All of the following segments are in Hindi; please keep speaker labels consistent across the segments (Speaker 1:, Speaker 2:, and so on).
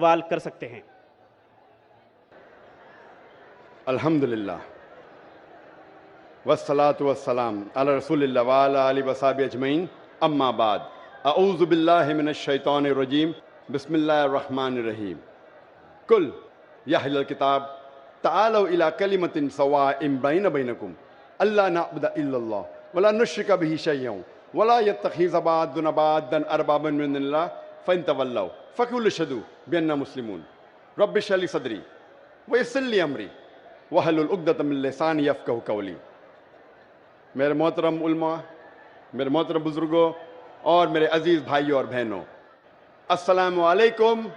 Speaker 1: सवाल कर सकते हैं।
Speaker 2: अल्हम्दुलिल्लाह। वस्सलातु वस्सलाम अला रसूलिल्लाह व अला आलि वसाबि अजमईन अम्मा बाद। अऊज़ु बिल्लाहि मिनश शैतानिर रजीम। बिस्मिल्लाहिर रहमानिर रहीम। कुल या किताब। तालौ कलिमतिन सवाइम बैन बैनकुम। अल्ला नअबुद इल्लल्लाह। वला नुश्रिक बिही शैय्यन वला बअदन अरबाबन मिन दुनिल्लाह फ़इन तवल्लौ। फ़कुल शदु बिअन्ना मुस्लिमून रब्बि शली सदरी वयस्सिर ली अमरी वहलुल उक़्दतम मिन लिसानी यफ़क़हू क़ौली मेरे मोहतरम उल्मा, मेरे मोहतरम बुज़ुर्गों और मेरे अज़ीज़ भाइयों और बहनों, अस्सलामु अलैकुम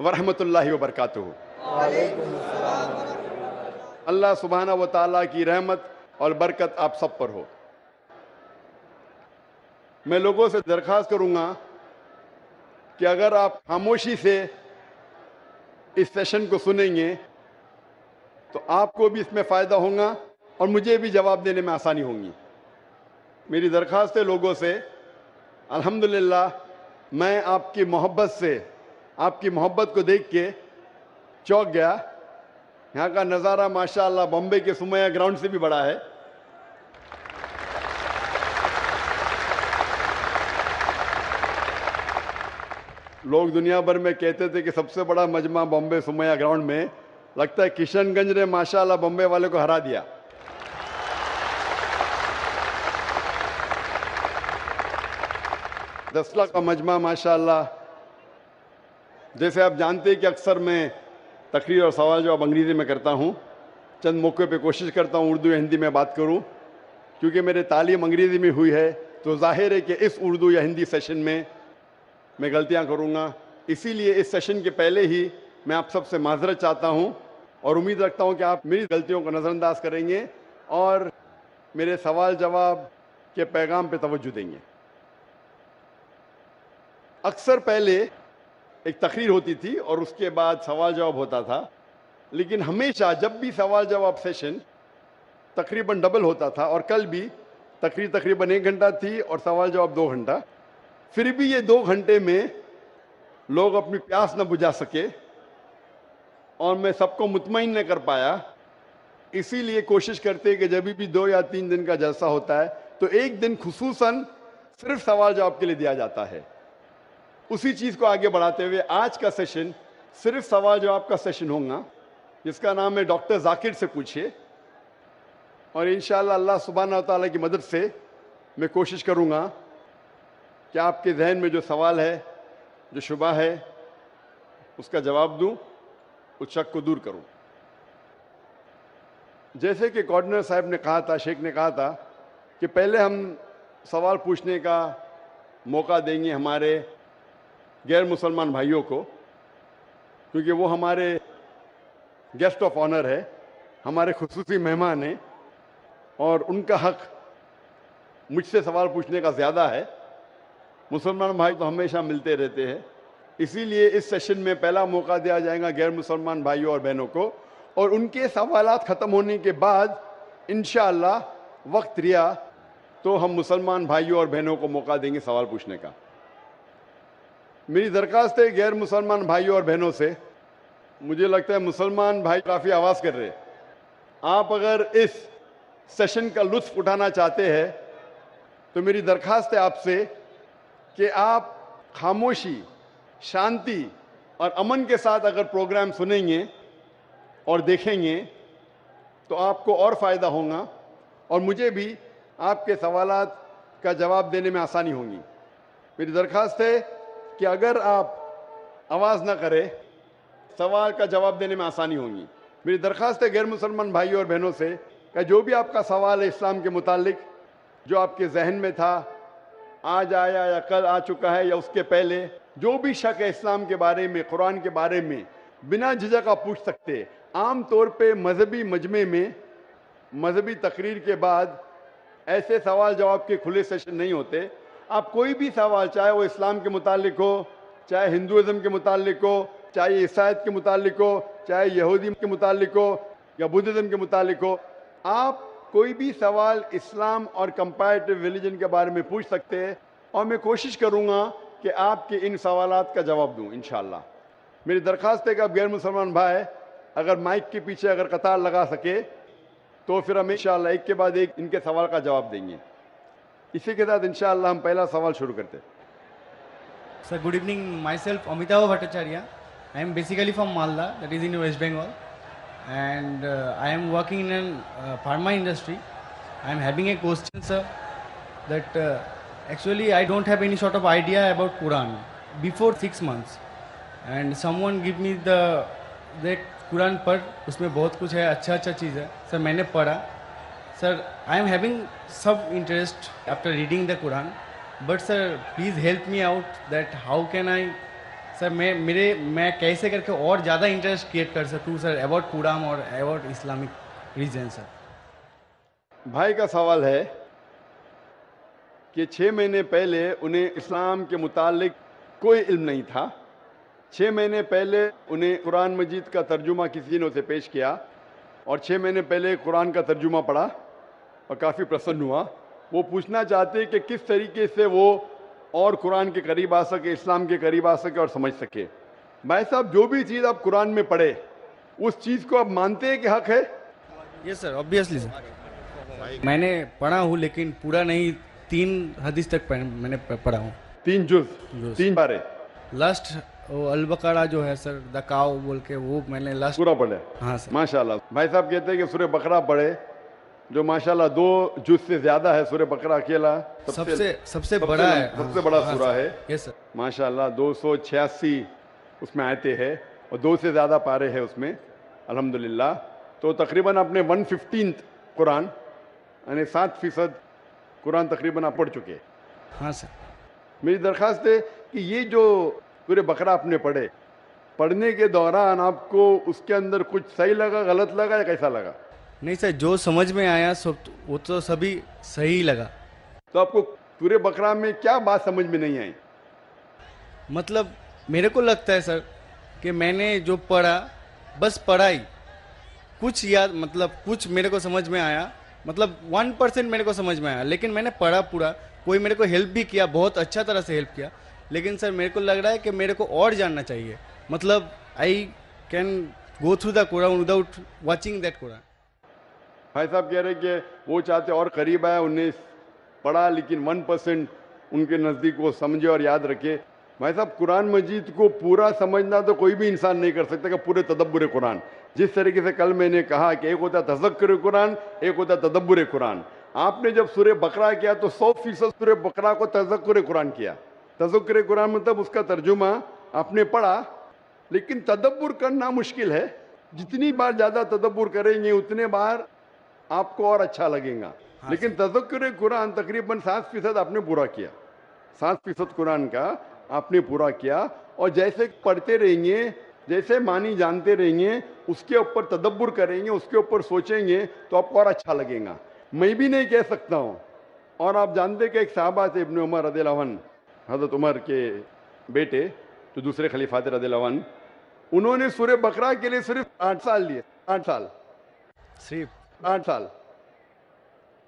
Speaker 2: वरहमतुल्लाहि व बरकातुहू अल्लाह सुबहाना व ताला की रहमत और बरकत आप सब पर हो। मैं लोगों से दरख्वास्त करूँगा कि अगर आप खामोशी से इस सेशन को सुनेंगे तो आपको भी इसमें फ़ायदा होगा और मुझे भी जवाब देने में आसानी होगी। मेरी दरख्वास्त है लोगों से, अल्हम्दुलिल्लाह, मैं आपकी मोहब्बत से, आपकी मोहब्बत को देख के चौंक गया। यहाँ का नज़ारा माशाल्लाह बॉम्बे के सुमैया ग्राउंड से भी बड़ा है। लोग दुनिया भर में कहते थे कि सबसे बड़ा मजमा बॉम्बे सुमैया ग्राउंड में, लगता है किशनगंज ने माशाल्लाह बॉम्बे वाले को हरा दिया। दस लाख का मजमा, माशाल्लाह। जैसे आप जानते हैं कि अक्सर मैं तकरीर और सवाल जवाब अंग्रेज़ी में करता हूँ। चंद मौक़े पे कोशिश करता हूँ उर्दू या हिंदी में बात करूँ। क्योंकि मेरे तालीम अंग्रेज़ी में हुई है तो ज़ाहिर है कि इस उर्दू या हिंदी सेशन में मैं गलतियाँ करूँगा। इसीलिए इस सेशन के पहले ही मैं आप सबसे माजरत चाहता हूँ और उम्मीद रखता हूँ कि आप मेरी गलतियों को नज़रअंदाज करेंगे और मेरे सवाल जवाब के पैगाम पे तवज्जो देंगे। अक्सर पहले एक तकरीर होती थी और उसके बाद सवाल जवाब होता था, लेकिन हमेशा जब भी सवाल जवाब सेशन तकरीबन डबल होता था और कल भी तकरीर तकरीबन एक घंटा थी और सवाल जवाब दो घंटा। फिर भी ये दो घंटे में लोग अपनी प्यास न बुझा सके और मैं सबको मुतमिन न कर पाया। इसीलिए कोशिश करते हैं कि जब भी दो या तीन दिन का जलसा होता है तो एक दिन खसूसन सिर्फ़ सवाल जवाब के लिए दिया जाता है। उसी चीज़ को आगे बढ़ाते हुए आज का सेशन सिर्फ़ सवाल जवाब का सेशन होगा, जिसका नाम है डॉक्टर जाकिर से पूछिए। और इन अल्लाह सुबहाना ताला की मदद से मैं कोशिश करूँगा कि आपके जहन में जो सवाल है, जो शुबा है, उसका जवाब दूँ? उस शक को दूर करूँ। जैसे कि कॉर्डिनर साहब ने कहा था, शेख ने कहा था कि पहले हम सवाल पूछने का मौका देंगे हमारे गैर मुसलमान भाइयों को, क्योंकि वो हमारे गेस्ट ऑफ़ ऑनर है, हमारे खसूसी मेहमान हैं, और उनका हक मुझसे सवाल पूछने का ज़्यादा है। मुसलमान भाई तो हमेशा मिलते रहते हैं। इसीलिए इस सेशन में पहला मौका दिया जाएगा गैर मुसलमान भाइयों और बहनों को। और उनके सवाल ख़त्म होने के बाद इन वक्त रिया तो हम मुसलमान भाइयों और बहनों को मौका देंगे सवाल पूछने का। मेरी दरखास्त है गैर मुसलमान भाइयों और बहनों से। मुझे लगता है मुसलमान भाई काफ़ी आवाज़ कर रहे आप अगर इस सेशन का लुत्फ उठाना चाहते हैं तो मेरी दरखास्त है आपसे कि आप खामोशी, शांति और अमन के साथ अगर प्रोग्राम सुनेंगे और देखेंगे तो आपको और फ़ायदा होगा और मुझे भी आपके सवाल का जवाब देने में आसानी होगी। मेरी दरख्वास्त है कि अगर आप आवाज़ ना करें, सवाल का जवाब देने में आसानी होगी। मेरी दरख्वास्त है गैर मुसलमान भाइयों और बहनों से कि जो भी आपका सवाल है इस्लाम के मुतालिक, जो आपके जहन में था आज आया या कल आ चुका है या उसके पहले, जो भी शक है इस्लाम के बारे में, कुरान के बारे में, बिना झिझक आप पूछ सकते। आम तौर पे मजहबी मजमे में, मजहबी तकरीर के बाद ऐसे सवाल जवाब के खुले सेशन नहीं होते। आप कोई भी सवाल, चाहे वो इस्लाम के मुतालिक हो, चाहे हिंदुज़म के मुतालिक हो, चाहे ईसाइत के मुतालिक हो, चाहे यहूदी के मुतालिक हो या बुद्धिज़्म के मुतालिक हो, आप कोई भी सवाल इस्लाम और कंपैरेटिव रिलीजन के बारे में पूछ सकते हैं और मैं कोशिश करूँगा कि आपके इन सवाल का जवाब दूँ इन मेरी दरखास्त है कि आप गैर मुसलमान भाई अगर माइक के पीछे अगर कतार लगा सके तो फिर हम इंशाल्लाह एक के बाद एक इनके सवाल का जवाब देंगे इसी के साथ इंशाल्लाह हम पहला सवाल शुरू करते
Speaker 1: sir good evening evening. Myself, Amitava Bhattacharya. I am basically from Malda, that is in West Bengal, and uh, I am working in an uh, pharma industry. I am having a question, sir, that uh, actually I don't have any sort of idea about Quran before six months, and someone give me the that Quran पढ़ उसमें बहुत कुछ है अच्छा अच्छा चीज़ है सर मैंने पढ़ा sir I am having some interest after reading the Quran but sir please help me out that how can I sir, मैं, मेरे, मैं कैसे करके और ज़्यादा इंटरेस्ट क्रिएट कर सकूँ, सर अबाउट कुरान और अबाउट इस्लामिक रीजन सर?
Speaker 2: भाई का सवाल है कि छः महीने पहले उन्हें इस्लाम के मुतालिक कोई इल्म नहीं था। छः महीने पहले उन्हें कुरान मजीद का तर्जुमा किसी ने उसे पेश किया और छः महीने पहले कुरान का तर्जुमा पढ़ा और काफ़ी प्रसन्न हुआ। वो पूछना चाहते कि किस तरीके से वो और कुरान के करीब आ सके इस्लाम के करीब आ सके और समझ सके। भाई साहब जो भी चीज़ आप कुरान में पढ़े उस चीज़ को आप मानते हैं कि हक है?
Speaker 1: यस सर ऑब्वियसली सर मैंने पढ़ा हूँ लेकिन पूरा नहीं तीन हदीस तक मैंने पढ़ा हूँ।
Speaker 2: तीन जुज तीन बारे।
Speaker 1: लास्ट वो अलबकारा जो है सर द काव बोल के वो मैंने लास्ट
Speaker 2: पूरा पढ़े
Speaker 1: हाँ? सर
Speaker 2: माशाल्लाह। भाई साहब कहते हैं कि सूर्य बकरा पढ़े जो माशाल्लाह दो जुज से ज़्यादा है सूर्य बकरा अकेला
Speaker 1: सबसे सबसे बड़ा है।
Speaker 2: सबसे बड़ा
Speaker 1: हाँ,
Speaker 2: सूरा है।
Speaker 1: यस
Speaker 2: माशाल्लाह दो सौ छियासी उसमें आयते हैं और दो से ज़्यादा पारे हैं उसमें। अल्हम्दुलिल्लाह। तो तकरीबन आपने वन फिफ्टीन कुरान यानी सात फ़ीसद कुरान तकरीबन आप पढ़ चुके हाँ।
Speaker 1: सर
Speaker 2: मेरी दरख्वास्त है कि ये जो पूरे बकरा आपने पढ़े पढ़ने के दौरान आपको उसके अंदर कुछ सही लगा गलत लगा या कैसा लगा?
Speaker 1: नहीं सर जो समझ में आया सब वो तो सभी सही लगा।
Speaker 2: तो आपको पूरे बकरा में क्या बात समझ में नहीं आई?
Speaker 1: मतलब मेरे को लगता है सर कि मैंने जो पढ़ा बस पढ़ाई कुछ याद मतलब कुछ मेरे को समझ में आया। मतलब वन परसेंट मेरे को समझ में आया। लेकिन मैंने पढ़ा पूरा। कोई मेरे को हेल्प भी किया बहुत अच्छा तरह से हेल्प किया। लेकिन सर मेरे को लग रहा है कि मेरे को और जानना चाहिए। मतलब I can go through the Quran without watching that Quran
Speaker 2: भाई साहब कह रहे कि वो चाहते और करीब आए, उन्हें पढ़ा, लेकिन वन परसेंट उनके नज़दीक वो समझे और याद रखे। भाई साहब, कुरान मजीद को पूरा समझना तो कोई भी इंसान नहीं कर सकता कि पूरे तदब्बर कुरान। जिस तरीके से कल मैंने कहा कि एक होता तजक्र कुरान, एक होता तदब्बर कुरान। आपने जब सूर्य बकरा किया तो सौ फ़ीसद सूर्य बकरा को तजक्र कुरान किया। तजक्र कुरान मतलब उसका तर्जुमा आपने पढ़ा, लेकिन तदब्बर करना मुश्किल है। जितनी बार ज़्यादा तदब्बर करेंगे, उतने बार आपको और अच्छा लगेगा। हाँ लेकिन तजक्र कुरान तकरीबन सात फ़ीसद आपने पूरा किया। सात फ़ीसद कुरान का आपने पूरा किया। और जैसे पढ़ते रहेंगे जैसे मानी जानते रहेंगे उसके ऊपर तदब्बर करेंगे उसके ऊपर सोचेंगे तो आपको और अच्छा लगेगा। मैं भी नहीं कह सकता हूँ। और आप जानते कि एक साहबा थे इब्न उमर रदिलवन हज़रत उमर के बेटे जो दूसरे खलीफा थे रदिलवन उन्होंने सूर्य बकरा के लिए सिर्फ़ आठ साल लिए आठ साल।
Speaker 1: सिर्फ़
Speaker 2: आठ साल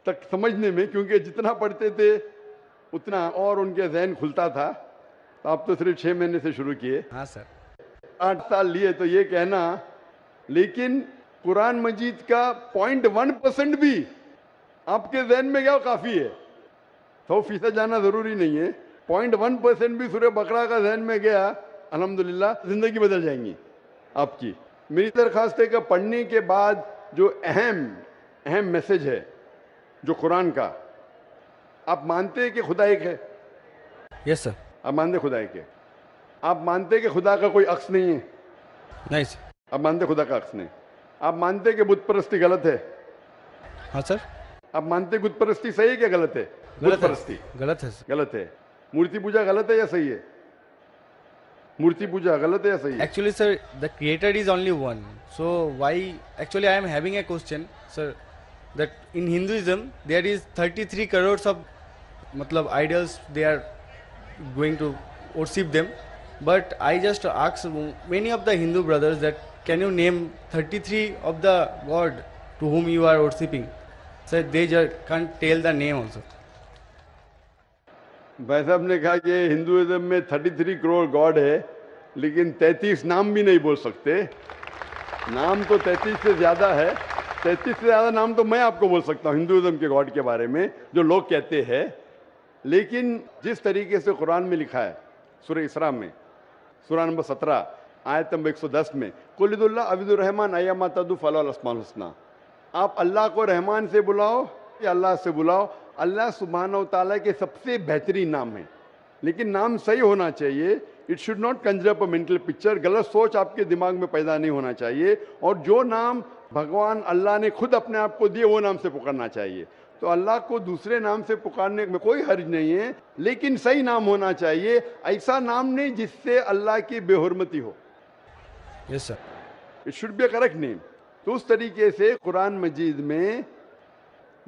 Speaker 2: तक समझने में क्योंकि जितना पढ़ते थे उतना और उनके जहन खुलता था। तो आप तो सिर्फ़ छः महीने से शुरू किए।
Speaker 1: हाँ सर।
Speaker 2: आठ साल लिए तो ये कहना लेकिन कुरान मजीद का पॉइंट वन परसेंट भी आपके जहन में क्या काफ़ी है? सौ फ़ीसद जाना ज़रूरी नहीं है। पॉइंट वन परसेंट भी सूर्य बकरा का जहन में गया अल्हम्दुलिल्लाह ज़िंदगी बदल जाएँगी आपकी। मेरी दरख्वास्त है कि पढ़ने के बाद जो अहम अहम मैसेज है जो कुरान का। आप मानते हैं कि खुदा एक है?
Speaker 1: यस सर
Speaker 2: आप मानते खुदा एक है? आप मानते कि खुदा का कोई अक्स नहीं है?
Speaker 1: नहीं सर
Speaker 2: आप मानते खुदा का अक्स नहीं? आप मानते कि बुत परस्ती गलत है?
Speaker 1: हाँ सर
Speaker 2: आप मानते बुत परस्ती सही है क्या गलत है? बुत
Speaker 1: गलत है
Speaker 2: परस्ती।
Speaker 1: गलत है
Speaker 2: गलत है। मूर्ति पूजा गलत है या सही है? मूर्ति पूजा गलत है या सही
Speaker 1: actually sir the creator is only one so why actually I am having a question sir that in Hinduism there is thirty three crore of मतलब idols they are going to worship them but I just आक्स many of the Hindu brothers that can you name thirty three of the god to whom you are worshipping sir they जर can tell the name also
Speaker 2: भाई साहब ने कहा कि हिंदुइज्म में 33 करोड़ गॉड है, लेकिन तैतीस नाम भी नहीं बोल सकते। नाम तो तैतीस से ज़्यादा है। तैतीस से ज़्यादा नाम तो मैं आपको बोल सकता हूँ हिंदुज़म के गॉड के बारे में, जो लोग कहते हैं। लेकिन जिस तरीके से कुरान में लिखा है सुर इसरा में सूरा नंबर सत्रह, आयत नंबर एक सौ दस में, कुलिदुल्ला अबिदुररहमान अयमा तदु आप अल्लाह को रहमान से बुलाओ या अल्लाह से बुलाओ अल्लाह सुबहान ताला के सबसे बेहतरीन नाम है। लेकिन नाम सही होना चाहिए। It should not conjure a mental picture गलत सोच आपके दिमाग में पैदा नहीं होना चाहिए। और जो नाम भगवान अल्लाह ने खुद अपने आप को दिए वो नाम से पुकारना चाहिए। तो अल्लाह को दूसरे नाम से पुकारने में कोई हर्ज नहीं है लेकिन सही नाम होना चाहिए। ऐसा नाम नहीं जिससे अल्लाह की बेहरमती हो।
Speaker 1: Yes sir
Speaker 2: it should be a correct name तो उस तरीके से कुरान मजीद में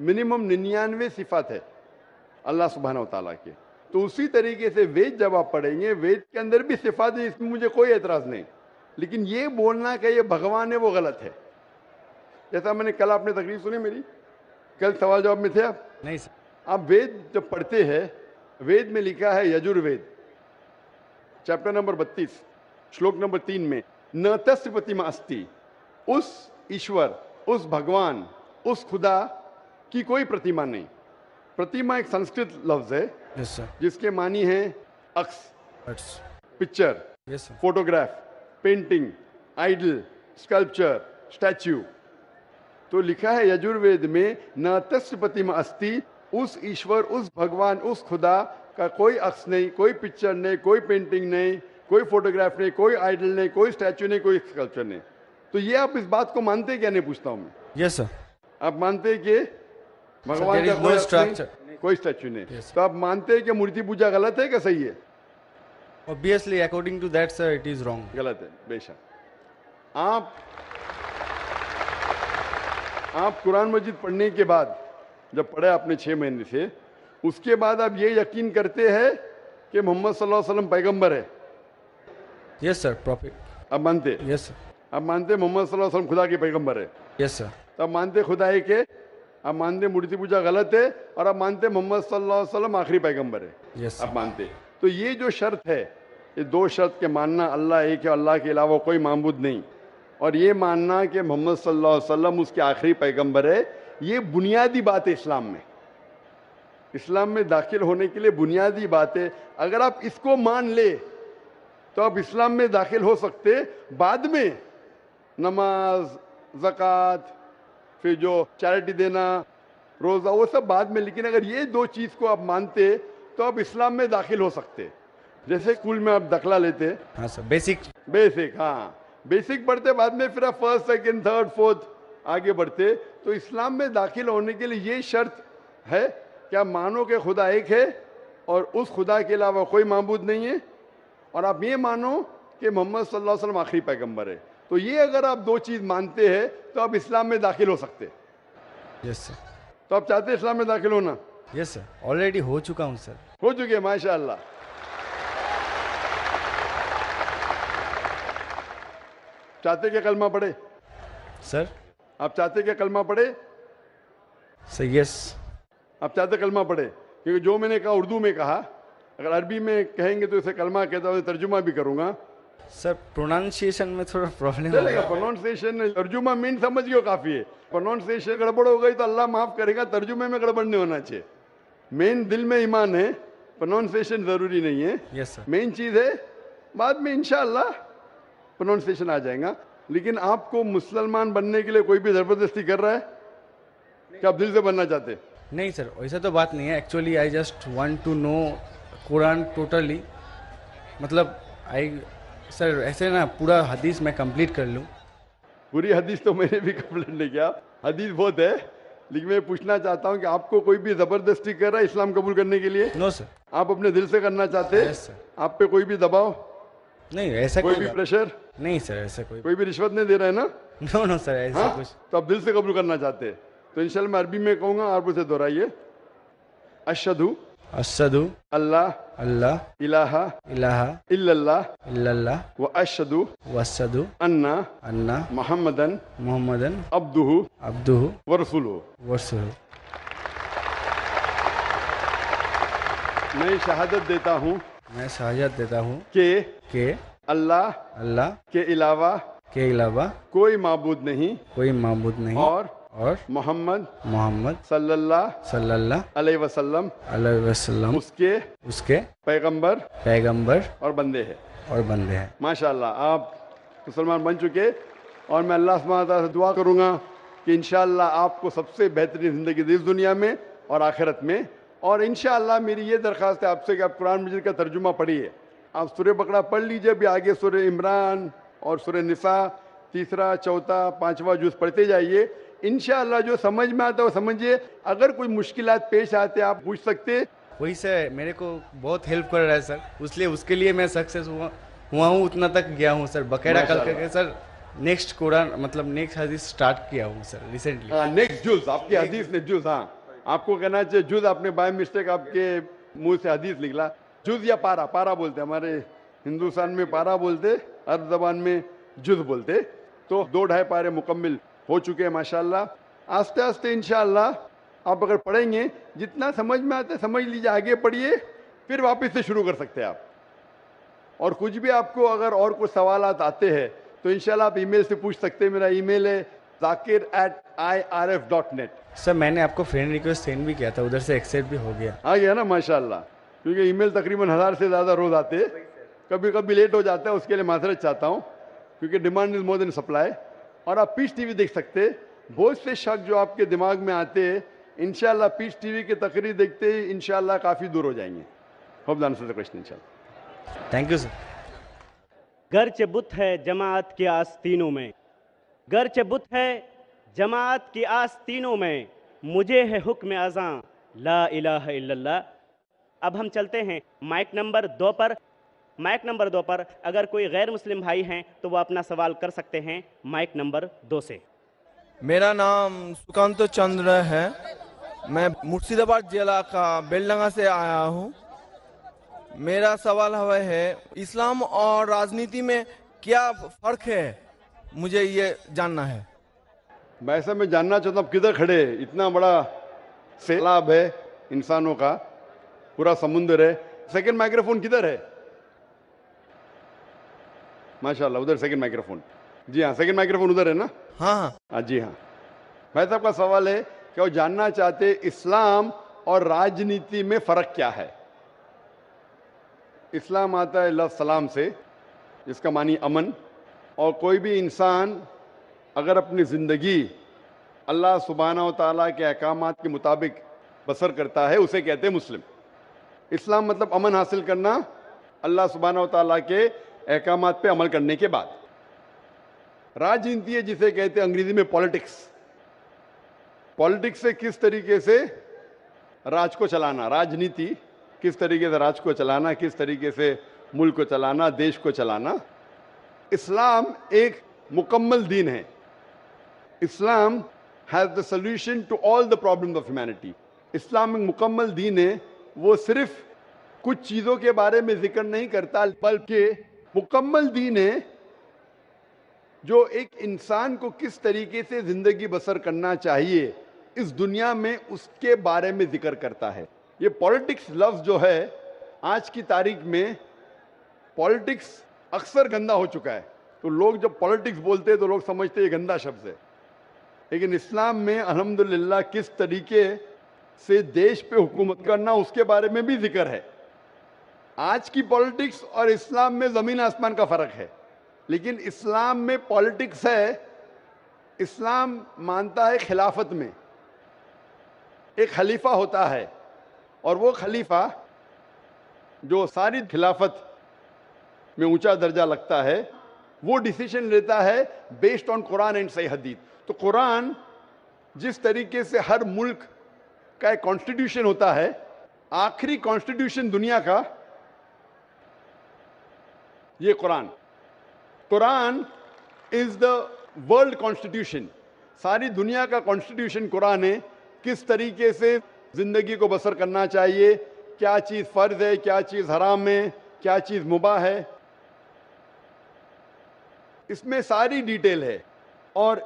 Speaker 2: मिनिमम निन्यानवे सिफात है अल्लाह सुबहाना ताला के। तो उसी तरीके से वेद जब आप पढ़ेंगे वेद के अंदर भी सिफात है इसमें मुझे कोई एतराज़ नहीं। लेकिन ये बोलना कि ये भगवान है वो गलत है। जैसा मैंने कल आपने तकरीर सुनी मेरी? कल सवाल जवाब में थे आप?
Speaker 1: नहीं सर।
Speaker 2: आप वेद जब पढ़ते हैं वेद में लिखा है यजुर्वेद। चैप्टर नंबर बत्तीस श्लोक नंबर तीन में न तस्य प्रतिमा अस्ति उस ईश्वर उस भगवान उस खुदा की कोई प्रतिमा नहीं। प्रतिमा एक संस्कृत लफ्ज है।
Speaker 1: सर
Speaker 2: जिसके मानी है अक्स।
Speaker 1: Picture. Sir
Speaker 2: photograph. Painting. Idol. Sculpture. Statue तो लिखा है यजुर्वेद में न तस्य प्रतिमा अस्ति। उस ईश्वर उस भगवान उस खुदा का कोई अक्स नहीं कोई पिक्चर नहीं कोई पेंटिंग नहीं कोई फोटोग्राफ नहीं कोई आइडल नहीं कोई स्टैच्यू नहीं कोई स्कल्पचर नहीं। तो ये आप इस बात को मानते हैं क्या? नहीं पूछता हूँ मैं।
Speaker 1: यस सर
Speaker 2: आप मानते हैं कि भगवान का कोई
Speaker 1: no structure.
Speaker 2: कोई स्टैच्यू नहीं।
Speaker 1: Yes.
Speaker 2: तो आप मानते हैं कि मूर्ति पूजा गलत है क्या सही है?
Speaker 1: Obviously according to that sir it is wrong
Speaker 2: गलत है बेशक। आप आप कुरान मजिद पढ़ने के बाद जब पढ़े आपने छः महीने से उसके बाद आप ये यकीन करते हैं कि मोहम्मद सल्लल्लाहु अलैहि वसल्लम पैगंबर है?
Speaker 1: यस सर प्रॉफिट
Speaker 2: आप मानते?
Speaker 1: यस सर
Speaker 2: आप मानते मोहम्मद सल्लल्लाहु अलैहि वसल्लम खुदा के पैगंबर है?
Speaker 1: यस सर
Speaker 2: तो आप मानते खुदा है कि आप मानते मूर्ति पूजा गलत है और आप मानते मोहम्मद सल्लल्लाहु अलैहि वसल्लम आखिरी पैगंबर है।
Speaker 1: यस
Speaker 2: आप मानते तो ये जो शर्त है ये दो शर्त के मानना अल्लाह एक है अल्लाह के अलावा कोई मामूद नहीं। और ये मानना कि मोहम्मद सल्लल्लाहु अलैहि वसल्लम उसके आखिरी पैगंबर है ये बुनियादी बात है इस्लाम में। इस्लाम में दाखिल होने के लिए बुनियादी बात है। अगर आप इसको मान ले तो आप इस्लाम में दाखिल हो सकते। बाद में नमाज़ ज़कात फिर जो चैरिटी देना रोज़ा वो सब बाद में लेकिन अगर ये दो चीज़ को आप मानते तो आप इस्लाम में दाखिल हो सकते। जैसे स्कूल में आप दखला लेते।
Speaker 1: हाँ सर बेसिक
Speaker 2: बेसिक हाँ। बेसिक पढ़ते बाद में फिर आप फ़र्स्ट सेकंड थर्ड फोर्थ आगे बढ़ते। तो इस्लाम में दाखिल होने के लिए ये शर्त है कि आप मानो कि खुदा एक है और उस खुदा के अलावा कोई मामूद नहीं है। और आप ये मानो कि मोहम्मद सल्लल्लाहु अलैहि वसल्लम आखिरी पैगंबर है। तो ये अगर आप दो चीज़ मानते हैं तो आप इस्लाम में दाखिल हो सकते हैं।
Speaker 1: यस सर
Speaker 2: तो आप चाहते हैं इस्लाम में दाखिल होना?
Speaker 1: यस सर ऑलरेडी हो चुका हूँ सर
Speaker 2: हो चुके हैं माशा चाहते क्या कलमा पढ़े?
Speaker 1: सर
Speaker 2: आप चाहते क्या कलमा पढ़े?
Speaker 1: सर यस
Speaker 2: आप चाहते कलमा पढ़े? क्योंकि जो मैंने कहा उर्दू में कहा अगर अरबी में कहेंगे तो इसे कलमा कहता हूँ तर्जुमा भी करूँगा।
Speaker 1: सर प्रोनाउंसिएशन में थोड़ा प्रॉब्लम
Speaker 2: चलेगा प्रोनाउंसिएशन तर्जुमा मीन समझ गयो काफ़ी है। प्रोनाउंसिएशन गड़बड़ हो गई तो अल्लाह माफ़ करेगा तर्जुमे में गड़बड़ नहीं होना चाहिए। मेन दिल में ईमान है प्रोनाउंसिएशन ज़रूरी नहीं है।
Speaker 1: यस सर
Speaker 2: मेन चीज़ है बाद में इंशाल्लाह प्रोनाउंसिएशन आ जाएगा। लेकिन आपको मुसलमान बनने के लिए कोई भी ज़बरदस्ती कर रहा है कि आप दिल से बनना चाहते
Speaker 1: नहीं सर वैसा तो बात नहीं है। Actually I just want to know Quran totally मतलब आई सर ऐसे ना पूरा हदीस मैं कंप्लीट कर लूँ।
Speaker 2: पूरी हदीस तो मैंने भी कंप्लीट नहीं किया। हदीस बहुत है लेकिन मैं पूछना चाहता हूँ कि आपको कोई भी ज़बरदस्ती कर रहा है इस्लाम कबूल करने के लिए?
Speaker 1: नो no, सर
Speaker 2: आप अपने दिल से करना चाहते? हैं
Speaker 1: Yes,
Speaker 2: आप पे कोई भी दबाव?
Speaker 1: नहीं ऐसा
Speaker 2: कोई
Speaker 1: कोई
Speaker 2: भी प्रेशर
Speaker 1: नहीं सर ऐसा कोई
Speaker 2: कोई भी रिश्वत नहीं दे रहा है ना?
Speaker 1: नो नो सर ऐसा
Speaker 2: हाँ?
Speaker 1: कुछ
Speaker 2: तो आप दिल से कबूल करना चाहते हैं। तो इंशाल्लाह मैं अरबी में कहूँगा आप उसे दोहराइए। अशदु
Speaker 1: असदु
Speaker 2: अल्लाह
Speaker 1: अल्लाह
Speaker 2: इलाहा
Speaker 1: इलाहा
Speaker 2: इल्लल्लाह
Speaker 1: इल्लल्लाह
Speaker 2: व अशदु
Speaker 1: वसदु
Speaker 2: अन्ना
Speaker 1: अन्ना
Speaker 2: मोहम्मदन
Speaker 1: मोहम्मदन
Speaker 2: अब्दुहु
Speaker 1: अब्दुहु
Speaker 2: व रसूलुहु।
Speaker 1: वरसुहु
Speaker 2: मैं शहादत देता हूँ
Speaker 1: मैं शहादत देता हूँ
Speaker 2: के
Speaker 1: के
Speaker 2: अल्लाह
Speaker 1: अल्लाह
Speaker 2: के अलावा
Speaker 1: के अलावा
Speaker 2: कोई माबूद नहीं
Speaker 1: कोई माबूद नहीं
Speaker 2: और
Speaker 1: और?
Speaker 2: मोहम्मद
Speaker 1: मोहम्मद
Speaker 2: सल्लल्लाहु
Speaker 1: सल्लल्लाहु
Speaker 2: अलैहि वसल्लम।
Speaker 1: अलैहि वसल्लम।
Speaker 2: उसके
Speaker 1: उसके
Speaker 2: पैगंबर
Speaker 1: पैगंबर
Speaker 2: और बंदे हैं।
Speaker 1: और बंदे हैं।
Speaker 2: माशाल्लाह आप मुसलमान बन चुके और मैं अल्लाह से दुआ करूँगा कि इंशाल्लाह आपको सबसे बेहतरीन ज़िंदगी दी इस दुनिया में और आखिरत में। और इंशाल्लाह मेरी ये दरख्वास्त है आपसे कि आप कुरान मजिद का तर्जुमा पढ़िए। आप सूर्य बकरा पढ़ लीजिए अभी आगे सूर्य इमरान और सुर निसा तीसरा चौथा पांचवा जूस पढ़ते जाइए। इंशाल्लाह जो समझ में आता है वो समझिए। अगर कोई मुश्किल पेश आते आप पूछ सकते
Speaker 1: वही सर मेरे को बहुत हेल्प कर रहा है सर इसलिए उसके लिए मैं सक्सेस हुआ हुआ हूँ उतना तक गया हूँ सर बकायदा कल करके सर नेक्स्ट कुरान मतलब नेक्स्ट हदीस स्टार्ट किया हूँ सर रिसेंटली
Speaker 2: नेक्स्ट जुज आपकी हदीस ने जुज हाँ। आपको कहना चाहिए जुज आपने बाय मिस्टेक आपके मुँह से हदीस निकला। जुज या पारा? पारा बोलते हमारे हिंदुस्तान में पारा बोलते अरब जबान में जुज बोलते। तो दो ढाई पारे मुकम्मिल हो चुके हैं माशाल्लाह। आस्ते आस्ते इंशाल्लाह आप अगर पढ़ेंगे जितना समझ में आता है समझ लीजिए आगे पढ़िए फिर वापस से शुरू कर सकते हैं आप। और कुछ भी आपको अगर और कुछ सवाल आते हैं तो इंशाल्लाह आप ईमेल से पूछ सकते हैं। मेरा ईमेल है Zakir at I R F dot net
Speaker 1: sir मैंने आपको फ्रेंड रिक्वेस्ट सेंड भी किया था उधर से एक्सेप्ट भी हो गया।
Speaker 2: आ गया ना माशाल्लाह। क्योंकि ईमेल तकरीबन हज़ार से ज़्यादा रोज़ आते हैं। कभी कभी लेट हो जाता है उसके लिए माजरत चाहता हूँ क्योंकि demand is more than supply और आप पीस टीवी देख सकते बहुत से शक जो आपके दिमाग में आते हैं, इंशाल्लाह पीस टीवी की तकरीर देखते ही इंशाल्लाह काफ़ी दूर हो जाएँगे।
Speaker 1: थैंक यू सर
Speaker 3: गर्च बुत है जमात की आस्तीनों में। गर्च बुत है जमात की आस्तीनों में। मुझे है हुक्म अज़ां ला इलाहा अब हम चलते हैं। माइक नंबर दो पर। माइक नंबर दो पर अगर कोई गैर मुस्लिम भाई हैं तो वो अपना सवाल कर सकते हैं माइक नंबर दो से।
Speaker 4: मेरा नाम सुकांत चंद्र है। मैं मुर्शिदाबाद जिला का बेलडंगा से आया हूँ। मेरा सवाल हवा है इस्लाम और राजनीति में क्या फ़र्क है? मुझे ये जानना है।
Speaker 2: वैसे मैं जानना चाहता हूँ किधर खड़े इतना बड़ा सैलाब है इंसानों का पूरा समुंदर है। सेकंड माइक्रोफोन किधर है? माशाल्लाह उधर सेकंड माइक्रोफोन जी हाँ सेकंड माइक्रोफोन उधर है ना?
Speaker 4: हाँ हाँ।
Speaker 2: हाँ जी हाँ। भाई साहब का सवाल है कि वो जानना चाहते इस्लाम और राजनीति में फ़र्क क्या है? इस्लाम आता है लफ सलाम से इसका मानी अमन और कोई भी इंसान अगर अपनी ज़िंदगी अल्लाह सुबहाना ताला के अहकाम के मुताबिक बसर करता है उसे कहते हैं मुस्लिम। इस्लाम मतलब अमन हासिल करना अल्लाह सुबहाना ताला के अहकाम पे अमल करने के बाद। राजनीति है जिसे कहते हैं अंग्रेज़ी में पॉलिटिक्स। पॉलिटिक्स से किस तरीके से राज को चलाना, राजनीति किस तरीके से राज को चलाना, किस तरीके से मुल्क को चलाना, देश को चलाना। इस्लाम एक मुकम्मल दीन है। Islam has the solution to all the problems of humanity इस्लाम एक मुकम्मल दीन है, वो सिर्फ़ कुछ चीज़ों के बारे में ज़िक्र नहीं करता, बल्कि मुकम्मल दीन है जो एक इंसान को किस तरीके से ज़िंदगी बसर करना चाहिए, इस दुनिया में उसके बारे में ज़िक्र करता है। ये पॉलिटिक्स लफ्ज़ जो है, आज की तारीख में पॉलिटिक्स अक्सर गंदा हो चुका है। तो लोग जब पॉलिटिक्स बोलते हैं तो लोग समझते हैं गंदा शब्द है। लेकिन इस्लाम में अल्हम्दुलिल्लाह किस तरीके से देश पे हुकूमत करना, उसके बारे में भी ज़िक्र है। आज की पॉलिटिक्स और इस्लाम में ज़मीन आसमान का फ़र्क है। लेकिन इस्लाम में पॉलिटिक्स है, इस्लाम मानता है खिलाफत में। एक खलीफा होता है और वो खलीफा जो सारी खिलाफत में ऊँचा दर्जा लगता है, वो डिसीज़न लेता है बेस्ड ऑन कुरान एंड सही हदीत तो कुरान जिस तरीके से हर मुल्क का एक कॉन्स्टिट्यूशन होता है, आखिरी कॉन्स्टिट्यूशन दुनिया का ये Quran. Quran is the world constitution सारी दुनिया का कॉन्स्टिट्यूशन कुरान है। किस तरीके से ज़िंदगी को बसर करना चाहिए? क्या चीज़ फ़र्ज़ है, क्या चीज़ हराम है, क्या चीज़ मुबा है? इसमें सारी डिटेल है। और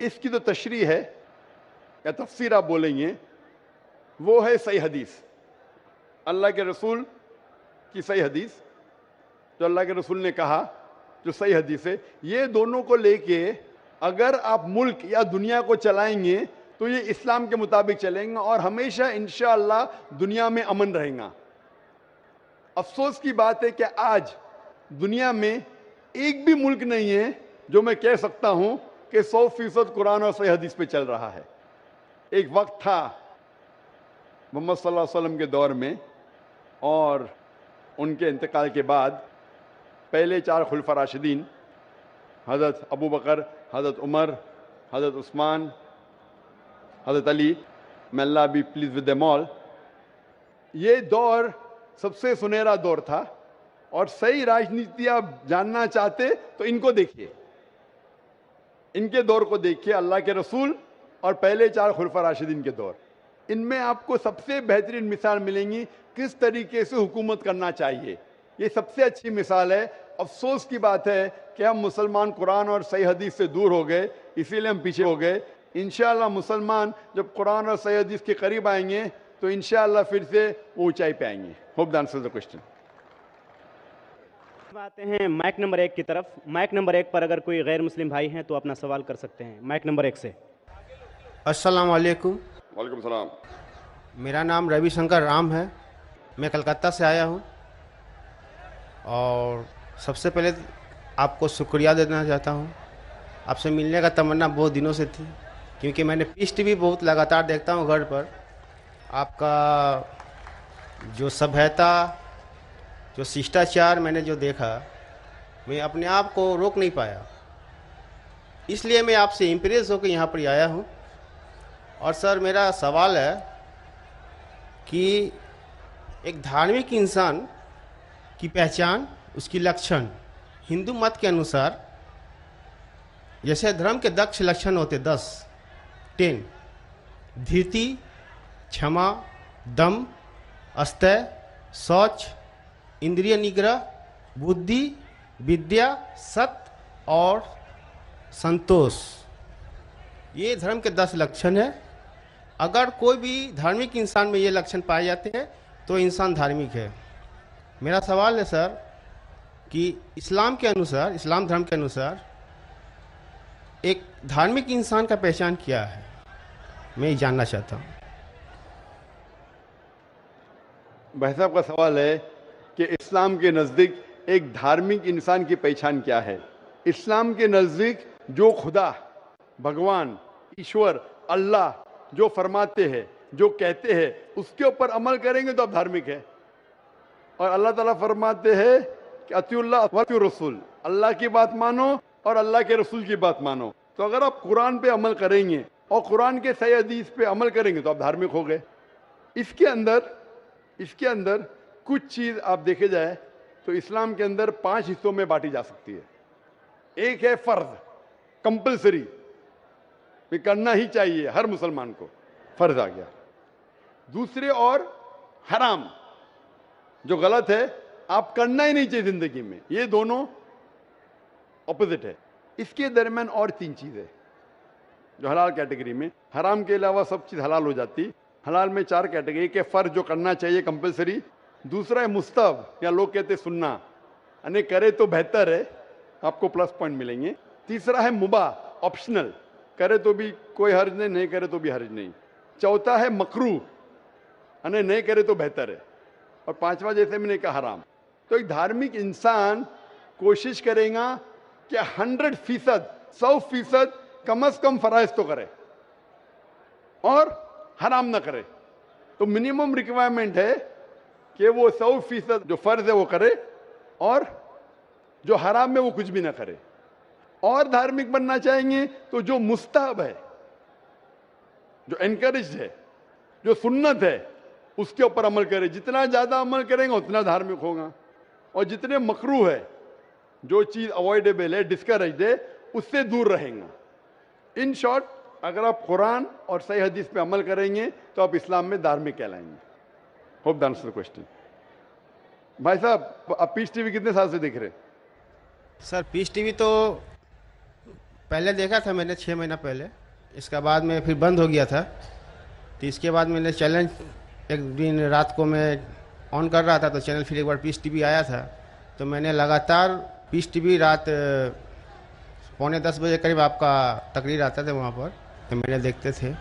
Speaker 2: इसकी जो तो तशरी है, या तफसीर आप बोलेंगे, वो है सही हदीस। अल्लाह के रसूल की सही हदीस। जो अल्लाह के रसूल ने कहा, जो सही हदीस है, ये दोनों को लेके अगर आप मुल्क या दुनिया को चलाएँगे तो ये इस्लाम के मुताबिक चलेंगे और हमेशा इंशाअल्लाह दुनिया में अमन रहेगा। अफसोस की बात है कि आज दुनिया में एक भी मुल्क नहीं है जो मैं कह सकता हूँ कि सौ फ़ीसद कुरान और सही हदीस पे चल रहा है। एक वक्त था मोहम्मद सल्लल्लाहु वसल्लम के दौर में और उनके इंतकाल के बाद पहले चार खुलफा राशिदीन, हज़रत अबू बकर, हज़रत उमर, हज़रत उस्मान, हज़रत अली मैं Allah be please with them all ये दौर सबसे सुनहरा दौर था और सही राजनीति आप जानना चाहते तो इनको देखिए। इनके दौर को देखिए, अल्लाह के रसूल और पहले चार खुलफा राशिदीन के दौर। इनमें आपको सबसे बेहतरीन मिसाल मिलेंगी, किस तरीके से हुकूमत करना चाहिए। ये सबसे अच्छी मिसाल है। अफसोस की बात है कि हम मुसलमान कुरान और सही हदीस से दूर हो गए इसीलिए हम पीछे हो गए। इंशाल्लाह मुसलमान जब कुरान और सही हदीस के करीब आएँगे तो इंशाल्लाह फिर से वो ऊंचाई पे आएँगे। Hope the answer the
Speaker 3: question आते हैं माइक नंबर एक की तरफ़। माइक नंबर एक पर अगर कोई गैर मुस्लिम भाई हैं तो अपना सवाल कर सकते हैं। माइक नंबर एक से।
Speaker 5: अस्सलाम वालेकुम
Speaker 2: वालेकुम सलाम।
Speaker 5: मेरा नाम रविशंकर राम है। मैं कलकत्ता से आया हूँ। और सबसे पहले आपको शुक्रिया देना चाहता हूँ। आपसे मिलने का तमन्ना बहुत दिनों से थी, क्योंकि मैंने पीस भी बहुत लगातार देखता हूँ घर पर। आपका जो सभ्यता, जो शिष्टाचार मैंने जो देखा, मैं अपने आप को रोक नहीं पाया। इसलिए मैं आपसे इम्प्रेस होकर यहाँ पर आया हूँ। और सर, मेरा सवाल है कि एक धार्मिक इंसान की पहचान, उसकी लक्षण। हिंदू मत के अनुसार, जैसे धर्म के दक्ष लक्षण होते दस, टेन धीति क्षमा, दम, अस्तय, शौच, इंद्रिय निग्रह, बुद्धि, विद्या सत्य और संतोष। ये धर्म के दस लक्षण है। अगर कोई भी धार्मिक इंसान में ये लक्षण पाए जाते हैं तो इंसान धार्मिक है। मेरा सवाल है, सर, कि इस्लाम के अनुसार, इस्लाम धर्म के अनुसार एक धार्मिक इंसान का पहचान क्या है? मैं जानना चाहता हूँ।
Speaker 2: भाई साहब, का सवाल है कि इस्लाम के नज़दीक एक धार्मिक इंसान की पहचान क्या है? इस्लाम के नज़दीक जो खुदा, भगवान, ईश्वर, अल्लाह जो फरमाते हैं, जो कहते हैं, उसके ऊपर अमल करेंगे तो आप धार्मिक है। और अल्लाह ताला फरमाते हैं कि अतिउल्लाह वती रसूल। अल्लाह की बात मानो और अल्लाह के रसूल की बात मानो। तो अगर आप कुरान पे अमल करेंगे और कुरान के सही हदीस पे अमल करेंगे तो आप धार्मिक हो गए। इसके अंदर इसके अंदर कुछ चीज़ आप देखे जाए तो इस्लाम के अंदर पाँच हिस्सों में बांटी जा सकती है। एक है फ़र्ज़, कंपलसरी। ये करना ही चाहिए हर मुसलमान को। फ़र्ज़ आ गया। दूसरे और हराम। जो गलत है, आप करना ही नहीं चाहिए ज़िंदगी में। ये दोनों ऑपोजिट है। इसके दरमियान और तीन चीज़ें जो हलाल कैटेगरी में। हराम के अलावा सब चीज़ हलाल हो जाती। हलाल में चार कैटेगरी है फ़र्ज़ जो करना चाहिए कंपलसरी दूसरा है मुस्तब या लोग कहते सुनना। यानी करे तो बेहतर है, आपको प्लस पॉइंट मिलेंगे। तीसरा है मुबा ऑप्शनल करे तो भी कोई हर्ज नहीं नहीं करे तो भी हर्ज नहीं। चौथा है मकरू। यानी नहीं करे तो बेहतर है। और पांचवा जैसे मैंने कहा हराम। तो एक धार्मिक इंसान कोशिश करेगा कि हंड्रेड फ़ीसद, सौ फ़ीसद कम अज कम फराइज तो करे और हराम ना करे। तो मिनिमम रिक्वायरमेंट है कि वो सौ फ़ीसद जो फ़र्ज़ है वो करे और जो हराम में वो कुछ भी ना करे। और धार्मिक बनना चाहेंगे तो जो मुस्ताब है, जो एनकरेज है, जो सुन्नत है उसके ऊपर अमल करें। जितना ज़्यादा अमल करेंगे, उतना धार्मिक होगा। और जितने मकरू है, जो चीज़ अवॉइडेबल है डिस्करेज है, उससे दूर रहेंगे। इन शॉर्ट अगर आप कुरान और सही हदीस पे अमल करेंगे तो आप इस्लाम में धार्मिक कहलाएँगे। होप द आंसर क्वेश्चन भाई साहब, आप पीस टीवी कितने साल से देख रहे
Speaker 5: सर पीस टीवी तो पहले देखा था मैंने छः महीना पहले। इसका बाद में फिर बंद हो गया था। तो इसके बाद मैंने चैलेंज एक दिन रात को मैं ऑन कर रहा था तो चैनल फिर एक बार पीस टीवी आया था। तो मैंने लगातार पीस टीवी रात पौने दस बजे करीब आपका तकरीर आता था वहाँ पर। तो मैंने देखते थे।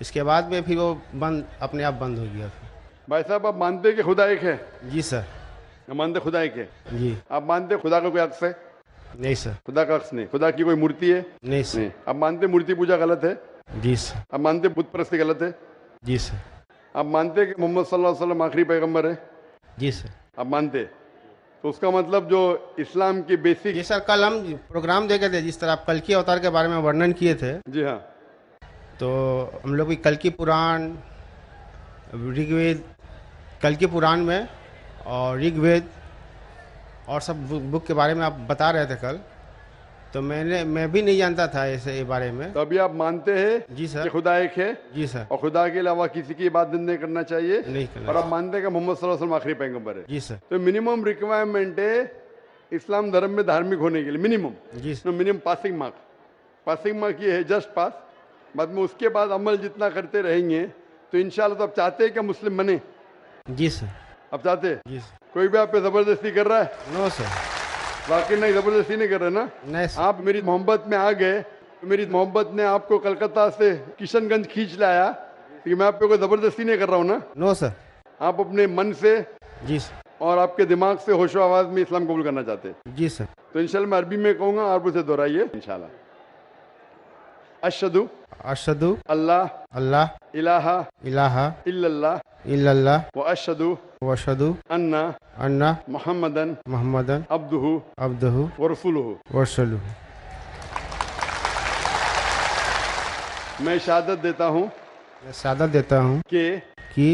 Speaker 5: इसके बाद में फिर वो बंद अपने आप बंद हो गया फिर
Speaker 2: भाई साहब आप मानते कि खुदा एक है?
Speaker 5: जी सर।
Speaker 2: मानते खुदा एक है?
Speaker 5: जी।
Speaker 2: आप मानते खुदा का कोई अक्स है?
Speaker 5: नहीं सर।
Speaker 2: खुदा का अक्स नहीं। खुदा की कोई मूर्ति है?
Speaker 5: नहीं सर।
Speaker 2: आप मानते मूर्ति पूजा गलत है?
Speaker 5: जी सर।
Speaker 2: आप मानते बुत परस्ती गलत है?
Speaker 5: जी सर।
Speaker 2: आप मानते हैं कि मोहम्मद सल्लल्लाहु अलैहि वसल्लम आखिरी पैगंबर है?
Speaker 5: जी सर।
Speaker 2: आप मानते तो उसका मतलब जो इस्लाम की बेसिक
Speaker 5: जी सर कल हम प्रोग्राम देखे थे जिस तरह आप कल की अवतार के बारे में वर्णन किए थे।
Speaker 2: जी हाँ।
Speaker 5: तो हम लोग भी कल की पुराण ऋग्वेद कल की पुराण में और ऋग्वेद और सब बुक बुक के बारे में आप बता रहे थे कल। तो मैंने मैं भी नहीं जानता था ऐसे बारे में।
Speaker 2: तो अभी आप मानते हैं
Speaker 5: जी
Speaker 2: कि
Speaker 5: सर
Speaker 2: खुदा एक है?
Speaker 5: जी सर।
Speaker 2: और खुदा के अलावा किसी की इबादत नहीं करना चाहिए?
Speaker 5: नहीं करना
Speaker 2: और आप मानते हैं कि मोहम्मद सल्लल्लाहु अलैहि वसल्लम आखिरी पैगंबर है?
Speaker 5: जी सर।
Speaker 2: तो मिनिमम रिक्वायरमेंट है इस्लाम धर्म में धार्मिक होने के लिए मिनिमम।
Speaker 5: जी sir.
Speaker 2: Minimum passing mark. Passing mark ये है जस्ट पास। बाद में उसके बाद अमल जितना करते रहेंगे तो इंशाल्लाह तो आप चाहते हैं कि मुस्लिम बने?
Speaker 5: जी सर।
Speaker 2: आप चाहते हैं? कोई भी आप पे ज़बरदस्ती कर रहा है?
Speaker 5: No sir.
Speaker 2: वाकई नहीं ज़बरदस्ती नहीं कर रहे ना?
Speaker 5: नहीं
Speaker 2: आप मेरी मोहब्बत में आ गए तो मेरी मोहब्बत ने आपको कलकत्ता से किशनगंज खींच लाया कि मैं आप पे कोई ज़बरदस्ती नहीं कर रहा हूँ ना?
Speaker 5: नो सर
Speaker 2: आप अपने मन से
Speaker 5: जी सर
Speaker 2: और आपके दिमाग से होशो आवाज़ में इस्लाम कबूल करना चाहते हैं।
Speaker 5: जी सर
Speaker 2: तो इंशाल्लाह मैं अरबी में कहूँगा आप उसे दोहराइए इंशाल्लाह। अशदु
Speaker 5: अशदु
Speaker 2: अल्लाह
Speaker 5: अल्लाह
Speaker 2: इलाहा
Speaker 5: इलाहा
Speaker 2: इल्लल्लाह
Speaker 5: इल्लल्लाह
Speaker 2: व अशदु
Speaker 5: वशदु
Speaker 2: अन्ना
Speaker 5: अन्ना
Speaker 2: मुहम्मदन
Speaker 5: मोहम्मदन
Speaker 2: अब्दुहु
Speaker 5: अब्दहु
Speaker 2: व रसूलुहु
Speaker 5: वरसलु
Speaker 2: मैं शहादत देता हूँ
Speaker 5: मैं सादत देता हूँ
Speaker 2: कि
Speaker 5: कि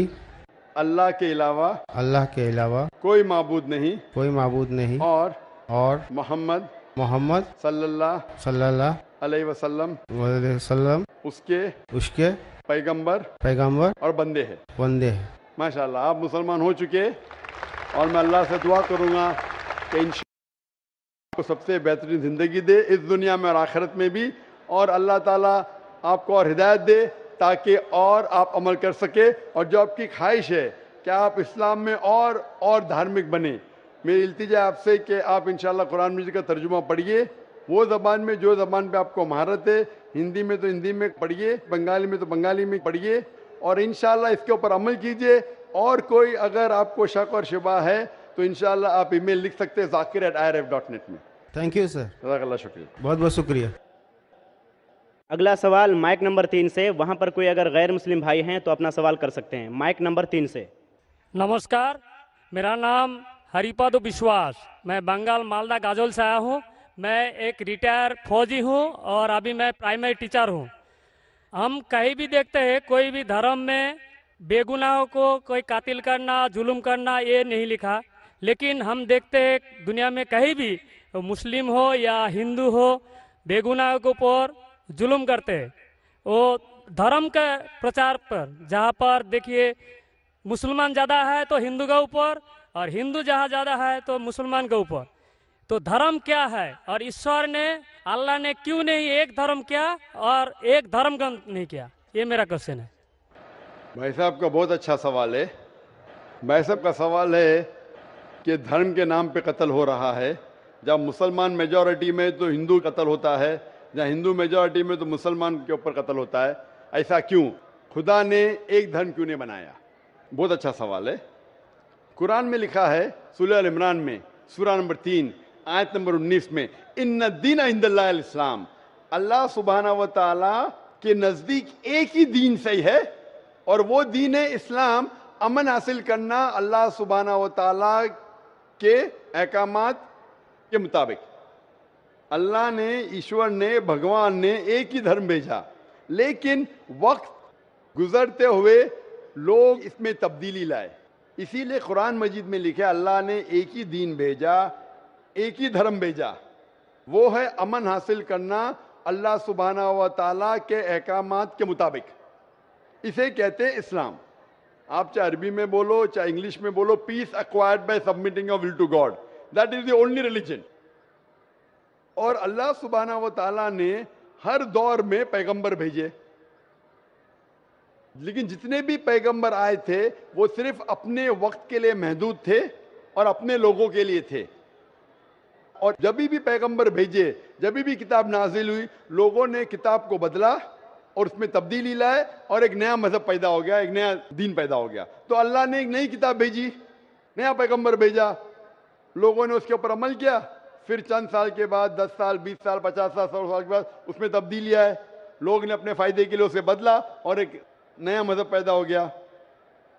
Speaker 2: अल्लाह के अलावा
Speaker 5: अल्लाह के अलावा
Speaker 2: कोई माबूद नहीं
Speaker 5: कोई माबूद नहीं
Speaker 2: और
Speaker 5: और
Speaker 2: मोहम्मद
Speaker 5: मोहम्मद
Speaker 2: सल्लल्लाहु
Speaker 5: सल्लल्लाहु
Speaker 2: अलैहि वसल्लम
Speaker 5: वसल्लम
Speaker 2: उसके
Speaker 5: उसके
Speaker 2: पैगंबर
Speaker 5: पैगंबर
Speaker 2: और बंदे हैं।
Speaker 5: बंदे हैं।
Speaker 2: माशाल्लाह, आप मुसलमान हो चुके और मैं अल्लाह से दुआ करूँगा कि इन को सबसे बेहतरीन ज़िंदगी दे इस दुनिया में और आखिरत में भी और अल्लाह ताला आपको और हिदायत दे ताकि और आप अमल कर सके। और जो आपकी ख्वाहिश है कि आप इस्लाम में और और धार्मिक बने। मेरी इल्तिजा आपसे कि आप इंशाल्लाह कुरान मजीद का तर्जुमा पढ़िए। वो ज़बान में, जो ज़बान पे आपको महारत है, हिंदी में तो हिंदी में पढ़िए, बंगाली में तो बंगाली में पढ़िए। और इंशाल्लाह इसके ऊपर अमल कीजिए। और कोई अगर आपको शक और शुबा है तो इंशाल्लाह आप ईमेल लिख सकते हैं Zakir at I dot net में।
Speaker 5: थैंक यू सर
Speaker 2: जजाकल्ला शुक्रिया।
Speaker 5: बहुत बहुत शुक्रिया।
Speaker 3: अगला सवाल माइक नंबर तीन से। वहाँ पर कोई अगर गैर मुस्लिम भाई हैं तो अपना सवाल कर सकते हैं। माइक नंबर तीन से।
Speaker 6: नमस्कार मेरा नाम हरिपद विश्वास मैं बंगाल मालदा गाजोल से आया हूँ। मैं एक रिटायर फौजी हूँ और अभी मैं प्राइमरी टीचर हूँ। हम कहीं भी देखते हैं, कोई भी धर्म में बेगुनाहों को कोई कातिल करना, जुल्म करना, ये नहीं लिखा। लेकिन हम देखते हैं, दुनिया में कहीं भी मुस्लिम हो या हिंदू हो, बेगुनाहों के ऊपर जुल्म करते हैं। वो धर्म के प्रचार पर, जहाँ पर देखिए, मुसलमान ज़्यादा है तो हिंदू के ऊपर और हिंदू जहाँ ज़्यादा है तो मुसलमान के ऊपर। तो धर्म क्या है? और ईश्वर ने अल्लाह ने क्यों नहीं एक धर्म किया और एक धर्म का नहीं किया? ये मेरा क्वेश्चन है।
Speaker 2: भाई साहब का बहुत अच्छा सवाल है। भाई साहब का सवाल है कि धर्म के नाम पे कत्ल हो रहा है। जब मुसलमान मेजॉरिटी में तो हिंदू कत्ल होता है जहाँ हिंदू मेजॉरिटी में तो मुसलमान के ऊपर कत्ल होता है। ऐसा क्यों? खुदा ने एक धर्म क्यों नहीं बनाया? बहुत अच्छा सवाल है। कुरान में लिखा है अल इमरान में सूरा नंबर तीन आयत नंबर उन्नीस में इन दीन इस्लाम। अल्लाह सुबहाना व ताला के नज़दीक एक ही दीन सही है, और वो दीन है इस्लाम अमन हासिल करना अल्लाह सुबहाना व ताला के अहकामात के मुताबिक। अल्लाह ने, ईश्वर ने, भगवान ने एक ही धर्म भेजा, लेकिन वक्त गुजरते हुए लोग इसमें तब्दीली लाए। इसीलिए कुरान मजीद में लिखे, अल्लाह ने एक ही दीन भेजा एक ही धर्म भेजा। वो है अमन हासिल करना अल्लाह सुबहाना व ताला के अहकाम के मुताबिक। इसे कहते हैं इस्लाम। आप चाहे अरबी में बोलो, चाहे इंग्लिश में बोलो peace acquired by submitting will to God that is the only religion और अल्लाह सुबहाना व ताला ने हर दौर में पैगंबर भेजे। लेकिन जितने भी पैगंबर आए थे, वो सिर्फ़ अपने वक्त के लिए महदूद थे और अपने लोगों के लिए थे। और जब भी पैगंबर भेजे, जब भी किताब नाजिल हुई, लोगों ने किताब को बदला और उसमें तब्दीली लाए और एक नया मज़हब पैदा हो गया, एक नया दीन पैदा हो गया। तो अल्लाह ने एक नई किताब भेजी, नया पैगंबर भेजा। लोगों ने उसके ऊपर अमल किया। फिर चंद साल के बाद, दस साल, बीस साल, पचास साल, सौ साल के बाद उसमें तब्दीली आए। लोग ने अपने फ़ायदे के लिए उसे बदला और एक नया मज़हब पैदा हो गया,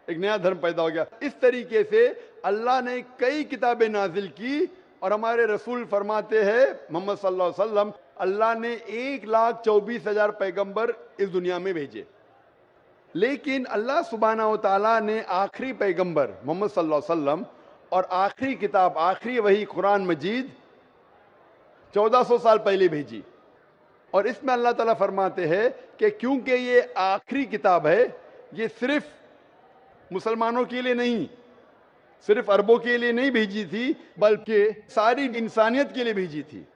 Speaker 2: एक नया धर्म पैदा हो गया। इस तरीके से अल्लाह ने कई किताबें नाजिल की और हमारे रसूल फरमाते हैं, मोहम्मद सल्लल्लाहु अलैहि वसल्लम, अल्लाह ने एक लाख चौबीस हज़ार पैगंबर इस दुनिया में भेजे। लेकिन अल्लाह सुबहाना तआला ने आखिरी पैगंबर, मोहम्मद सल्लल्लाहु और आखिरी किताब, आखिरी वही कुरान मजीद 1400 साल पहले भेजी। और इसमें अल्लाह ताला फरमाते हैं कि क्योंकि ये आखिरी किताब है, ये सिर्फ़ मुसलमानों के लिए नहीं सिर्फ़ अरबों के लिए नहीं भेजी थी, बल्कि सारी इंसानियत के लिए भेजी थी।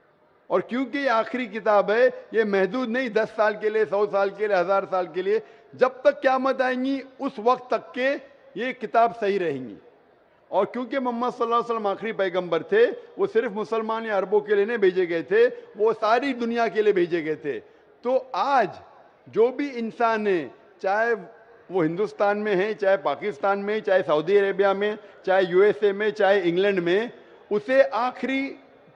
Speaker 2: और क्योंकि ये आखिरी किताब है, ये महदूद नहीं, दस साल के लिए, सौ साल के लिए, हज़ार साल के लिए, जब तक क्यामत आएँगी, उस वक्त तक के ये किताब सही रहेंगी। और क्योंकि मोहम्मद सल्लल्लाहु अलैहि वसल्लम आखिरी पैगंबर थे, वो सिर्फ़ मुसलमान या अरबों के लिए नहीं भेजे गए थे, वो सारी दुनिया के लिए भेजे गए थे। तो आज, जो भी इंसान है, चाहे वो हिंदुस्तान में है, चाहे पाकिस्तान में, चाहे सऊदी अरेबिया में, चाहे यूएसए में, चाहे इंग्लैंड में, उसे आखिरी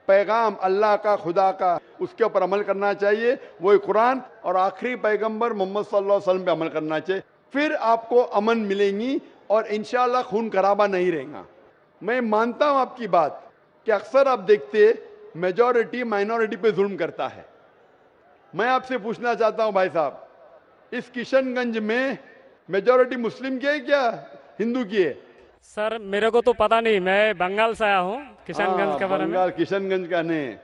Speaker 2: पैगाम अल्लाह का, खुदा का, उसके ऊपर अमल करना चाहिए। वो कुरान और आखिरी पैगंबर मोहम्मद वसल्लम पे अमल करना चाहिए। फिर आपको अमन मिलेंगी और इंशाल्लाह खून खराबा नहीं रहेगा। मैं मानता हूँ आपकी बात कि अक्सर आप देखते मेजॉरिटी माइनॉरिटी पे जुल्म करता है। मैं आपसे पूछना चाहता हूँ भाई साहब, इस किशनगंज में मेजॉरिटी मुस्लिम की है क्या? हिंदू की है?
Speaker 6: सर मेरे को तो पता नहीं मैं बंगाल से आया हूँ किशनगंज
Speaker 2: हाँ,
Speaker 6: के बारे में।
Speaker 2: बंगाल किशनगंज का नहीं।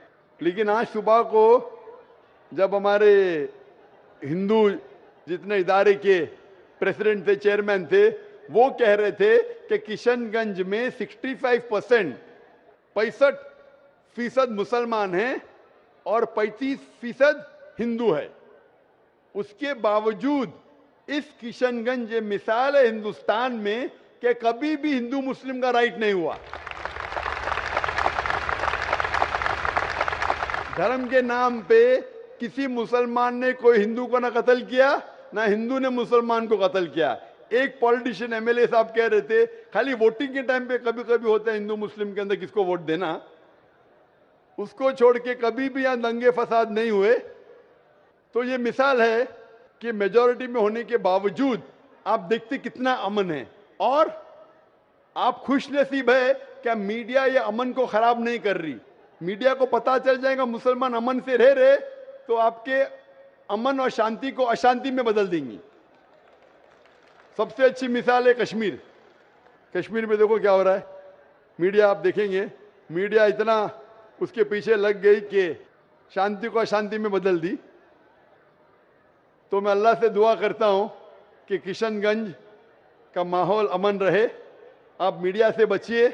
Speaker 2: लेकिन आज सुबह को जब हमारे हिंदू जितने इदारे के प्रेसिडेंट थे चेयरमैन थे वो कह रहे थे कि किशनगंज में 65 परसेंट पैंसठ फ़ीसद मुसलमान हैं और 35 फ़ीसद हिंदू है। उसके बावजूद इस किशनगंज मिसाल है हिंदुस्तान में कि कभी भी हिंदू मुस्लिम का राइट नहीं हुआ। धर्म के नाम पे किसी मुसलमान ने कोई हिंदू को ना कत्ल किया, ना हिंदू ने मुसलमान को कत्ल किया। एक पॉलिटिशियन एमएलए साहब कह रहे थे, खाली वोटिंग के टाइम पे कभी कभी होता है हिंदू मुस्लिम के अंदर किसको वोट देना। उसको छोड़ के कभी भी यहाँ दंगे फसाद नहीं हुए। तो ये मिसाल है कि मेजोरिटी में होने के बावजूद आप देखते कितना अमन है। और आप खुश नसीब है क्या मीडिया ये अमन को खराब नहीं कर रही। मीडिया को पता चल जाएगा मुसलमान अमन से रह रहे तो आपके अमन और शांति को अशांति में बदल देंगी। सबसे अच्छी मिसाल है कश्मीर। कश्मीर में देखो क्या हो रहा है। मीडिया आप देखेंगे। मीडिया इतना उसके पीछे लग गई कि शांति को अशांति में बदल दी। तो मैं अल्लाह से दुआ करता हूँ कि किशनगंज का माहौल अमन रहे। आप मीडिया से बचिए।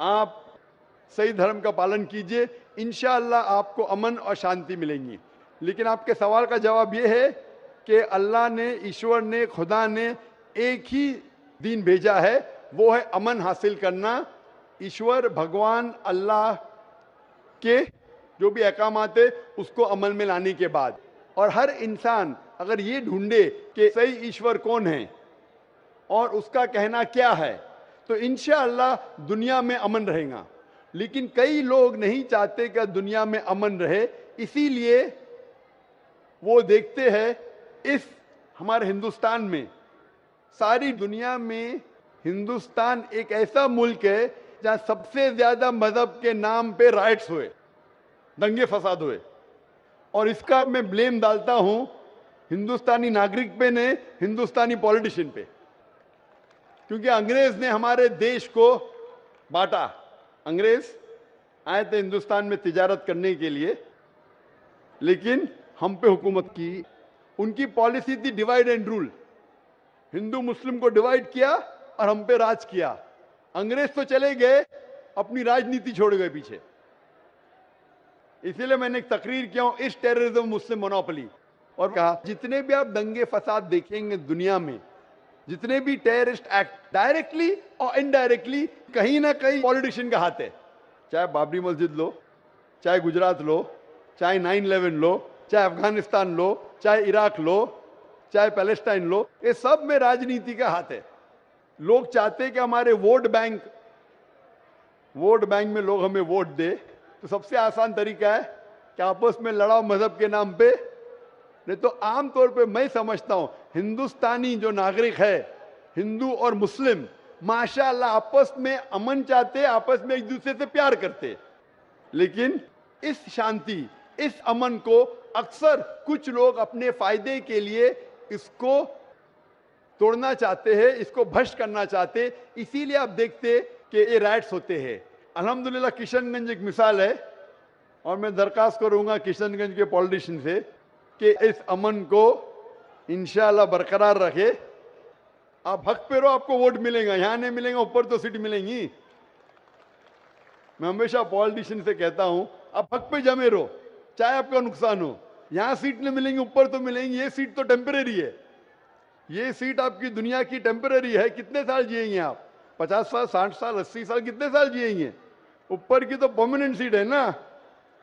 Speaker 2: आप सही धर्म का पालन कीजिए। इंशाअल्लाह आपको अमन और शांति मिलेंगी। लेकिन आपके सवाल का जवाब ये है कि अल्लाह ने, ईश्वर ने, खुदा ने एक ही दिन भेजा है, वो है अमन हासिल करना। ईश्वर, भगवान, अल्लाह के जो भी अहकाम है उसको अमल में लाने के बाद। और हर इंसान अगर ये ढूंढे कि सही ईश्वर कौन है और उसका कहना क्या है तो इंशाअल्लाह दुनिया में अमन रहेगा। लेकिन कई लोग नहीं चाहते कि दुनिया में अमन रहे, इसीलिए वो देखते हैं, इस हमारे हिंदुस्तान में, सारी दुनिया में हिंदुस्तान एक ऐसा मुल्क है जहाँ सबसे ज़्यादा मज़हब के नाम पे राइट्स हुए, दंगे फसाद हुए। और इसका मैं ब्लेम डालता हूँ हिंदुस्तानी नागरिक पे ने हिंदुस्तानी पॉलिटिशियन पे। क्योंकि अंग्रेज़ ने हमारे देश को बांटा। अंग्रेज़ आए थे हिंदुस्तान में तिजारत करने के लिए, लेकिन हम पे हुकूमत की। उनकी पॉलिसी थी divide and rule Hindu Muslim को डिवाइड किया और हम पे राज किया। अंग्रेज़ तो चले गए, अपनी राजनीति छोड़ गए पीछे। इसीलिए मैंने एक तकरीर किया हूँ, इस टेररिज्म मुस्लिम मोनोपली और कहा, जितने भी आप दंगे फसाद देखेंगे दुनिया में, जितने भी टेररिस्ट एक्ट डायरेक्टली और इनडायरेक्टली कहीं ना कहीं पॉलिटिशियन का हाथ है। चाहे बाबरी मस्जिद लो, चाहे गुजरात लो, चाहे नाइन इलेवन लो, चाहे अफ़गानिस्तान लो, चाहे इराक लो, चाहे पैलेस्टाइन लो, ये सब में राजनीति का हाथ है। लोग चाहते कि हमारे वोट बैंक वोट बैंक में लोग हमें वोट दे। तो सबसे आसान तरीका है कि आपस में लड़ाओ मज़हब के नाम पे। नहीं तो आमतौर पे मैं समझता हूँ, हिंदुस्तानी जो नागरिक है, हिंदू और मुस्लिम, माशाल्लाह आपस में अमन चाहते, आपस में एक दूसरे से प्यार करते। लेकिन इस शांति, इस अमन को अक्सर कुछ लोग अपने फ़ायदे के लिए इसको तोड़ना चाहते हैं, इसको भ्रष्ट करना चाहते इसीलिए आप देखते कि ये राइट्स होते हैं। अल्हम्दुलिल्लाह किशनगंज एक मिसाल है और मैं दरखास्त करूँगा किशनगंज के पॉलिटिशियन से कि इस अमन को इंशाल्लाह बरकरार रखे आप हक पे रहो आपको वोट मिलेगा यहाँ नहीं मिलेगा ऊपर तो सीट मिलेंगी मैं हमेशा पॉलिटिशियन से कहता हूँ आप हक पे जमे रहो चाहे आपका नुकसान हो यहाँ सीट नहीं मिलेंगी ऊपर तो मिलेंगी ये सीट तो टेम्परेरी है ये सीट आपकी दुनिया की टेम्परेरी है कितने साल जिएँगे आप पचास साल साठ साल अस्सी साल कितने साल जिएँगे ऊपर की तो परमानेंट सीट है ना।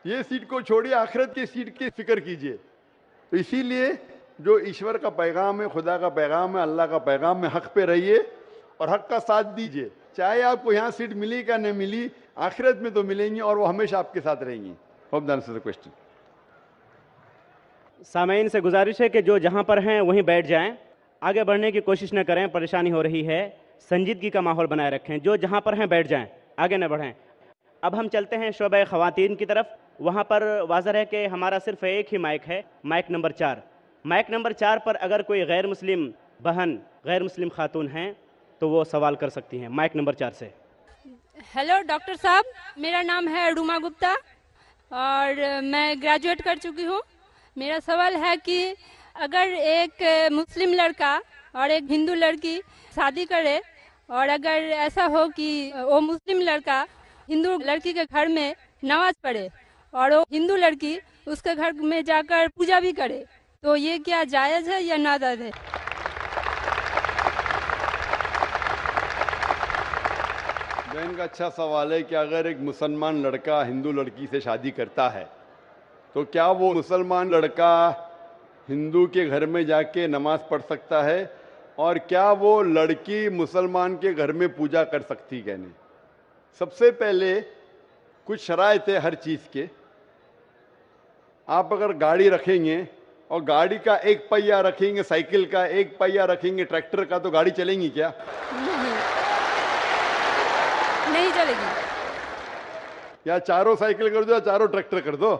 Speaker 2: ये सीट को छोड़िए, आखिरत की सीट की फ़िक्र कीजिए। तो इसीलिए जो ईश्वर का पैगाम है, खुदा का पैगाम है, अल्लाह का पैगाम है, हक पे रहिए और हक का साथ दीजिए। चाहे आपको यहाँ सीट मिली क्या नहीं मिली, आखिरत में तो मिलेंगी और वो हमेशा आपके साथ रहेंगी। होप द क्वेश्चन
Speaker 3: सामीन से गुजारिश है कि जो जहाँ पर हैं, वहीं बैठ जाएँ। आगे बढ़ने की कोशिश न करें, परेशानी हो रही है। संजीदगी का माहौल बनाए रखें। जो जहाँ पर हैं, बैठ जाएँ। आगे न बढ़ें। अब हम चलते हैं शोब ख़वातीन की तरफ़। वहाँ पर वाजह है कि हमारा सिर्फ़ एक ही माइक है, माइक नंबर चार। माइक नंबर चार पर अगर कोई गैर मुस्लिम बहन, गैर मुस्लिम खातून हैं तो वो सवाल कर सकती हैं, माइक नंबर चार से।
Speaker 7: हेलो, डॉक्टर साहब, मेरा नाम है रुमा गुप्ता और मैं ग्रेजुएट कर चुकी हूँ। मेरा सवाल है कि अगर एक मुस्लिम लड़का और एक हिंदू लड़की शादी करे और अगर ऐसा हो कि वो मुस्लिम लड़का हिंदू लड़की के घर में नमाज़ पढ़े और वो हिंदू लड़की उसके घर में जाकर पूजा भी करे। तो ये क्या जायज़ है या नाजायज है?
Speaker 2: बहन का अच्छा सवाल है कि अगर एक मुसलमान लड़का हिंदू लड़की से शादी करता है तो क्या वो मुसलमान लड़का हिंदू के घर में जाके नमाज़ पढ़ सकता है? और क्या वो लड़की मुसलमान के घर में पूजा कर सकती क्या नहीं? सबसे पहले कुछ शराइत है हर चीज़ के। आप अगर गाड़ी रखेंगे और गाड़ी का एक पहिया रखेंगे साइकिल का एक पहिया रखेंगे ट्रैक्टर का तो गाड़ी चलेंगी क्या?
Speaker 7: नहीं। नहीं चलेगी।
Speaker 2: या चारों साइकिल कर दो या चारों ट्रैक्टर कर दो।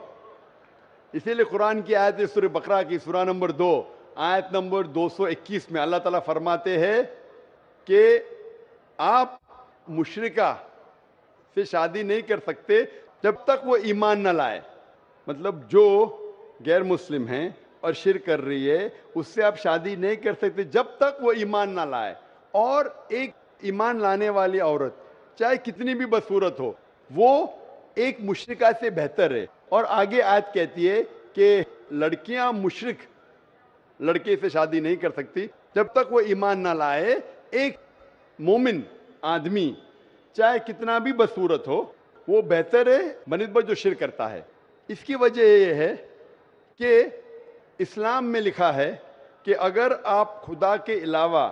Speaker 2: इसीलिए कुरान की आयत सूर्य बकरा की सूरा नंबर दो। आयत नंबर 221 में अल्लाह ताला फरमाते हैं कि आप मुशरिका से शादी नहीं कर सकते जब तक वो ईमान न लाए। मतलब जो गैर मुस्लिम हैं और शिर कर रही है, उससे आप शादी नहीं कर सकते जब तक वो ईमान ना लाए। और एक ईमान लाने वाली औरत, चाहे कितनी भी बदसूरत हो, वो एक मुशरिका से बेहतर है। और आगे आयत कहती है कि लड़कियाँ मुशरिक, लड़के से शादी नहीं कर सकती जब तक वो ईमान ना लाए। एक मोमिन आदमी चाहे कितना भी बदसूरत हो, वो बेहतर है बनस्बत जो शिर करता है। इसकी वजह यह है कि इस्लाम में लिखा है कि अगर आप खुदा के अलावा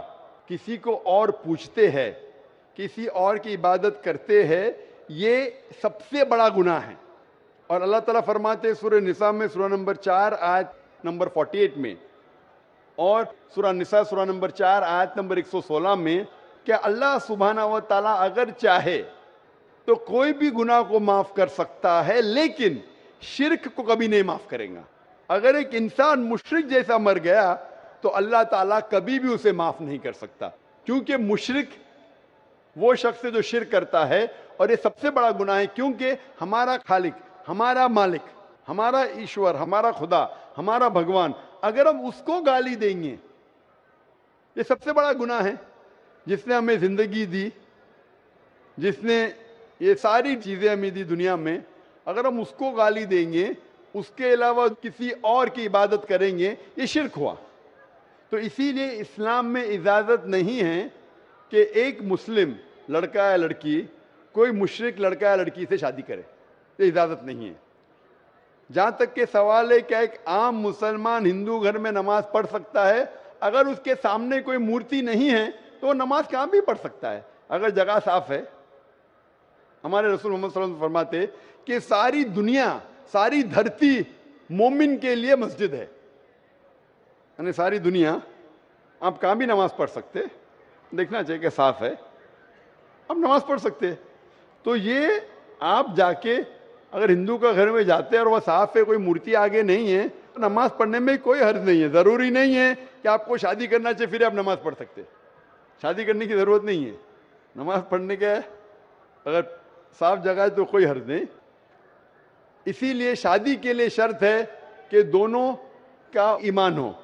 Speaker 2: किसी को और पूछते हैं, किसी और की इबादत करते हैं, ये सबसे बड़ा गुनाह है। और अल्लाह ताला फरमाते सूरह निसा में, सूरह नंबर चार, आयत नंबर 48 में, और सूरह निसा, सूरह नंबर चार, आयत नंबर 116 में कि अल्लाह सुबहाना व ताला अगर चाहे तो कोई भी गुनाह को माफ़ कर सकता है, लेकिन शिरक को कभी नहीं माफ़ करेगा। अगर एक इंसान मुशरक जैसा मर गया तो अल्लाह ताला कभी भी उसे माफ़ नहीं कर सकता। क्योंकि मुशरक वो शख्स जो शिर करता है, और ये सबसे बड़ा गुनाह है, क्योंकि हमारा खालिक, हमारा मालिक, हमारा ईश्वर, हमारा खुदा, हमारा भगवान, अगर हम उसको गाली देंगे, ये सबसे बड़ा गुनाह है। जिसने हमें ज़िंदगी दी, जिसने ये सारी चीज़ें हमें दी दुनिया में, अगर हम उसको गाली देंगे, उसके अलावा किसी और की इबादत करेंगे, ये शिरक हुआ। तो इसीलिए इस्लाम में इजाज़त नहीं है कि एक मुस्लिम लड़का या लड़की, कोई मुशरक लड़का या लड़की से शादी करे। ये इजाज़त नहीं है। जहाँ तक के सवाल है क्या एक आम मुसलमान हिंदू घर में नमाज़ पढ़ सकता है, अगर उसके सामने कोई मूर्ति नहीं है तो वो नमाज़ कहाँ भी पढ़ सकता है। अगर जगह साफ़ है, हमारे रसूल मोहम्मद फरमाते कि सारी दुनिया, सारी धरती मोमिन के लिए मस्जिद है। यानी सारी दुनिया, आप कहाँ भी नमाज़ पढ़ सकते, देखना चाहिए कि साफ़ है। आप नमाज़ पढ़ सकते। तो ये आप जाके अगर हिंदू का घर में जाते हैं और वह साफ़ है, कोई मूर्ति आगे नहीं है तो नमाज़ पढ़ने में कोई हर्ज नहीं है। ज़रूरी नहीं है कि आपको शादी करना चाहिए, फिर आप नमाज़ पढ़ सकते। शादी करने की ज़रूरत नहीं है। नमाज़ पढ़ने के अगर साफ़ जगह है तो कोई हर्ज नहीं। इसीलिए शादी के लिए शर्त है कि दोनों का ईमान हो।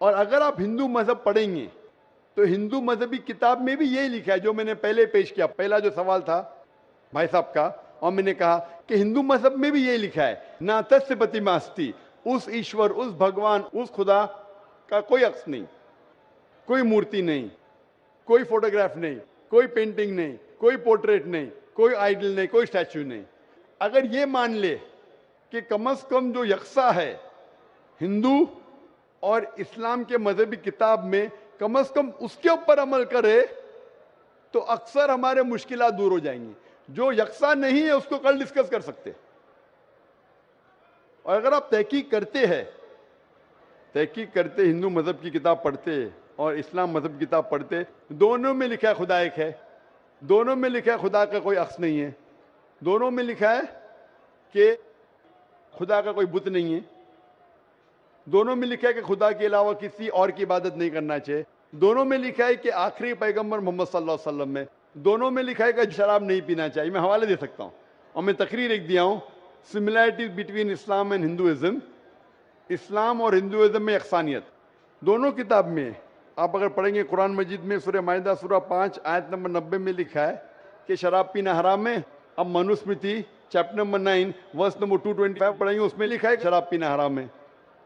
Speaker 2: और अगर आप हिंदू मज़हब पढ़ेंगे तो हिंदू मजहबी किताब में भी यही लिखा है, जो मैंने पहले पेश किया। पहला जो सवाल था भाई साहब का, और मैंने कहा कि हिंदू मज़हब में भी यही लिखा है, ना तस्य प्रतिमास्ती उस ईश्वर, उस भगवान, उस खुदा का कोई अक्स नहीं, कोई मूर्ति नहीं। कोई फोटोग्राफ नहीं, कोई पेंटिंग नहीं, कोई पोर्ट्रेट नहीं, कोई आइडल नहीं, कोई स्टैचू नहीं। अगर ये मान ले कि कम अज कम जो यकसा है, हिंदू और इस्लाम के मजहबी किताब में कम अज कम उसके ऊपर अमल करे तो अक्सर हमारे मुश्किल दूर हो जाएँगी। जो यकसा नहीं है, उसको कल डिस्कस कर सकते और अगर आप तहकीक करते हैं, तहकीक करते हिंदू मज़हब की किताब पढ़ते और इस्लाम मज़हब किताब पढ़ते, दोनों में लिखा है खुदा एक है। दोनों में लिखा है खुदा का कोई अक्स नहीं है। दोनों में लिखा है कि खुदा का कोई बुत नहीं है। दोनों में लिखा है कि खुदा के अलावा किसी और की इबादत नहीं करना चाहिए। दोनों में लिखा है कि आखिरी पैगंबर मोहम्मद सल्लल्लाहु अलैहि वसल्लम में। दोनों में लिखा है कि शराब नहीं पीना चाहिए। मैं हवाले दे सकता हूँ। और मैं तकरीर लिख दिया हूँ। Similarities between Islam and Hinduism इस्लाम और हिंदुज़म में यकसानियत दोनों किताब में आप अगर पढ़ेंगे कुरान मजीद में सुर माहिदा सूरा पाँच, आयत नंबर नब्बे में लिखा है कि शराब पीना हराम है। अब Manusmriti chapter number nine verse number two twenty five पढ़ेंगे, उसमें लिखा है शराब पीना हराम है।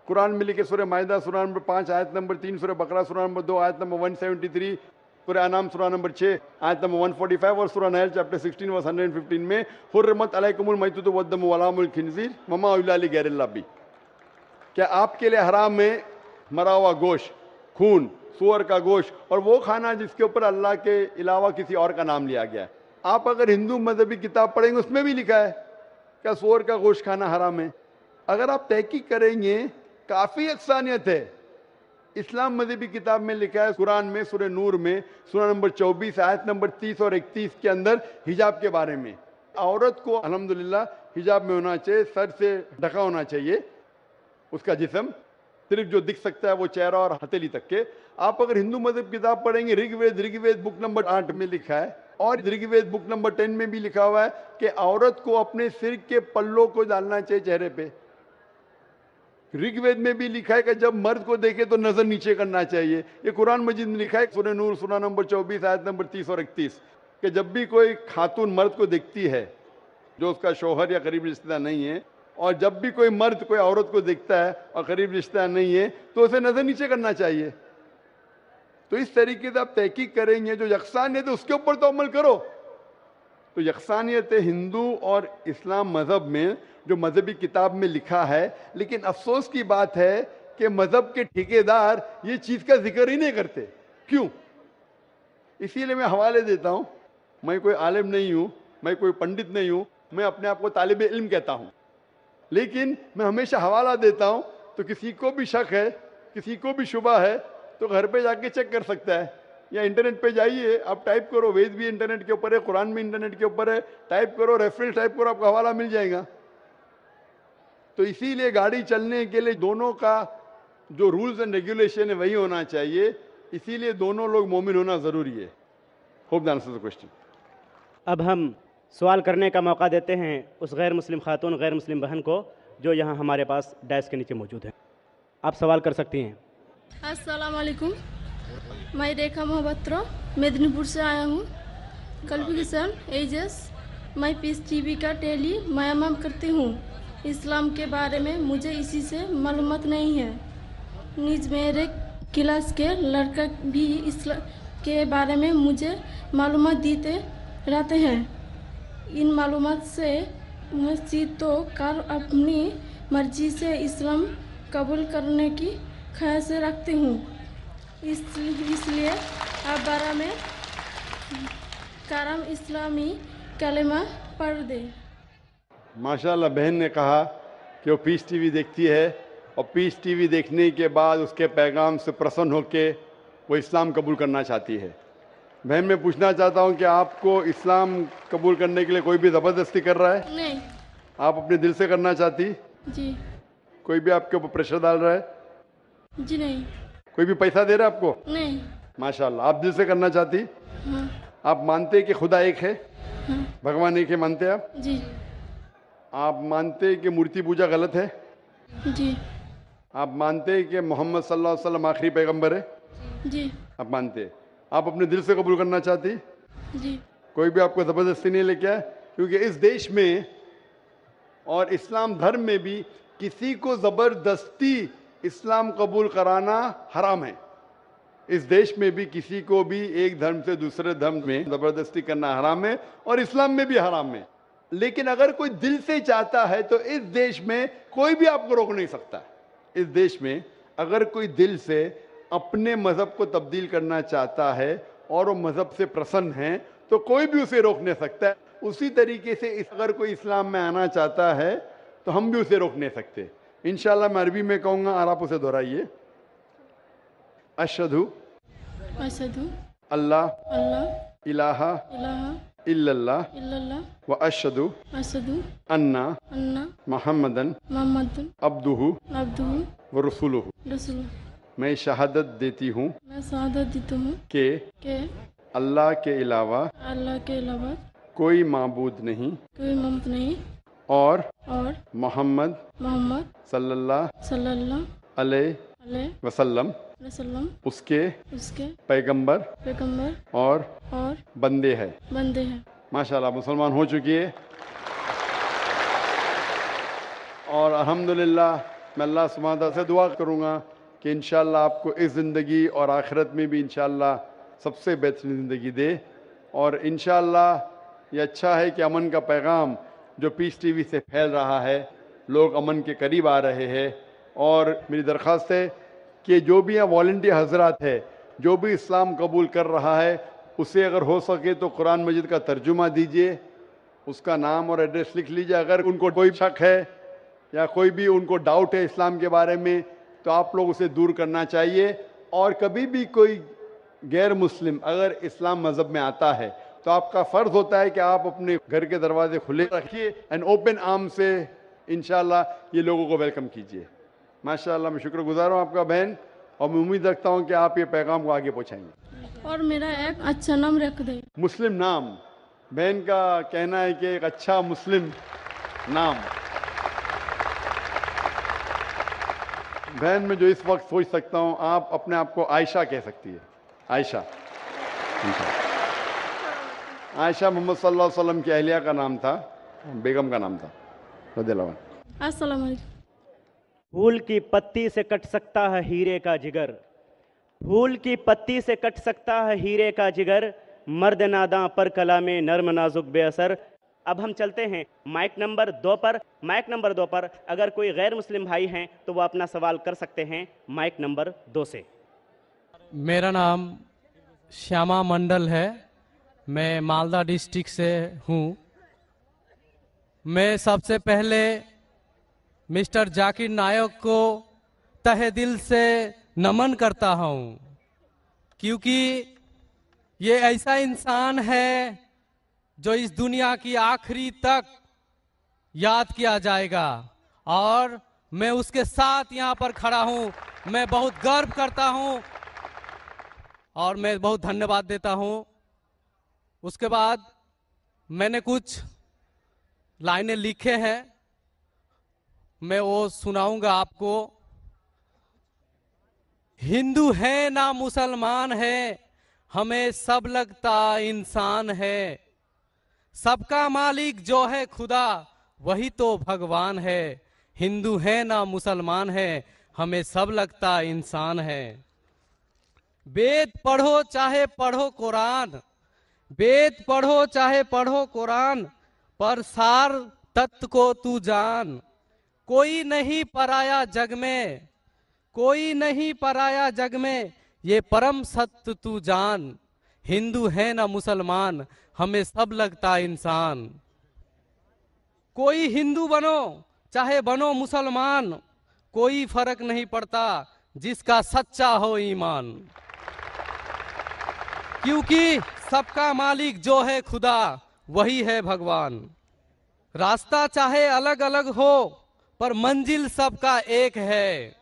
Speaker 2: कुरान में लिखे सुर माहिदा सुरा नंबर पाँच, आयत नंबर तीन सुर बकरा सुरा नंबर दो, आयत नंबर वन सेवेंटी थ्री सुर अनाम सुरा नंबर छः आयत नंबर वन फोर्टी फाइव और सुरा नहल chapter sixteen verse hundred fifteen में, हुर्रमत अलैकुमुल मैतुत वद्दम वलामुल खिंजीर, ममा उलाली गैरिल्ला भी क्या आपके लिए हराम है? मरा हुआ गोश्त, खून। सुअर का गोश्त, और वो खाना जिसके ऊपर अल्लाह के अलावा किसी और का नाम लिया गया है। आप अगर हिंदू मजहबी किताब पढ़ेंगे, उसमें भी लिखा है क्या सुअर का गोश्त खाना हराम है? अगर आप तहकीक करेंगे, काफ़ी अक्सानियत है। इस्लाम मजहबी किताब में लिखा है, कुरान में सुर नूर में सुरा नंबर 24 आयत नंबर 30 और 31 के अंदर हिजाब के बारे में। औरत को, अल्हम्दुलिल्लाह, हिजाब में होना चाहिए, सर से ढका होना चाहिए, उसका जिसम सिर्फ़ जो दिख सकता है वो चेहरा और हथेली तक के। आप अगर हिंदू मज़हब किताब पढ़ेंगे, ऋग्वेद ऋग्वेद बुक नंबर आठ में लिखा है और ऋग्वेद बुक नंबर टेन में भी लिखा हुआ है कि औरत को अपने सिर के पल्लों को डालना चाहिए चेहरे पे। ऋग्वेद में भी लिखा है कि जब मर्द को देखे तो नज़र नीचे करना चाहिए। ये कुरान मजिद में लिखा है सुर नूर सुना नंबर चौबीस, आयत नंबर तीस और इकतीस, कि जब भी कोई खातून मर्द को देखती है, जो उसका शोहर या करीब रिश्तेदार नहीं है और जब भी कोई मर्द, कोई औरत को देखता है और करीब रिश्ता नहीं है तो उसे नज़र नीचे करना चाहिए। तो इस तरीके से आप तहकीक करेंगे, जो यकसानियत है उसके ऊपर तो अमल करो। तो यकसानियत हिंदू और इस्लाम मज़हब में, जो मजहबी किताब में लिखा है, लेकिन अफसोस की बात है कि मज़हब के ठेकेदार ये चीज़ का ज़िक्र ही नहीं करते। क्यों? इसीलिए मैं हवाले देता हूँ, मैं कोई आलिम नहीं हूँ, मैं कोई पंडित नहीं हूँ, मैं अपने आप को तालिब इल्म कहता हूँ। लेकिन मैं हमेशा हवाला देता हूँ तो किसी को भी शक है, किसी को भी शुबा है तो घर पे जाके चेक कर सकता है। या इंटरनेट पे जाइए, आप टाइप करो, वेद भी इंटरनेट के ऊपर है, कुरान भी इंटरनेट के ऊपर है टाइप करो रेफरेंस टाइप करो, आपको हवाला मिल जाएगा। तो इसीलिए गाड़ी चलने के लिए दोनों का जो रूल्स एंड रेगुलेशन है, वही होना चाहिए। इसीलिए दोनों लोग मोमिन होना ज़रूरी है। Hope the answer the question
Speaker 3: अब हम सवाल करने का मौका देते हैं उस गैर मुस्लिम खातून, गैर मुस्लिम बहन को, जो यहाँ हमारे पास डैश के नीचे मौजूद है। आप सवाल कर सकती हैं।
Speaker 8: अस्सलाम वालेकुम मैं रेखा मोहबत्रा मेदिनीपुर से आया हूँ। क्वालिफिकेशन एजेस, मैं पीस टीवी का टेली मैम करती हूँ। इस्लाम के बारे में मुझे इसी से मालूम नहीं है। निज मेरे क्लास के लड़का भी इस्लाम के बारे में मुझे मालूम देते रहते हैं। इन मालूम से मस्जिद तो कर अपनी मर्ज़ी से इस्लाम कबूल करने की से रखती हूँ। इस, इसलिए आप बारह में कारम इस्लामी कलमा पढ़ दे।
Speaker 2: माशाल्लाह, बहन ने कहा कि वो पीस टीवी देखती है और पीस टीवी देखने के बाद उसके पैगाम से प्रसन्न होकर वो इस्लाम कबूल करना चाहती है। बहन मैं पूछना चाहता हूँ कि आपको इस्लाम कबूल करने के लिए कोई भी ज़बरदस्ती कर रहा है?
Speaker 8: नहीं।
Speaker 2: आप अपने दिल से करना चाहती?
Speaker 8: जी।
Speaker 2: कोई भी आपके ऊपर प्रेशर डाल रहा है?
Speaker 8: जी नहीं।
Speaker 2: कोई भी पैसा दे रहा है आपको?
Speaker 8: नहीं।
Speaker 2: माशाल्लाह। आप दिल से करना चाहती?
Speaker 8: हाँ।
Speaker 2: आप मानते हैं कि खुदा एक है?
Speaker 8: हाँ।
Speaker 2: भगवान एक है मानते हैं आप?
Speaker 8: जी।
Speaker 2: आप मानते हैं कि मूर्ति पूजा गलत है?
Speaker 8: जी।
Speaker 2: आप मानते हैं कि मोहम्मद सल्लल्लाहु अलैहि वसल्लम आखिरी पैगंबर है?
Speaker 8: जी।
Speaker 2: आप मानते हैं? आप अपने दिल से कबूल करना चाहती?
Speaker 8: जी।
Speaker 2: कोई भी आपको ज़बरदस्ती नहीं लेके आए क्योंकि इस देश में और इस्लाम धर्म में भी किसी को ज़बरदस्ती इस्लाम कबूल कराना हराम है। इस देश में भी किसी को भी एक धर्म से दूसरे धर्म में ज़बरदस्ती करना हराम है और इस्लाम में भी हराम है। लेकिन अगर कोई दिल से चाहता है तो इस देश में कोई भी आपको रोक नहीं सकता। इस देश में अगर कोई दिल से अपने मज़हब को तब्दील करना चाहता है और वो मज़हब से प्रसन्न है तो कोई भी उसे रोक नहीं सकता। है उसी तरीके से इस अगर कोई इस्लाम में आना चाहता है तो हम भी उसे रोक नहीं सकते। इंशाल्लाह मैं अरबी में कहूँगा और आप उसे दोहराइए। अशदु
Speaker 8: अशहदु।
Speaker 2: अल्लाह।
Speaker 8: अल्लाह।
Speaker 2: इलाहा।
Speaker 8: इलाहा।
Speaker 2: इल्लल्लाह।
Speaker 8: इल्लल्लाह।
Speaker 2: व अशदु
Speaker 8: अशहदु।
Speaker 2: अन्ना।
Speaker 8: अन्ना।
Speaker 2: मोहम्मदन।
Speaker 8: मोहम्मद
Speaker 2: अब्दुहु।
Speaker 8: अब्दुहु।
Speaker 2: व रसूलुहु।
Speaker 8: रसूल
Speaker 2: मैं शहादत देती हूँ
Speaker 8: मैं शहादत देती हूँ
Speaker 2: के,
Speaker 8: कि
Speaker 2: अल्लाह के अलावा
Speaker 8: अल्लाह के अलावा
Speaker 2: कोई मबूद नहीं
Speaker 8: कोई ममत नहीं
Speaker 2: और
Speaker 8: और
Speaker 2: मोहम्मद
Speaker 8: मोहम्मद
Speaker 2: सल्लल्लाहु
Speaker 8: सल्लल्लाहु
Speaker 2: अलैहि वसल्लम
Speaker 8: वसल्लम
Speaker 2: उसके
Speaker 8: उसके
Speaker 2: पैगंबर
Speaker 8: पैगंबर
Speaker 2: और
Speaker 8: और
Speaker 2: बंदे हैं।
Speaker 8: बंदे हैं।
Speaker 2: माशाल्लाह मुसलमान हो चुकी है। और अल्हम्दुलिल्लाह मैं अल्लाह सुबहाना से दुआ करूँगा। कि इन आपको इस ज़िंदगी और आखिरत में भी इन सबसे बेहतरीन ज़िंदगी दे। और इन ये अच्छा है कि अमन का पैगाम जो पीस टीवी से फैल रहा है, लोग अमन के करीब आ रहे हैं। और मेरी दरख्वास्त है कि जो भी यहाँ वॉल्टियर हजरात है, जो भी इस्लाम कबूल कर रहा है, उसे अगर हो सके तो कुरान मजिद का तर्जुमा दीजिए। उसका नाम और एड्रेस लिख लीजिए। अगर उनको कोई शक है या कोई भी उनको डाउट है इस्लाम के बारे में तो आप लोग उसे दूर करना चाहिए। और कभी भी कोई गैर मुस्लिम अगर इस्लाम मज़हब में आता है तो आपका फ़र्ज़ होता है कि आप अपने घर के दरवाजे खुले रखिए एंड ओपन आर्म से इनशाला ये लोगों को वेलकम कीजिए। माशाल्लाह मैं शुक्रगुजार हूँ आपका बहन और मैं उम्मीद रखता हूँ कि आप ये पैगाम को आगे पहुँचाएँगे।
Speaker 8: और मेरा एक अच्छा नाम रख दे।
Speaker 2: मुस्लिम नाम। बहन का कहना है कि एक अच्छा मुस्लिम नाम। बहन मैं जो इस वक्त सोच सकता हूँ आप अपने आप को आयशा कह सकती है। आयशा। आयशा मोहम्मद सल्लल्लाहु अलैहि वसल्लम की अहलिया का नाम था बेगम का नाम था।
Speaker 8: अस्सलाम
Speaker 3: फूल की पत्ती से कट सकता है हीरे का जिगर। फूल की पत्ती से कट सकता है हीरे का जिगर। मर्द नादा पर कला में नर्म नाजुक बेअसर। अब हम चलते हैं माइक नंबर दो पर। माइक नंबर दो पर अगर कोई गैर मुस्लिम भाई हैं तो वो अपना सवाल कर सकते हैं माइक नंबर दो से।
Speaker 9: मेरा नाम श्यामा मंडल है। मैं मालदा डिस्ट्रिक्ट से हूँ। मैं सबसे पहले मिस्टर जाकिर नायक को तहे दिल से नमन करता हूँ, क्योंकि ये ऐसा इंसान है जो इस दुनिया की आखिरी तक याद किया जाएगा। और मैं उसके साथ यहाँ पर खड़ा हूँ। मैं बहुत गर्व करता हूँ और मैं बहुत धन्यवाद देता हूँ। उसके बाद मैंने कुछ लाइनें लिखे हैं। मैं वो सुनाऊँगा आपको। हिंदू है ना मुसलमान है, हमें सब लगता इंसान है। सबका मालिक जो है खुदा, वही तो भगवान है। हिंदू है ना मुसलमान है, हमें सब लगता इंसान है। वेद पढ़ो चाहे पढ़ो कुरान, वेद पढ़ो चाहे पढ़ो कुरान, पर सार तत्व को तू जान। कोई नहीं पराया जग में, कोई नहीं पराया जग में, ये परम सत्य तू जान। हिंदू है ना मुसलमान हमें सब लगता इंसान। कोई हिंदू बनो, चाहे बनो मुसलमान, कोई फ़र्क नहीं पड़ता जिसका सच्चा हो ईमान। क्योंकि सबका मालिक जो है खुदा, वही है भगवान। रास्ता चाहे अलग अलग हो, पर मंजिल सबका एक है।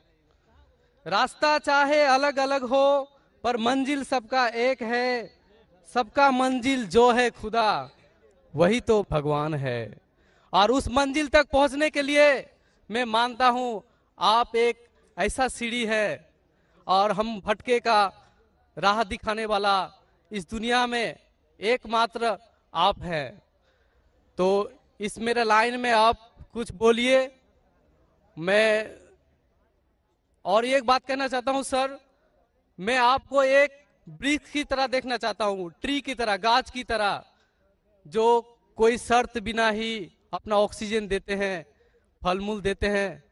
Speaker 9: रास्ता चाहे अलग अलग हो, पर मंजिल सबका एक है। सबका मंजिल जो है खुदा, वही तो भगवान है। और उस मंजिल तक पहुँचने के लिए मैं मानता हूँ, आप एक ऐसा सीढ़ी है, और हम भटके का राह दिखाने वाला इस दुनिया में एकमात्र आप हैं। तो इस मेरे लाइन में आप कुछ बोलिए। मैं और एक बात कहना चाहता हूँ, सर, मैं आपको एक वृक्ष की तरह देखना चाहता हूँ, ट्री की तरह गाछ की तरह, जो कोई शर्त बिना ही अपना ऑक्सीजन देते हैं फल मूल देते हैं।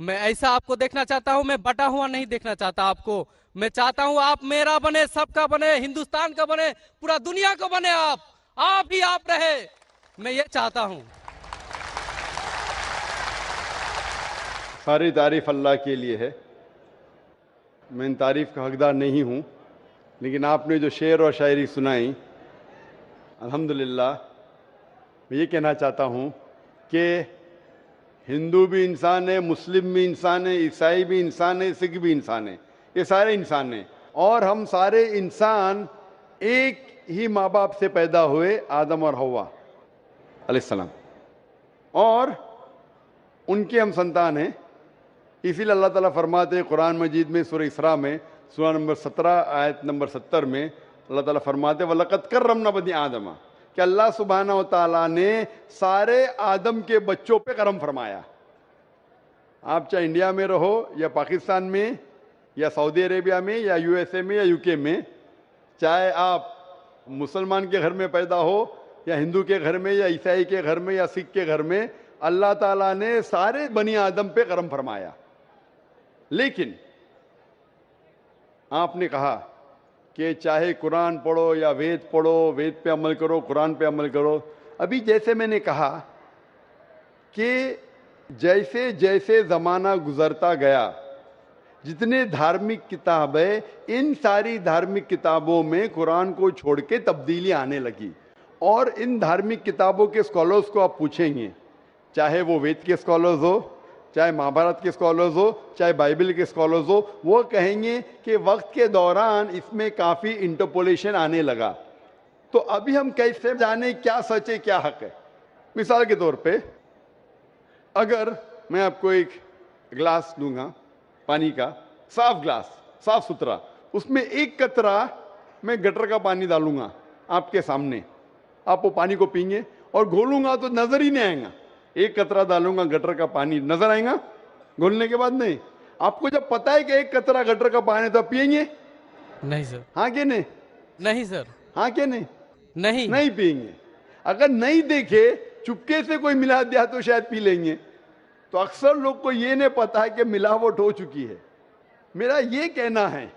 Speaker 9: मैं ऐसा आपको देखना चाहता हूँ, मैं बटा हुआ नहीं देखना चाहता आपको। मैं चाहता हूँ आप मेरा बने, सबका बने, हिंदुस्तान का बने, पूरा दुनिया का बने आप। आप ही आप रहे। मैं ये चाहता हूँ।
Speaker 2: सारी तारीफ़ अल्लाह के लिए है। मैं इन तारीफ़ का हकदार नहीं हूँ। लेकिन आपने जो शेर और शायरी सुनाई, अल्हम्दुलिल्लाह, मैं ये कहना चाहता हूँ कि हिंदू भी इंसान है, मुस्लिम भी इंसान है, ईसाई भी इंसान है, सिख भी इंसान है, ये सारे इंसान हैं। और हम सारे इंसान एक ही माँ बाप से पैदा हुए, आदम और हवा अलैहिस्सलाम और उनके हम संतान हैं। इसीलिए अल्लाह ताला फरमाते हैं, कुरान मजीद में, सूरह इसरा में सूरह नंबर सत्रह, आयत नंबर सत्तर में अल्लाह ताला फरमाते वलकत कर रमना बदी आदमा। कि अल्लाह सुबहाना ताला ने सारे आदम के बच्चों पे करम फरमाया। आप चाहे इंडिया में रहो, या पाकिस्तान में, या सऊदी अरेबिया में, या यूएसए में, या यूके में, चाहे आप मुसलमान के घर में पैदा हो, या हिंदू के घर में, या ईसाई के घर में, या सिख के घर में, अल्लाह ताला ने सारे बनी आदम पे करम फरमाया। लेकिन आपने कहा कि चाहे कुरान पढ़ो या वेद पढ़ो, वेद पे अमल करो, कुरान पे अमल करो, अभी जैसे मैंने कहा कि जैसे जैसे ज़माना गुजरता गया, जितने धार्मिक किताब है, इन सारी धार्मिक किताबों में कुरान को छोड़ के तब्दीली आने लगी। और इन धार्मिक किताबों के स्कॉलर्स को आप पूछेंगे, चाहे वो वेद के स्कॉलर्स हो चाहे महाभारत के स्कॉलर्स हो, चाहे बाइबल के स्कॉलर्स हो, वो कहेंगे कि वक्त के दौरान इसमें काफ़ी इंटरपोलेशन आने लगा। तो अभी हम कैसे जाने क्या सच है, क्या हक है? मिसाल के तौर पे, अगर मैं आपको एक ग्लास दूँगा, पानी का, साफ़ ग्लास साफ़ सुथरा, उसमें एक कतरा मैं गटर का पानी डालूँगा आपके सामने। आप वो पानी को पीएँगे और घोलूँगा तो नज़र ही नहीं आएगा। एक कतरा डालूँगा गटर का पानी। नज़र आएगा? घोलने के बाद नहीं। आपको जब पता है कि एक कतरा गटर का पानी तो पियेंगे?
Speaker 9: नहीं सर।
Speaker 2: हाँ के नहीं?
Speaker 9: नहीं सर।
Speaker 2: हाँ के नहीं?
Speaker 9: नहीं।
Speaker 2: नहीं पियेंगे। अगर नहीं देखे चुपके से कोई मिला दिया तो शायद पी लेंगे। तो अक्सर लोग को ये नहीं पता है कि मिलावट हो चुकी है। मेरा ये कहना है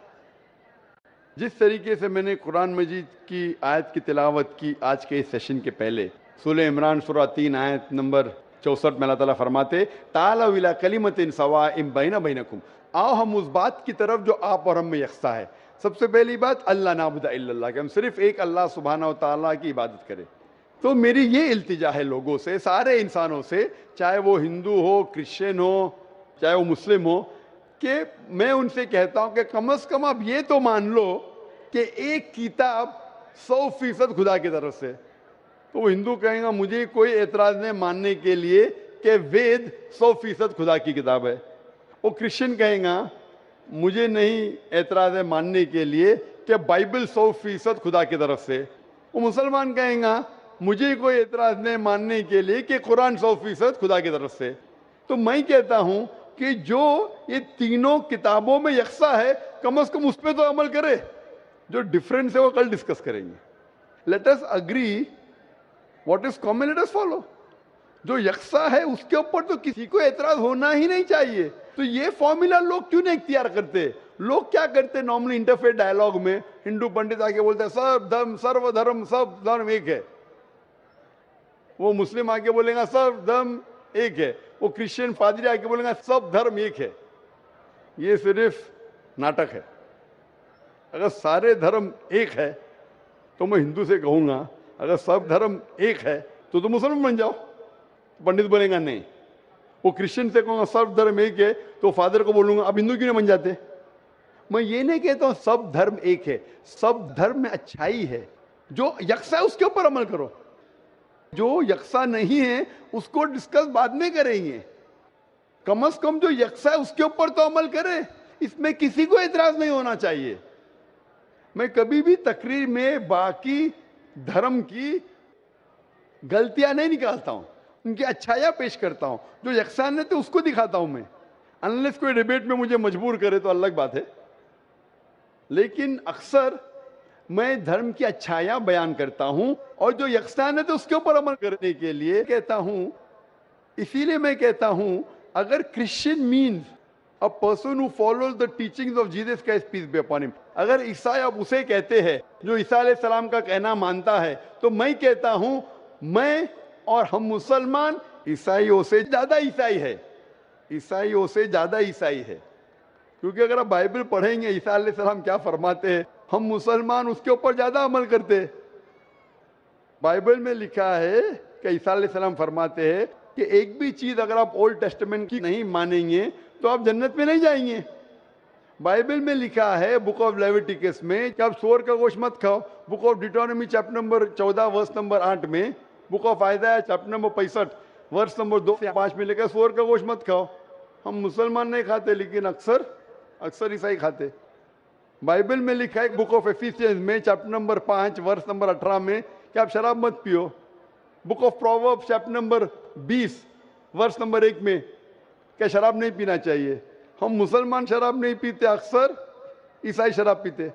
Speaker 2: जिस तरीके से मैंने कुरान मजीद की आयत की तिलावत की आज के इस सेशन के पहले सुल इमरान सुरा तीन आयत नंबर चौसठ में अल्लाह ताला फरमाते, ताला विला कलीमत इन सवा इम बैना बैनकुम। आओ हम उस बात की तरफ़ जो आप और हम में यकसा है। सबसे पहली बात अल्लाह नाबुदा इल्लल्लाह, कि हम सिर्फ़ एक अल्लाह सुबहाना ताला की इबादत करें। तो मेरी ये इल्तिजा है लोगों से, सारे इंसानों से, चाहे वो हिंदू हो, क्रिश्चियन हो, चाहे वो मुस्लिम हो, कि मैं उनसे कहता हूँ कि कम अज कम आप ये तो मान लो कि एक किताब सौ फ़ीसद खुदा की तरफ़ से तो वो हिंदू कहेगा, मुझे कोई एतराज़ नहीं मानने के लिए कि वेद सौ फ़ीसद खुदा की किताब है। वो क्रिश्चियन कहेगा, मुझे नहीं एतराज़ है मानने के लिए कि बाइबल सौ फ़ीसद खुदा की तरफ़ से वो मुसलमान कहेगा, मुझे कोई एतराज़ नहीं मानने के लिए कि कुरान सौ फ़ीसद खुदा की तरफ़ से तो मैं कहता हूँ कि जो ये तीनों किताबों में यकसा है, कम अज कम उस पर तो अमल करे। जो डिफरेंस है वो कल डिस्कस करेंगे। Let us agree what is common let us follow जो यक्सा है, उसके ऊपर तो किसी को एतराज़ होना ही नहीं चाहिए। तो ये फॉर्मूला लोग क्यों नहीं इख्तियार करते? लोग क्या करते नॉर्मली इंटरफेयर डायलॉग में? हिंदू पंडित आके बोलते हैं, सब धर्म, सर्व धर्म, सब धर्म एक है। वो मुस्लिम आके बोलेगा, सब धर्म एक है। वो क्रिश्चियन पादरी आके बोलेगा, सब धर्म एक है। ये सिर्फ़ नाटक है। अगर सारे धर्म एक है तो मैं हिंदू से कहूँगा अगर सब धर्म एक है तो तो मुसलमान बन जाओ। पंडित बोलेगा नहीं। वो क्रिश्चियन से कहूँगा, सब धर्म एक है। तो फादर को बोलूँगा अब हिंदू क्यों नहीं बन जाते? मैं ये नहीं कहता हूँ, सब धर्म एक है। सब धर्म में अच्छाई है। जो यक्सा है, उसके ऊपर अमल करो। जो यक्सा नहीं है, उसको डिस्कस बाद में करेंगे। कम अज कम जो यक्सा है, उसके ऊपर तो अमल करें। इसमें किसी को एतराज़ नहीं होना चाहिए। मैं कभी भी तकरीर में बाकी धर्म की गलतियाँ नहीं निकालता हूँ, उनकी अच्छाइयाँ पेश करता हूँ। जो यकसान है उसको दिखाता हूँ मैं। अनलेस कोई डिबेट में मुझे मजबूर करे तो अलग बात है। लेकिन अक्सर मैं धर्म की अच्छाइयाँ बयान करता हूँ और जो यकसान है तो उसके ऊपर अमल करने के लिए कहता हूँ। इसीलिए मैं कहता हूँ, अगर Christian means a person who follows the teachings of Jesus Christ peace be upon him अगर ईसाई अब उसे कहते हैं, जो ईसा सलाम का कहना मानता है तो मैं कहता हूँ, मैं और हम मुसलमान ईसाइयों से ज़्यादा ईसाई है। ईसाइयों से ज़्यादा ईसाई है। क्योंकि अगर आप बाइबल पढ़ेंगे, ईसा सलाम क्या फरमाते हैं, हम मुसलमान उसके ऊपर ज़्यादा अमल करते बाइबल में लिखा है कि ईसा सलाम फरमाते हैं कि एक भी चीज़ अगर आप ओल्ड टेस्टमेंट की नहीं मानेंगे तो आप जन्नत में नहीं जाएँगे। बाइबल में लिखा है, बुक ऑफ़ लेविटिकस में, कि आप सोर का गोश्त मत खाओ। Book of Deuteronomy chapter number चौदह वर्ष नंबर आठ में, book of Isaiah chapter number पैंसठ वर्ष नंबर दो से पाँच में लिखा सोर का गोश्त मत खाओ। हम मुसलमान नहीं खाते, लेकिन अक्सर अक्सर ईसाई खाते। बाइबल में लिखा है, बुक ऑफ़ एफिशियंस में, चैप्टर नंबर पाँच वर्ष नंबर अठारह में, कि आप शराब मत पियो। Book of Proverbs chapter number बीस वर्ष नंबर एक में क्या शराब नहीं पीना चाहिए। हम मुसलमान शराब नहीं पीते अक्सर, ईसाई शराब पीते।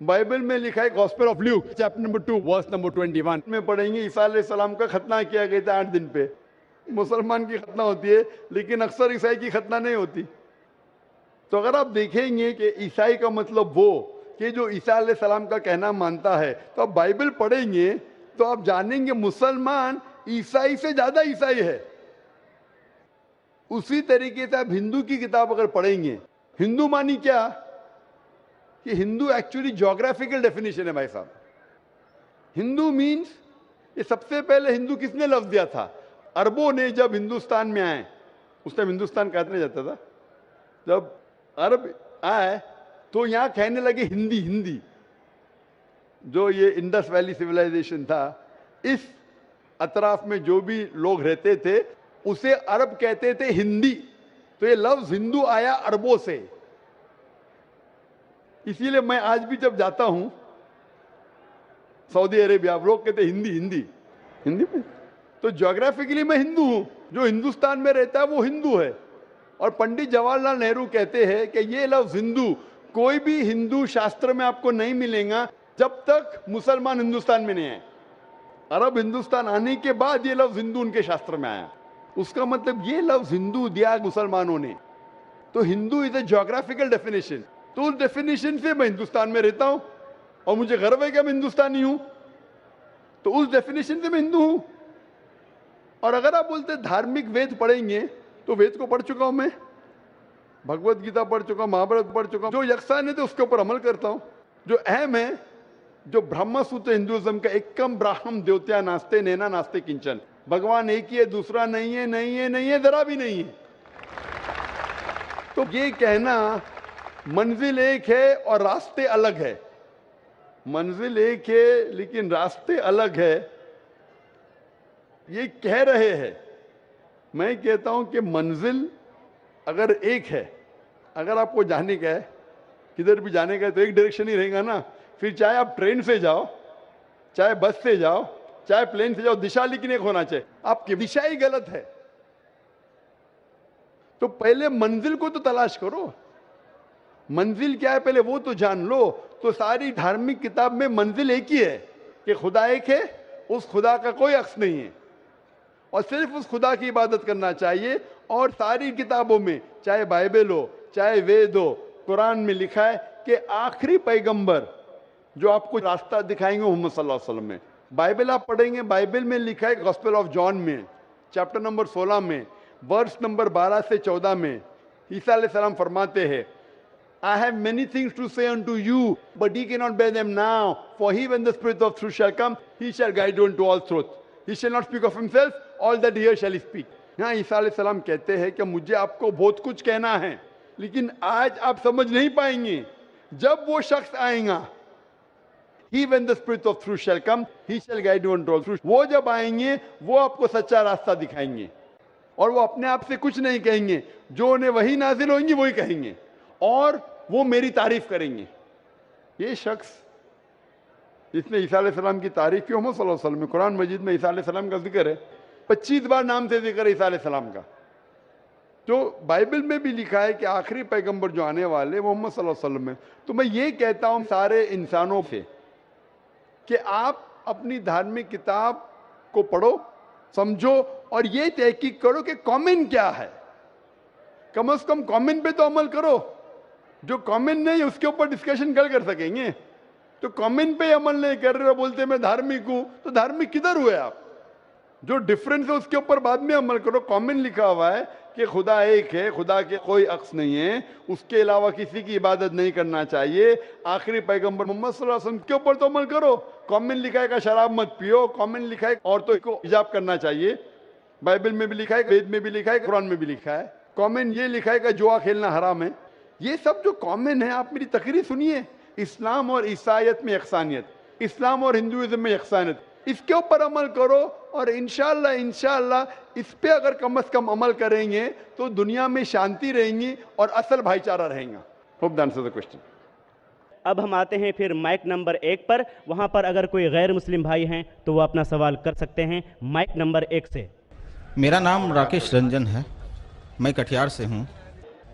Speaker 2: बाइबल में लिखा है Gospel of Luke chapter number two verse number twenty one में पढ़ेंगे, ईसा सलाम का खतना किया गया था आठ दिन पे। मुसलमान की खतना होती है, लेकिन अक्सर ईसाई की खतना नहीं होती। तो अगर आप देखेंगे कि ईसाई का मतलब वो, कि जो ईसा सलाम का कहना मानता है तो आप बाइबल पढ़ेंगे तो आप जानेंगे मुसलमान ईसाई से ज़्यादा ईसाई है। उसी तरीके से आप हिंदू की किताब अगर पढ़ेंगे, हिंदू मानी क्या? कि हिंदू एक्चुअली जोग्राफिकल डेफिनेशन है भाई साहब। हिंदू मीन्स ये सबसे पहले हिंदू किसने लफ्ज दिया था? अरबों ने जब हिंदुस्तान में आए उस टाइम हिंदुस्तान कहते जाता था? जब अरब आए तो यहाँ कहने लगे हिंदी हिंदी। जो ये इंडस वैली सिविलाइजेशन था, इस अतराफ में जो भी लोग रहते थे उसे अरब कहते थे हिंदी। तो ये लफ्ज हिंदू आया अरबों से। इसीलिए मैं आज भी जब जाता हूँ, सऊदी अरेबिया लोग कहते हिंदी हिंदी। हिंदी में? तो ज्योग्राफिकली मैं हिंदू हूँ। जो हिंदुस्तान में रहता है वो हिंदू है। और पंडित जवाहरलाल नेहरू कहते हैं कि ये लफ्ज हिंदू, कोई भी हिंदू शास्त्र में आपको नहीं मिलेगा जब तक मुसलमान हिंदुस्तान में नहीं आए। अरब हिंदुस्तान आने के बाद ये लफ्ज हिंदू उनके शास्त्र में आया। उसका मतलब ये लफ्ज हिंदू दिया मुसलमानों ने। तो Hindu is a geographical definition तो उस डेफिनेशन से मैं हिंदुस्तान में रहता हूँ, और मुझे गर्व है कि मैं हिंदुस्तानी हूँ। तो उस डेफिनेशन से मैं हिंदू हूँ। और अगर आप बोलते धार्मिक वेद पढ़ेंगे तो वेद को पढ़ चुका हूँ मैं। भगवत गीता पढ़ चुका हूँ, महाभारत पढ़ चुका हूँ। जो यक्षान है तो उसके ऊपर अमल करता हूँ। जो अहम है, जो ब्रह्म सूत्र हिंदुज्म का एकम ब्राह्म देवत्या नास्ते नैना नास्ते किंचन। भगवान एक ही है, दूसरा नहीं है नहीं है नहीं है, जरा भी नहीं है। तो ये कहना, मंजिल एक है और रास्ते अलग है। मंजिल एक है, लेकिन रास्ते अलग है। ये कह रहे हैं। मैं कहता हूँ कि मंजिल अगर एक है, अगर आपको जाने का है, किधर भी जाने का है तो एक डायरेक्शन ही रहेगा ना। फिर चाहे आप ट्रेन से जाओ, चाहे बस से जाओ चाहे प्लेन से जाओ, दिशा लेकिन एक होना चाहिए। आपकी दिशा ही गलत है। तो पहले मंजिल को तो तलाश करो। मंजिल क्या है? पहले वो तो जान लो। तो सारी धार्मिक किताब में मंजिल एक ही है कि खुदा एक है, उस खुदा का कोई अक्स नहीं है। और सिर्फ़ उस खुदा की इबादत करना चाहिए। और सारी किताबों में, चाहे बाइबल हो, चाहे वेद हो, कुरान में लिखा है कि आखिरी पैगंबर जो आपको रास्ता दिखाएँगे, मोहम्मद सल्लल्लाहु अलैहि वसल्लम में। बाइबल आप पढ़ेंगे, बाइबल में लिखा है गॉस्पेल ऑफ़ जॉन में चैप्टर नंबर 16 में वर्स नंबर 12 से 14 में, ईसा सलाम फरमाते हैं I have many things to say unto you but he can not bear them now for he when the spirit of truth shall come he shall guide on to all truth he shall not speak of himself all that hear shall speak यहाँ ईसा सलाम कहते हैं कि मुझे आपको बहुत कुछ कहना है, लेकिन आज आप समझ नहीं पाएँगे, जब वो शख्स आएगा ही when the spirit of truth shall come. He shall guide you into all वो जब आएँगे, वो आपको सच्चा रास्ता दिखाएँगे। और वो अपने आप से कुछ नहीं कहेंगे। जो उन्हें वही नाजिल होंगी, वही कहेंगे। और वो मेरी तारीफ़ करेंगे। ये शख्स जिसने ईसा सलाम की तारीफ़ की, मोहम्मद सल्लल्लाहु अलैहि वसल्लम कुरान मजीद में ईसा सलाम का ज़िक्र है। पच्चीस बार नाम से ज़िक्र है ईसा सलाम का। तो बाइबल में भी लिखा है कि आखिरी पैगंबर जो आने वाले मोहम्मद वसल्लम में तो मैं ये कहता हूँ सारे इंसानों से कि आप अपनी धार्मिक किताब को पढ़ो, समझो और ये तहकीक करो कि कॉमन क्या है। कम से कम कॉमन पे तो अमल करो। जो कमेंट नहीं, उसके ऊपर डिस्कशन कल कर सकेंगे। तो कमेंट पे अमल नहीं कर रहे हो, बोलते मैं धार्मिक हूँ। तो धार्मिक किधर हुए आप? जो डिफरेंस है, उसके ऊपर बाद में अमल करो। कॉमन लिखा हुआ है कि खुदा एक है, खुदा के कोई अक्स नहीं है। उसके अलावा किसी की इबादत नहीं करना चाहिए। आखिरी पैगंबर मोहम्मद के ऊपर तो अमल करो। लिखा है का शराब मत पियो, कमेंट लिखा है औरतों को हिजाब करना चाहिए। बाइबल में भी लिखा है, वेद में भी लिखा है, कुरान में भी लिखा है। कमेंट ये लिखा है कि जुआ खेलना हराम है। ये सब जो कॉमन है, आप मेरी तकरीर सुनिए। इस्लाम और ईसाइत में यकसानियत इस्लाम और हिंदुइज्म में यकसानियत इसके ऊपर अमल करो और इनशाला इनशाला इस पर अगर कम अज़ कम अमल करेंगे तो दुनिया में शांति रहेंगी और असल भाईचारा रहेगा। Hope the answer the question
Speaker 3: अब हम आते हैं फिर माइक नंबर एक पर। वहाँ पर अगर कोई गैर मुस्लिम भाई हैं तो वो अपना सवाल कर सकते हैं माइक नंबर एक से।
Speaker 10: मेरा नाम राकेश रंजन है। मैं कटिहार से हूँ।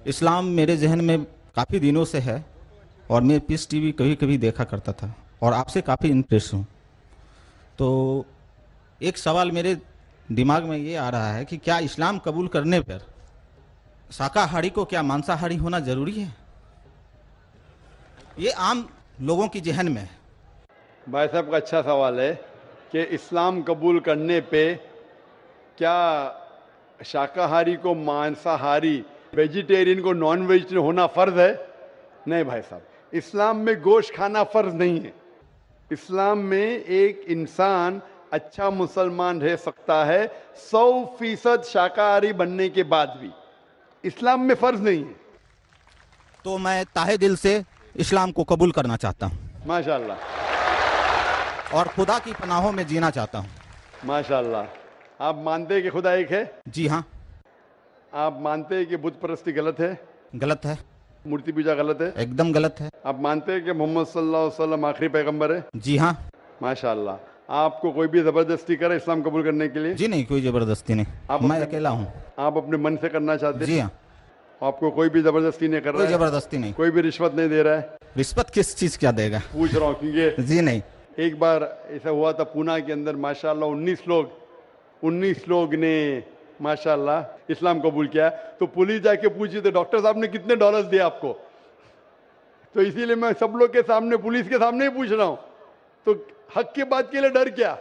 Speaker 10: इस्लाम मेरे जहन में काफ़ी दिनों से है और मैं पीस टीवी कभी कभी देखा करता था और आपसे काफ़ी इंप्रेस हूँ। तो एक सवाल मेरे दिमाग में ये आ रहा है कि क्या इस्लाम कबूल करने पर शाकाहारी को क्या मांसाहारी होना ज़रूरी है? ये आम लोगों की जहन में है।
Speaker 2: भाई साहब, का अच्छा सवाल है कि इस्लाम कबूल करने पे क्या शाकाहारी को मांसाहारी, वेजिटेरियन को नॉन वेजिटेरियन होना फ़र्ज़ है? नहीं भाई साहब, इस्लाम में गोश्त खाना फ़र्ज़ नहीं है। इस्लाम में एक इंसान अच्छा मुसलमान रह सकता है सौ फ़ीसद शाकाहारी बनने के बाद भी। इस्लाम में फ़र्ज़ नहीं है।
Speaker 10: तो मैं ताहे दिल से इस्लाम को कबूल करना चाहता हूँ।
Speaker 2: माशाल्लाह।
Speaker 10: और खुदा की पनाहों में जीना चाहता हूँ।
Speaker 2: माशाल्लाह। आप मानते हैं कि खुदा एक है?
Speaker 10: जी हाँ।
Speaker 2: आप मानते हैं कि बुत परस्ती गलत है?
Speaker 10: गलत है।
Speaker 2: मूर्ति पूजा गलत है?
Speaker 10: एकदम गलत है।
Speaker 2: आप मानते हैं कि मोहम्मद सल्लल्लाहु अलैहि वसल्लम आखिरी पैगंबर है?
Speaker 10: जी हाँ।
Speaker 2: माशाल्लाह। आपको कोई भी ज़बरदस्ती करे इस्लाम कबूल करने के लिए?
Speaker 10: जी नहीं कोई ज़बरदस्ती नहीं।
Speaker 2: आप
Speaker 10: मैं अकेला हूँ।
Speaker 2: आप अपने मन से करना चाहते
Speaker 10: जी हाँ।
Speaker 2: आपको कोई भी ज़बरदस्ती नहीं कर रहा है?
Speaker 10: ज़बरदस्ती नहीं।
Speaker 2: कोई भी रिश्वत नहीं दे रहा है?
Speaker 10: रिश्वत किस चीज़ क्या देगा?
Speaker 2: पूछ रहा हूँ क्योंकि
Speaker 10: जी नहीं।
Speaker 2: एक बार ऐसा हुआ था पूना के अंदर माशाल्लाह उन्नीस लोग उन्नीस लोग ने माशाल्लाह इस्लाम कबूल किया। तो पुलिस जाके पूछी तो डॉक्टर साहब ने कितने डॉलर्स दिए आपको? तो इसीलिए मैं सब लोग के सामने पुलिस के सामने ही पूछ रहा हूँ। तो हक की बात के लिए डर क्या?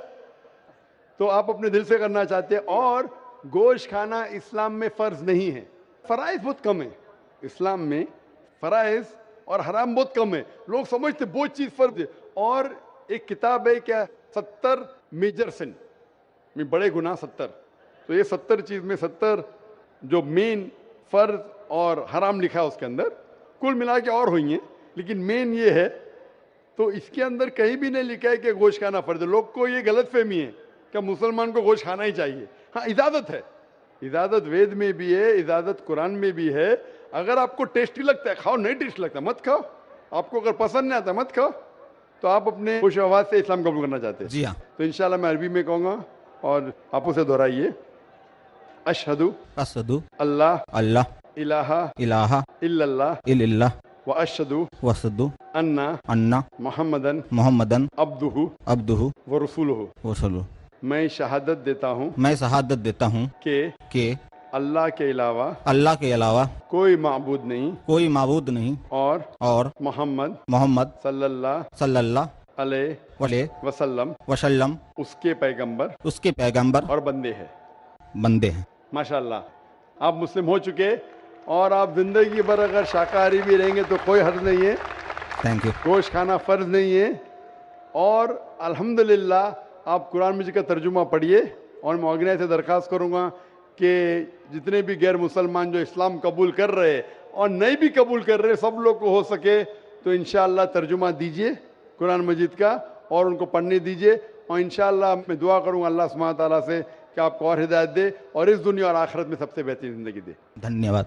Speaker 2: तो आप अपने दिल से करना चाहते हैं, और गोश्त खाना इस्लाम में फ़र्ज़ नहीं है। फ़राइज बहुत कम है। इस्लाम में फ़राइज और हराम बहुत कम है। लोग समझते बहुत चीज़ फ़र्ज़ है। और एक किताब है क्या? सत्तर मेजर सिन में बड़े गुनाह सत्तर। तो ये सत्तर चीज़ में सत्तर जो मेन फ़र्ज़ और हराम लिखा है उसके अंदर, कुल मिला के और हुई हैं। लेकिन मेन ये है तो इसके अंदर कहीं भी नहीं लिखा है कि गोश्त खाना फ़र्ज़ लोग को ये गलत फहमी है कि मुसलमान को गोश्त खाना ही चाहिए। हाँ इजाज़त है। इजाज़त वेद में भी है इजाज़त कुरान में भी है। अगर आपको टेस्टी लगता है खाओ नहीं टेस्टी लगता मत खाओ। आपको अगर पसंद नहीं आता मत खाओ। तो आप अपने खुश आवाज़ से इस्लाम कबूल करना चाहते हैं।
Speaker 10: जी हाँ।
Speaker 2: तो इंशाल्लाह मैं अरबी में कहूँगा और आप उसे दोहराइए। अशहदु
Speaker 10: असदु
Speaker 2: अल्लाह
Speaker 10: अल्लाह
Speaker 2: इलाहा
Speaker 10: इलाहा
Speaker 2: इल्लल्लाह।
Speaker 10: इल्लल्लाह।
Speaker 2: अशदु
Speaker 10: वसदु
Speaker 2: अन्ना
Speaker 10: अन्ना
Speaker 2: मोहम्मदन
Speaker 10: मोहम्मदन
Speaker 2: अब्दुहु
Speaker 10: अब्दुहु
Speaker 2: व रसूलुहु
Speaker 10: वसलु
Speaker 2: मैं शहादत देता हूँ
Speaker 10: मैं शहादत देता हूँ
Speaker 2: कि
Speaker 10: कि
Speaker 2: अल्लाह के अलावा
Speaker 10: अल्लाह के अलावा
Speaker 2: कोई माबूद नहीं
Speaker 10: कोई माबूद नहीं
Speaker 2: और
Speaker 10: और
Speaker 2: मोहम्मद
Speaker 10: मोहम्मद
Speaker 2: सल्लल्लाहु
Speaker 10: सल्लल्लाहु
Speaker 2: अलैहि
Speaker 10: अलैहि
Speaker 2: वसल्लम
Speaker 10: वसल्लम
Speaker 2: उसके पैगंबर
Speaker 10: उसके पैगंबर
Speaker 2: और बंदे हैं।
Speaker 10: बंदे हैं।
Speaker 2: माशाल्लाह आप मुस्लिम हो चुके और आप ज़िंदगी भर अगर शाकाहारी भी रहेंगे तो कोई हर्ज नहीं है।
Speaker 10: थैंक यू
Speaker 2: गोश्त खाना फ़र्ज़ नहीं है। और अल्हम्दुलिल्लाह आप कुरान मजीद का तर्जुमा पढ़िए और मैं ऑर्गेनाइज से दरख्वास्त करूँगा कि जितने भी गैर मुसलमान जो इस्लाम कबूल कर रहे और नहीं भी कबूल कर रहे सब लोग को हो सके तो इन तर्जुमा दीजिए कुरान मजीद का और उनको पढ़ने दीजिए और इन मैं दुआ करूँगा अल्लाह सुबहान ताला से कि आपको और हिदायत दे और इस दुनिया और आखिरत में सबसे बेहतरीन ज़िंदगी दे।
Speaker 10: धन्यवाद।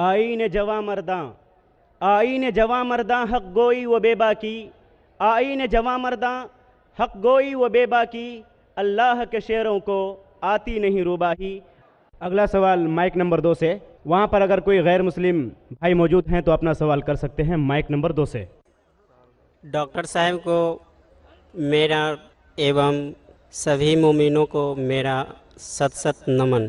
Speaker 3: आईन जवा मर्दा, आईन जवा मर्दा, हक गोई व बेबा की आईन जवा मर्दा, हक गोई व बेबा की अल्लाह के शेरों को आती नहीं रूबाही। अगला सवाल माइक नंबर दो से। वहाँ पर अगर कोई गैर मुस्लिम भाई मौजूद हैं तो अपना सवाल कर सकते हैं माइक नंबर दो से।
Speaker 11: डॉक्टर साहब को मेरा एवं सभी मोमिनों को मेरा सत सत नमन।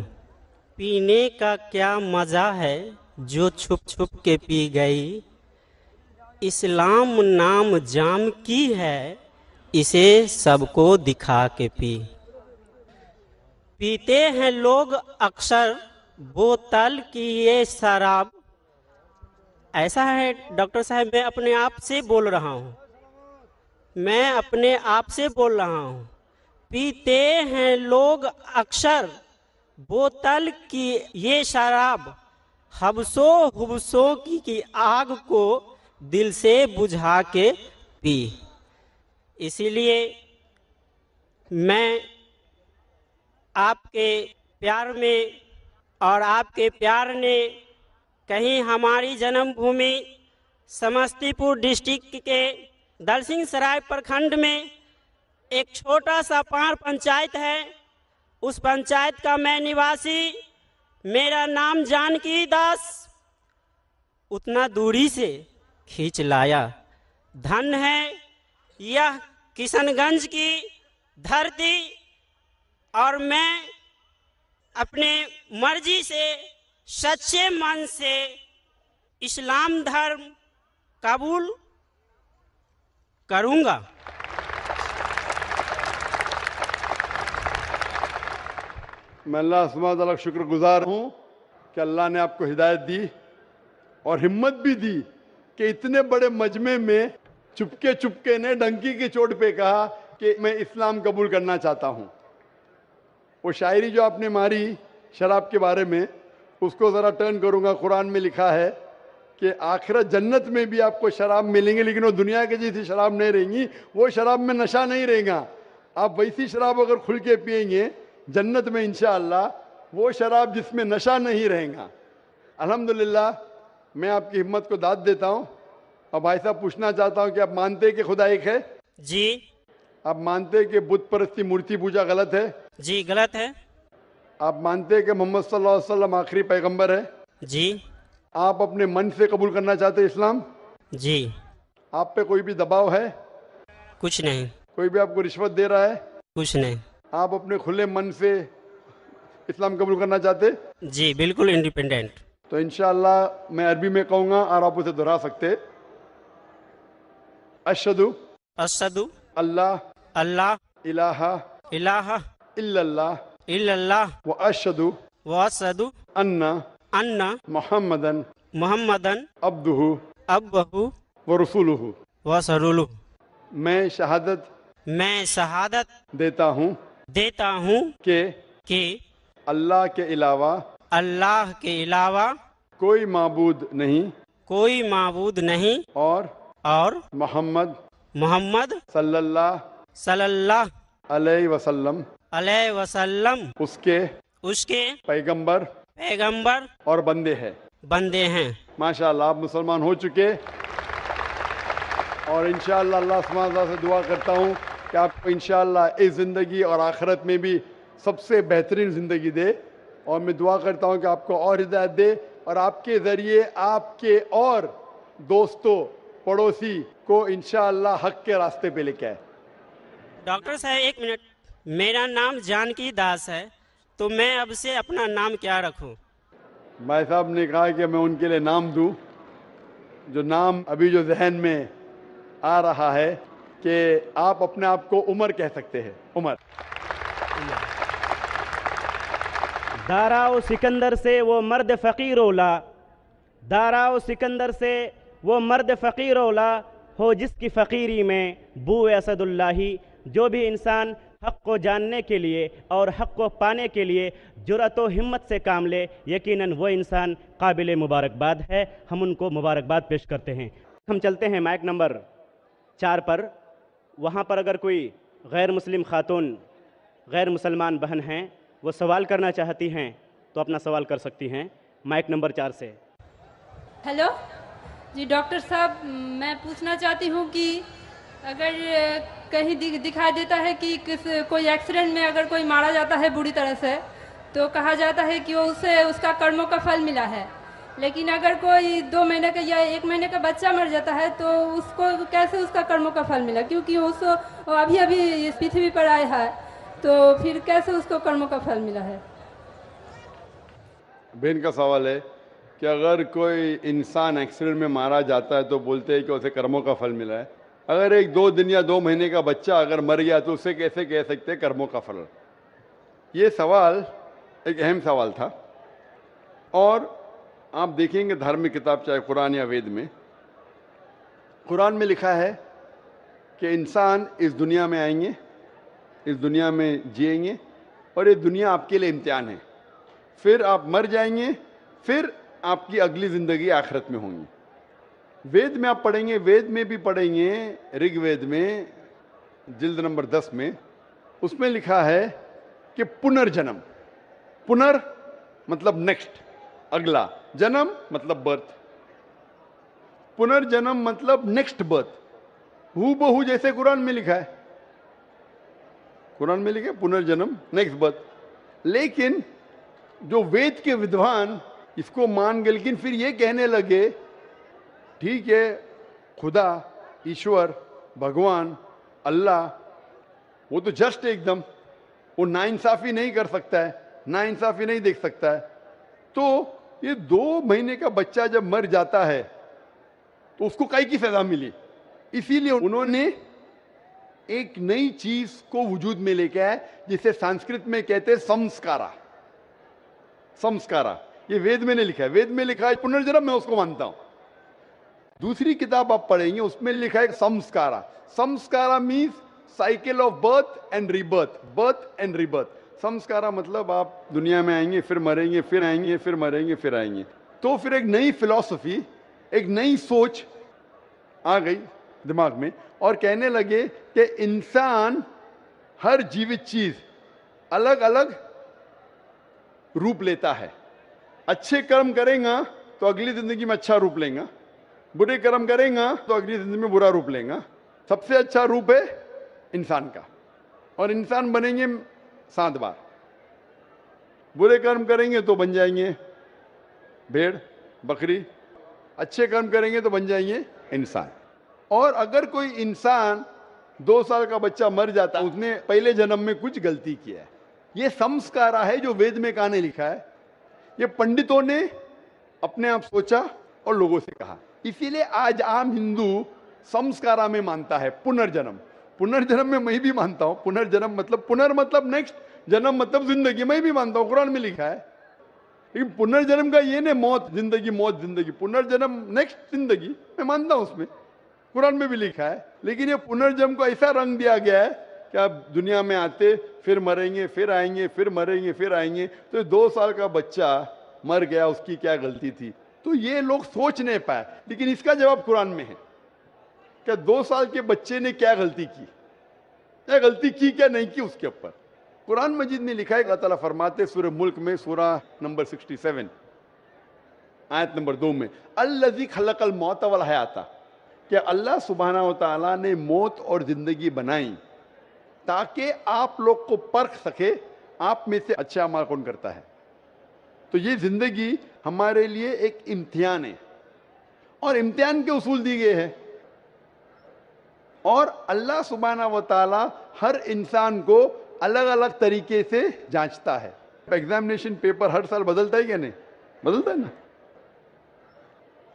Speaker 11: पीने का क्या मज़ा है? जो छुप छुप के पी गई। इस्लाम नाम जाम की है, इसे सबको दिखा के पी। पीते हैं लोग अक्सर बोतल की ये शराब। ऐसा है, डॉक्टर साहब, मैं अपने आप से बोल रहा हूँ। मैं अपने आप से बोल रहा हूँ। पीते हैं लोग अक्सर बोतल की ये शराब। हबसो हुबसो की, की आग को दिल से बुझा के पी। इसीलिए मैं आपके प्यार में और आपके प्यार ने कहीं हमारी जन्मभूमि समस्तीपुर डिस्ट्रिक्ट के दलसिंह सराय प्रखंड में एक छोटा सा पार पंचायत है। उस पंचायत का मैं निवासी मेरा नाम जानकी दास। उतना दूरी से खींच लाया। धन है यह किशनगंज की धरती और मैं अपने मर्ज़ी से, सच्चे मन से इस्लाम धर्म कबूल करूँगा।
Speaker 2: मैं अल्लाह सुबह का शुक्रगुजार हूँ कि अल्लाह ने आपको हिदायत दी और हिम्मत भी दी कि इतने बड़े मजमे में चुपके चुपके ने डंकी की चोट पे कहा कि मैं इस्लाम कबूल करना चाहता हूँ। वो शायरी जो आपने मारी शराब के बारे में, उसको ज़रा टर्न करूँगा। कुरान में लिखा है कि आखिरत जन्नत में भी आपको शराब मिलेंगे, लेकिन वो दुनिया के जैसी शराब नहीं रहेंगी, वो शराब में नशा नहीं रहेगा। आप वैसी शराब अगर खुल के पियेंगे जन्नत में इंशाअल्लाह वो शराब जिसमें नशा नहीं रहेगा। अल्हम्दुलिल्लाह मैं आपकी हिम्मत को दाद देता हूँ। अब भाई साहब पूछना चाहता हूँ कि आप मानते हैं कि खुदा एक है?
Speaker 11: जी।
Speaker 2: आप मानते हैं कि बुत परस्ती मूर्ति पूजा गलत है?
Speaker 11: जी गलत है।
Speaker 2: आप मानते हैं कि मोहम्मद सल्लल्लाहु अलैहि वसल्लम आखिरी पैगंबर है?
Speaker 11: जी।
Speaker 2: आप अपने मन से कबूल करना चाहते हैं इस्लाम?
Speaker 11: जी।
Speaker 2: आप पे कोई भी दबाव है?
Speaker 11: कुछ नहीं।
Speaker 2: कोई भी आपको रिश्वत दे रहा है?
Speaker 11: कुछ नहीं।
Speaker 2: आप अपने खुले मन से इस्लाम कबूल करना चाहते?
Speaker 11: जी बिल्कुल इंडिपेंडेंट
Speaker 2: तो इनशाला मैं अरबी में कहूँगा और आप उसे दोहरा सकते। अशदु
Speaker 11: असदु
Speaker 2: अल्लाह
Speaker 11: अल्लाह
Speaker 2: इलाहा
Speaker 11: इलाहा
Speaker 2: इल्लल्लाह
Speaker 11: इल्लल्लाह
Speaker 2: व अशदु
Speaker 11: व असदु
Speaker 2: अन्ना
Speaker 11: अन्ना
Speaker 2: मोहम्मदन
Speaker 11: मोहम्मदन
Speaker 2: अब्दुहु
Speaker 11: अब्बहु
Speaker 2: व रसूलुहु।
Speaker 11: व सरुलु
Speaker 2: मैं शहादत
Speaker 11: मैं शहादत
Speaker 2: देता हूँ।
Speaker 11: देता हूँ
Speaker 2: के
Speaker 11: कि
Speaker 2: अल्लाह के अलावा
Speaker 11: अल्लाह के अलावा
Speaker 2: कोई मबूद नहीं
Speaker 11: कोई मबूद नहीं
Speaker 2: और
Speaker 11: और
Speaker 2: मोहम्मद
Speaker 11: मोहम्मद
Speaker 2: सल्लल्लाहु
Speaker 11: सल्लल्लाहु
Speaker 2: अलैहि वसल्लम
Speaker 11: अलैहि वसल्लम
Speaker 2: उसके
Speaker 11: उसके
Speaker 2: पैगंबर
Speaker 11: पैगंबर
Speaker 2: और बंदे हैं।
Speaker 11: बंदे हैं।
Speaker 2: माशाल्लाह आप मुसलमान हो चुके। और इंशाअल्लाह अल्लाह से दुआ करता हूँ कि आपको इंशाअल्लाह इस ज़िंदगी और आखिरत में भी सबसे बेहतरीन ज़िंदगी दे। और मैं दुआ करता हूँ कि आपको और हिदायत दे और आपके ज़रिए आपके और दोस्तों पड़ोसी को इंशाअल्लाह हक के रास्ते पे लेके आए।
Speaker 11: डॉक्टर साहब एक मिनट। मेरा नाम जानकी दास है तो मैं अब से अपना नाम क्या रखूँ?
Speaker 2: भाई साहब ने कहा कि मैं उनके लिए नाम दूँ। जो नाम अभी जो जहन में आ रहा है कि आप अपने आप को उमर कह सकते हैं, उमर।
Speaker 3: दाराओ सिकंदर से वो मर्द फ़कीर ओला दाराओ सिकंदर से वो मर्द फ़कीर ओला हो जिसकी फ़कीरी में बू असदुल्लाही, जो भी इंसान हक़ को जानने के लिए और हक़ को पाने के लिए जुरत व हिम्मत से काम ले, यकीनन वो इंसान काबिल मुबारकबाद है। हम उनको मुबारकबाद पेश करते हैं। हम चलते हैं माइक नंबर चार पर। वहाँ पर अगर कोई गैर मुस्लिम खातून गैर मुसलमान बहन हैं वो सवाल करना चाहती हैं तो अपना सवाल कर सकती हैं। माइक नंबर चार से।
Speaker 7: हेलो? जी डॉक्टर साहब मैं पूछना चाहती हूँ कि अगर कहीं दि, दिखाई देता है कि किस कोई एक्सीडेंट में अगर कोई मारा जाता है बुरी तरह से तो कहा जाता है कि वो उसे उसका कर्मों का फल मिला है। लेकिन अगर कोई दो महीने का या एक महीने का बच्चा मर जाता है तो उसको कैसे उसका कर्मों का फल मिला? क्योंकि उस अभी अभी इस पृथ्वी पर आया है तो फिर कैसे उसको कर्मों का फल मिला है?
Speaker 2: बहन का सवाल है कि अगर कोई इंसान एक्सीडेंट में मारा जाता है तो बोलते हैं कि उसे कर्मों का फल मिला है। अगर एक दो दिन या दो महीने का बच्चा अगर मर गया तो उसे कैसे कह सकते हैं कर्मों का फल? ये सवाल एक अहम सवाल था। और आप देखेंगे धार्मिक किताब, चाहे कुरान या वेद में, कुरान में लिखा है कि इंसान इस दुनिया में आएँगे, इस दुनिया में जिएँगे, और ये दुनिया आपके लिए इम्तिहान है। फिर आप मर जाएँगे, फिर आपकी अगली ज़िंदगी आखिरत में होंगी। वेद में आप पढ़ेंगे, वेद में भी पढ़ेंगे, ऋग्वेद में, जिल्द नंबर दस में, उसमें लिखा है कि पुनर्जन्म, पुनर् मतलब नेक्स्ट, अगला। जन्म मतलब बर्थ पुनर्जन्म मतलब नेक्स्ट बर्थ हु बहु जैसे कुरान में लिखा है। कुरान में लिखा पुनर्जन्म नेक्स्ट बर्थ लेकिन जो वेद के विद्वान इसको मान गए, लेकिन फिर ये कहने लगे, ठीक है, खुदा, ईश्वर, भगवान, अल्लाह, वो तो जस्ट एकदम, वो नाइंसाफी नहीं कर सकता है, नाइंसाफी नहीं देख सकता है। तो ये दो महीने का बच्चा जब मर जाता है तो उसको कई की सजा मिली। इसीलिए उन्होंने एक नई चीज़ को वजूद में लेके आए जिसे संस्कृत में कहते हैं संस्कारा। संस्कारा। ये वेद में नहीं लिखा है। वेद में लिखा है, पुनर्जन्म मैं उसको मानता हूँ। दूसरी किताब आप पढ़ेंगे, उसमें लिखा है संस्कारा। Sanskara means cycle of birth and rebirth birth and rebirth संस्कारा मतलब आप दुनिया में आएँगे, फिर मरेंगे, फिर आएँगे, फिर मरेंगे, फिर आएँगे। तो फिर एक नई फिलॉसफी एक नई सोच आ गई दिमाग में और कहने लगे कि इंसान हर जीवित चीज़ अलग अलग रूप लेता है। अच्छे कर्म करेगा तो अगली ज़िंदगी में अच्छा रूप लेगा, बुरे कर्म करेगा तो अगली ज़िंदगी में बुरा रूप लेगा। सबसे अच्छा रूप है इंसान का और इंसान बनेंगे सात बार। बुरे कर्म करेंगे तो बन जाएँगे। भेड़, बकरी, अच्छे कर्म करेंगे तो बन जाएँगे इंसान। और अगर कोई इंसान दो साल का बच्चा मर जाता उसने पहले जन्म में कुछ गलती किया है। ये संस्कारा है जो वेद में कहा लिखा है। ये पंडितों ने अपने आप सोचा और लोगों से कहा। इसीलिए आज आम हिंदू संस्कारा में मानता है, पुनर्जन्म। पुनर्जन्म में मैं भी मानता हूँ। पुनर्जन्म मतलब पुनर् मतलब नेक्स्ट जन्म मतलब ज़िंदगी। मैं भी मानता हूँ, कुरान में लिखा है। लेकिन पुनर्जन्म का ये नहीं, मौत, ज़िंदगी मौत, ज़िंदगी। पुनर्जन्म नेक्स्ट ज़िंदगी। मैं मानता हूँ उसमें। कुरान में भी लिखा है। लेकिन ये पुनर्जन्म को ऐसा रंग दिया गया है कि आप दुनिया में आते, फिर मरेंगे, फिर आएँगे, फिर मरेंगे, फिर आएँगे। तो दो साल का बच्चा मर गया, उसकी क्या गलती थी? तो ये लोग सोच नहीं पाए। लेकिन इसका जवाब कुरान में है। क्या दो साल के बच्चे ने क्या गलती की? क्या गलती की, क्या नहीं की उसके ऊपर? कुरान मजीद में लिखा है, अल्लाह ताला फरमाते सूर्य मुल्क में सूरा नंबर 67 आयत नंबर दो में, अल्लजी खलकल मौत वाल हयाता। कि अल्लाह सुबहाना तआला ने मौत और ज़िंदगी बनाई, ताकि आप लोग को परख सके, आप में से अच्छा अमाल कौन करता है। तो ये ज़िंदगी हमारे लिए एक इम्तिहान है। और इम्तिहान के उसूल दिए गए हैं। और अल्लाह सुबहाना व ताला हर इंसान को अलग अलग तरीके से जांचता है। एग्जामिनेशन पेपर हर साल बदलता है क्या नहीं? बदलता है ना?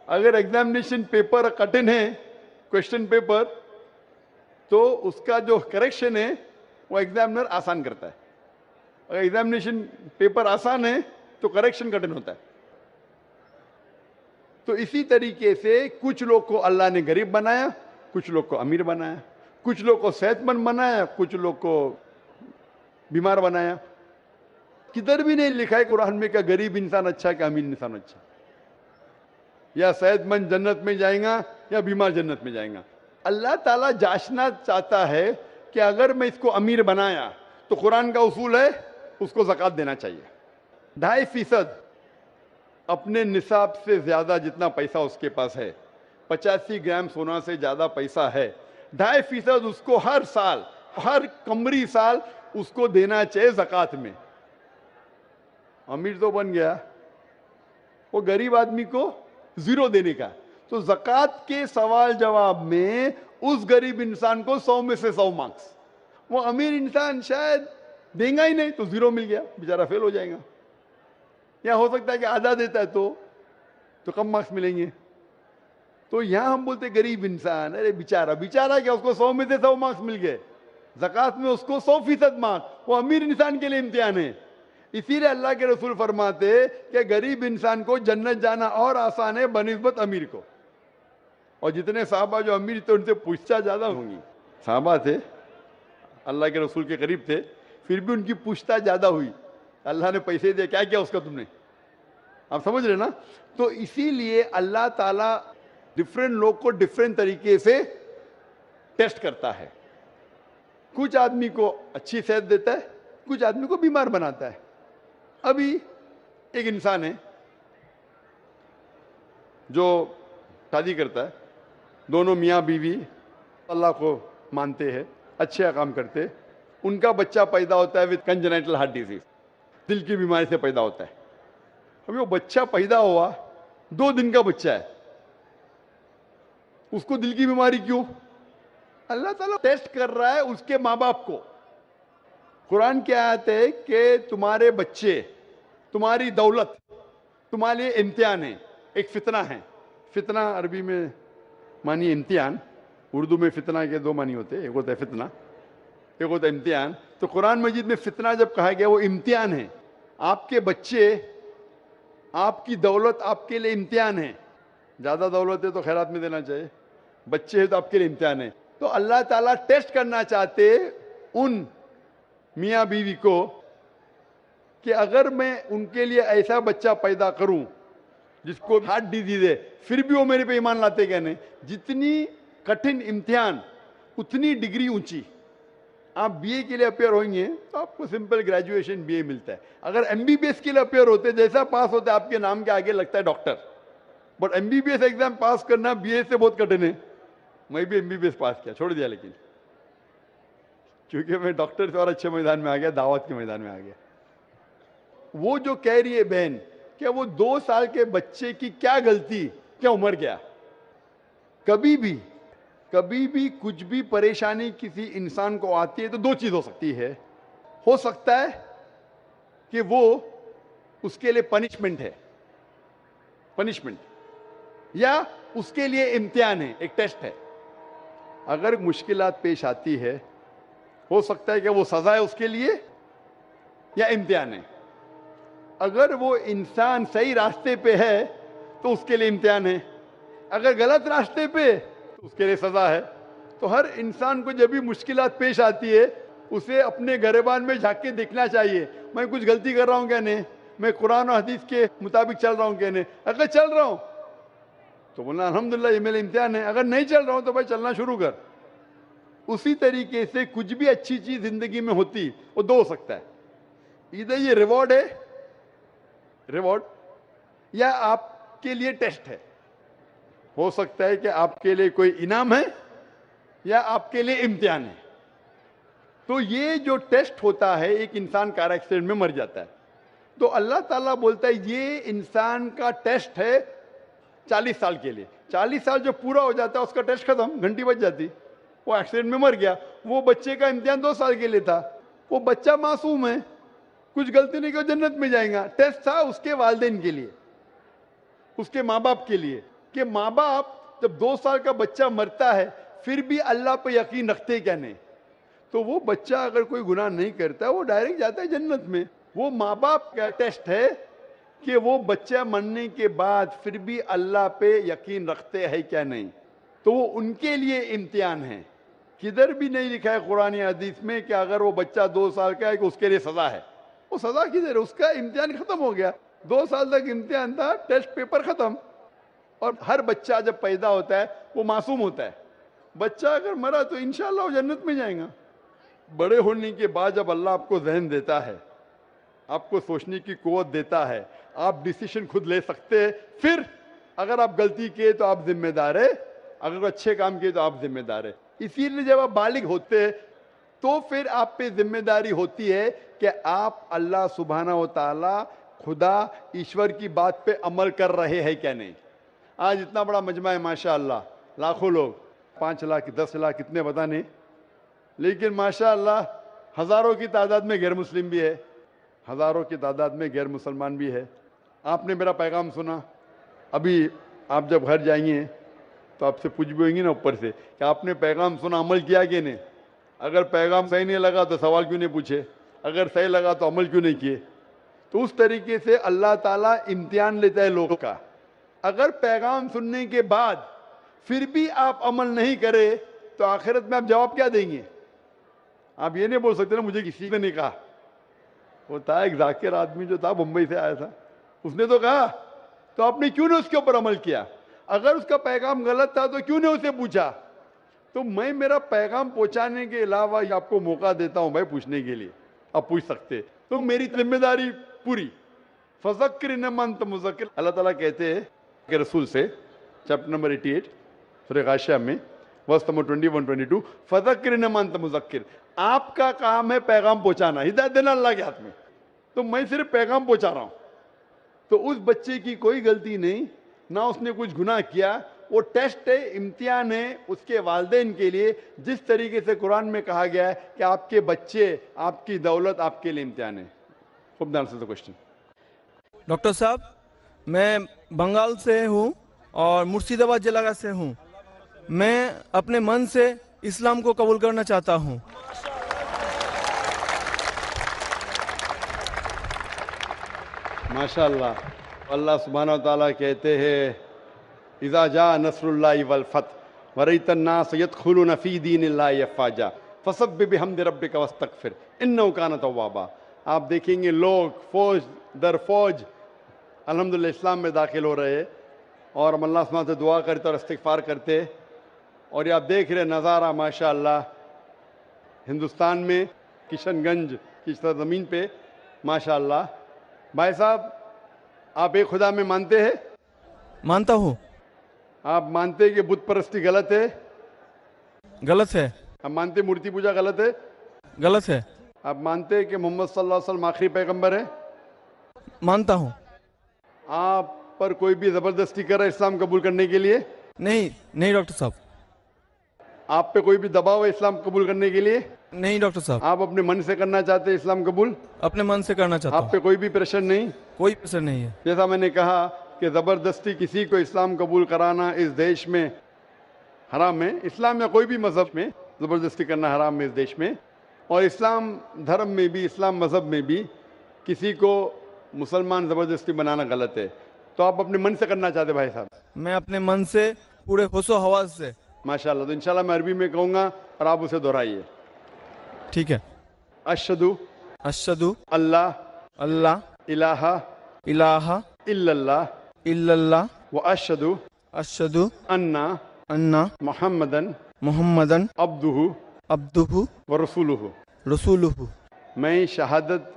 Speaker 2: अगर एग्जामिनेशन पेपर कठिन है क्वेश्चन पेपर तो उसका जो करेक्शन है, वो एग्जामिनर आसान करता है। अगर एग्जामिनेशन पेपर आसान है तो करेक्शन कठिन होता है। तो इसी तरीके से कुछ लोग को अल्लाह ने गरीब बनाया कुछ लोग को अमीर बनाया, कुछ लोग को सेहतमंद बनाया, कुछ लोग को बीमार बनाया। किधर भी नहीं लिखा है कुरान में क्या गरीब इंसान अच्छा है क्या अमीर इंसान अच्छा या सेहतमंद जन्नत में जाएगा, या बीमार जन्नत में जाएगा। अल्लाह ताला जांचना चाहता है कि अगर मैं इसको अमीर बनाया तो कुरान का उसूल है, उसको जक़ात देना चाहिए। ढाई फ़ीसद अपने निसाब से ज़्यादा जितना पैसा उसके पास है पचासी ग्राम सोना से ज़्यादा पैसा है। ढाई फ़ीसद उसको हर साल, हर कमरी साल उसको देना चाहिए जक़ात में। अमीर तो बन गया। वो गरीब आदमी को ज़ीरो देने का। तो जक़ात के सवाल जवाब में उस गरीब इंसान को सौ में से सौ मार्क्स। वो अमीर इंसान शायद देगा ही नहीं तो ज़ीरो मिल गया, बेचारा फेल हो जाएगा। या हो सकता है कि आधा देता है तो तो कम मार्क्स मिलेंगे। तो यहाँ हम बोलते गरीब इंसान, अरे बेचारा बेचारा क्या, उसको सौ में से सौ मार्क्स मिल गए। जक़ात में उसको सौ फ़ीसद मार्क्स वो अमीर इंसान के लिए इम्तिहान है। इसीलिए अल्लाह के रसूल फरमाते कि गरीब इंसान को जन्नत जाना और आसान है बनस्बत अमीर को। और जितने साहबा जो अमीर थे, उनसे पूछता ज़्यादा होंगी। साहबा थे, अल्लाह के रसूल के करीब थे, फिर भी उनकी पूछताछ ज़्यादा हुई। अल्लाह ने पैसे दिए, क्या किया उसका तुमने? आप समझ रहे ना? तो इसीलिए अल्लाह ताला डिफरेंट लोग को डिफरेंट तरीके से टेस्ट करता है। कुछ आदमी को अच्छी सेहत देता है, कुछ आदमी को बीमार बनाता है। अभी एक इंसान है जो शादी करता है। दोनों मियाँ बीवी अल्लाह को मानते हैं, अच्छे काम करते उनका बच्चा पैदा होता है विद कंजेनाइटल हार्ट डिज़ीज़ दिल की बीमारी से पैदा होता है। अभी वो बच्चा पैदा हुआ, दो दिन का बच्चा है। उसको दिल की बीमारी क्यों? अल्लाह ताला टेस्ट कर रहा है उसके माँ बाप को। कुरान क्या आते है कि तुम्हारे बच्चे, तुम्हारी दौलत, तुम्हारे लिए इम्तिहान है, एक फितना है। फितना अरबी में मानिए इम्तिहान, उर्दू में फितना के दो मानी होते एक होता है फितना, एक होता है इम्तिहान। तो कुरान मजीद में फितना जब कहा गया, वो इम्तिहान है। आपके बच्चे, आपकी दौलत आपके लिए इम्तिहान है। ज़्यादा दौलत है तो खैरात में देना चाहिए। बच्चे है तो आपके लिए इम्तिहान है। तो अल्लाह ताला टेस्ट करना चाहते उन मियाँ बीवी को कि अगर मैं उनके लिए ऐसा बच्चा पैदा करूँ, जिसको हार्ट डिज़ीज़ है, फिर भी वो मेरे पे ईमान लाते क्या नहीं? जितनी कठिन इम्तिहान, उतनी डिग्री ऊँची। आप बीए के लिए अपेयर होंगे तो आपको सिंपल ग्रेजुएशन बीए मिलता है। अगर एमबीबीएस के लिए अपेयर होते, जैसा पास होता है आपके नाम के आगे लगता है doctor but MBBS exam pass करना बीए से बहुत कठिन है। मैं भी एमबीबीएस पास किया, छोड़ दिया लेकिन। क्योंकि मैं डॉक्टर से और अच्छे मैदान में आ गया, दावत के मैदान में आ गया। वो जो कह रही है बहन, क्या वो दो साल के बच्चे की क्या गलती, क्या उम्र क्या? कभी भी कभी भी कुछ भी परेशानी किसी इंसान को आती है तो दो चीज़ हो सकती है। हो सकता है कि वो उसके लिए पनिशमेंट है। पनिशमेंट या उसके लिए इम्तिहान है, एक टेस्ट है। अगर मुश्किलात पेश आती है, हो सकता है कि वो सजा है उसके लिए या इम्तिहान है। अगर वो इंसान सही रास्ते पे है तो उसके लिए इम्तिहान है। अगर गलत रास्ते पे तो उसके लिए सजा है। तो हर इंसान को जब भी मुश्किल पेश आती है, उसे अपने गरेबान में झाँक के देखना चाहिए, मैं कुछ गलती कर रहा हूँ क्या नहीं? मैं कुरान और हदीस के मुताबिक चल रहा हूँ क्या नहीं? अगर चल रहा हूँ तो बोलना अलहमदिल्ला ये मेरा इम्तिहान है। अगर नहीं चल रहा हूँ तो भाई चलना शुरू कर। उसी तरीके से कुछ भी अच्छी चीज़ ज़िंदगी में होती, वो दो हो सकता है। इधर ये रिवॉर्ड है रिवॉर्ड या आपके लिए टेस्ट है। हो सकता है कि आपके लिए कोई इनाम है, या आपके लिए इम्तिहान है। तो ये जो टेस्ट होता है, एक इंसान कार एक्सीडेंट में मर जाता है। तो अल्लाह ताला बोलता है, ये इंसान का टेस्ट है चालीस साल के लिए। चालीस साल जो पूरा हो जाता है उसका टेस्ट खत्म, घंटी बच जाती। वो एक्सीडेंट में मर गया। वो बच्चे का इम्तिहान दो साल के लिए था। वो बच्चा मासूम है। कुछ गलती नहीं की वो जन्नत में जाएगा। टेस्ट था उसके वालदेन के लिए। उसके माँ बाप के लिए। कि माँ बाप जब दो साल का बच्चा मरता है, फिर भी अल्लाह पर यकीन रखते क्या नहीं? तो वो बच्चा अगर कोई गुनाह नहीं करता, वो डायरेक्ट जाता है जन्नत में। वो माँ बाप का टेस्ट है। कि वो बच्चा मरने के बाद फिर भी अल्लाह पे यकीन रखते हैं क्या नहीं? तो वो उनके लिए इम्तिहान है। किधर भी नहीं लिखा है कुरान हदीस में कि अगर वो बच्चा दो साल का है कि उसके लिए सजा है। वो सजा किधर उसका इम्तिहान खत्म हो गया। दो साल तक इम्तिहान था, टेस्ट पेपर खत्म। और हर बच्चा जब पैदा होता है, वो मासूम होता है। बच्चा अगर मरा तो इंशाल्लाह वो जन्नत में जाएगा। बड़े होने के बाद जब अल्लाह आपको जहन देता है, आपको सोचने की कुवत देता है आप डिसीशन खुद ले सकते हैं। फिर, अगर आप गलती किए तो आप जिम्मेदार है। अगर अच्छे काम किए तो आप जिम्मेदार है। इसीलिए जब आप बालिग होते हैं तो फिर आप पे ज़िम्मेदारी होती है कि आप अल्लाह सुबहाना ताला खुदा, ईश्वर की बात पे अमल कर रहे हैं क्या नहीं? आज इतना बड़ा मजमा है माशा लाखों लोग, पाँच लाख, दस लाख कितने पता नहीं। लेकिन माशा हज़ारों की तादाद में गैर मुस्लिम भी है। हज़ारों की तादाद में गैर मुसलमान भी है। आपने मेरा पैगाम सुना। अभी आप जब घर जाएँगे तो आपसे पूछ भी होंगी ना ऊपर से कि आपने पैगाम सुना, अमल किया कि नहीं? अगर पैगाम सही नहीं लगा तो सवाल क्यों नहीं पूछे? अगर सही लगा तो अमल क्यों नहीं किए? तो उस तरीके से अल्लाह ताला इम्तिहान लेता है लोगों का। अगर पैगाम सुनने के बाद फिर भी आप अमल नहीं करे तो आखिरत में आप जवाब क्या देंगे? आप ये नहीं बोल सकते ना, मुझे किसी ने नहीं कहा। वो था एक जाकिर आदमी जो था, मुंबई से आया था। उसने तो कहा तो आपने क्यों नहीं उसके ऊपर अमल किया? अगर उसका पैगाम गलत था तो क्यों ने उसे पूछा? तो मैं मेरा पैगाम पहुँचाने के अलावा आपको मौका देता हूँ भाई पूछने के लिए। आप पूछ सकते। तो मेरी ज़िम्मेदारी पूरी। फजक्र नमंत मुजक्र अल्लाह ताला कहते हैं कि रसूल से, चैप्टर नंबर 88 सूर्य गाशिया में, वर्स नंबर 21 22 फजक्र नमंत मुजक्र आपका काम है पैगाम पहुंचाना। हिदायत देना अल्लाह के हाथ में। तो मैं सिर्फ़ पैगाम पहुँचा रहा हूँ। तो उस बच्चे की कोई गलती नहीं, ना उसने कुछ गुनाह किया। वो टेस्ट है, इम्तिहान है उसके वालदेन के लिए। जिस तरीके से कुरान में कहा गया है कि आपके बच्चे, आपकी दौलत आपके लिए इम्तिहान है। खूब ध्यान से क्वेश्चन
Speaker 4: डॉक्टर साहब, मैं बंगाल से हूँ और मुर्शिदाबाद जिला से हूँ। मैं अपने मन से इस्लाम को कबूल करना चाहता हूँ।
Speaker 2: माशाल्लाह। अल्लाह सुबहाना ताला कहते हैं, इज़ा जा नसरुल्लाह वल फत वरईतना सैयद खुलू नफ़ी दीन फ़ाजा फसब भी हम रब का वस्तक फिर इन काना तवाबा। आप देखेंगे लोग फौज, दर फौज, अल्हम्दुलिल्लाह इस्लाम में दाखिल हो रहे और हम अल्लाह से दुआ करते और इस्तफ़ार करते और ये आप देख रहे नज़ारा माशा हिंदुस्तान में किशनगंज की सरजमीन पे माशा भाई साहब आप एक खुदा में मानते हैं?
Speaker 4: मानता हूँ।
Speaker 2: आप मानते हैं कि बुद्ध परस्ती गलत है?
Speaker 4: गलत है।
Speaker 2: आप मानते मूर्ति पूजा गलत है?
Speaker 4: गलत है।
Speaker 2: आप मानते हैं कि मोहम्मद सल्लल्लाहु अलैहि वसल्लम आखिरी पैगंबर है?
Speaker 4: मानता हूँ।
Speaker 2: आप पर कोई भी ज़बरदस्ती कर रहा है इस्लाम कबूल करने के लिए?
Speaker 4: नहीं नहीं डॉक्टर साहब।
Speaker 2: आप पे कोई भी दबाव है इस्लाम कबूल करने के लिए?
Speaker 4: नहीं डॉक्टर साहब।
Speaker 2: आप अपने मन से करना चाहते हैं इस्लाम कबूल?
Speaker 4: अपने मन से करना चाहते
Speaker 2: आप पे कोई भी प्रेशर नहीं?
Speaker 4: कोई प्रेशर नहीं है।
Speaker 2: जैसा मैंने कहा कि ज़बरदस्ती किसी को इस्लाम कबूल कराना इस देश में हराम है। इस्लाम या कोई भी मज़हब में ज़बरदस्ती करना हराम है इस देश में। और इस्लाम धर्म में भी इस्लाम मज़हब में भी किसी को मुसलमान ज़बरदस्ती बनाना गलत है। तो आप अपने मन से करना चाहते भाई साहब?
Speaker 4: मैं अपने मन से पूरे होशो हवास से
Speaker 2: माशाल्लाह तो इंशाल्लाह मैं अरबी में कहूँगा और आप उसे दोहराइए।
Speaker 4: ठीक है।
Speaker 2: अशदु
Speaker 4: अशदु
Speaker 2: अल्लाह
Speaker 4: अल्लाह
Speaker 2: इलाहा
Speaker 4: इलाहा
Speaker 2: इल्लल्लाह
Speaker 4: इल्लल्लाह
Speaker 2: व अशदु
Speaker 4: अशदु
Speaker 2: अन्ना
Speaker 4: अन्ना
Speaker 2: मोहम्मदन
Speaker 4: मोहम्मदन
Speaker 2: अब्दुहु
Speaker 4: अब्दुहु
Speaker 2: व रसूलुहु।
Speaker 4: रसूलुहु।
Speaker 2: मैं शहादत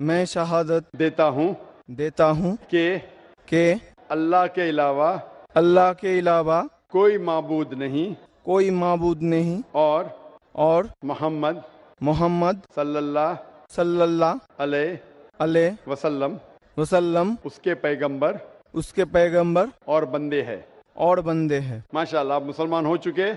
Speaker 4: मैं शहादत
Speaker 2: देता हूँ
Speaker 4: देता हूँ
Speaker 2: के
Speaker 4: के
Speaker 2: अल्लाह के अलावा
Speaker 4: अल्लाह के अलावा
Speaker 2: कोई माबूद नहीं।
Speaker 4: कोई माबूद नहीं।
Speaker 2: और
Speaker 4: और
Speaker 2: मोहम्मद
Speaker 4: मोहम्मद
Speaker 2: सल्लल्लाहु
Speaker 4: सल्लल्लाहु
Speaker 2: अलैहि वसल्लम।
Speaker 4: वसल्लम।
Speaker 2: उसके पैगंबर
Speaker 4: उसके पैगंबर
Speaker 2: और बंदे हैं।
Speaker 4: और बंदे हैं।
Speaker 2: माशाल्लाह आप मुसलमान हो चुके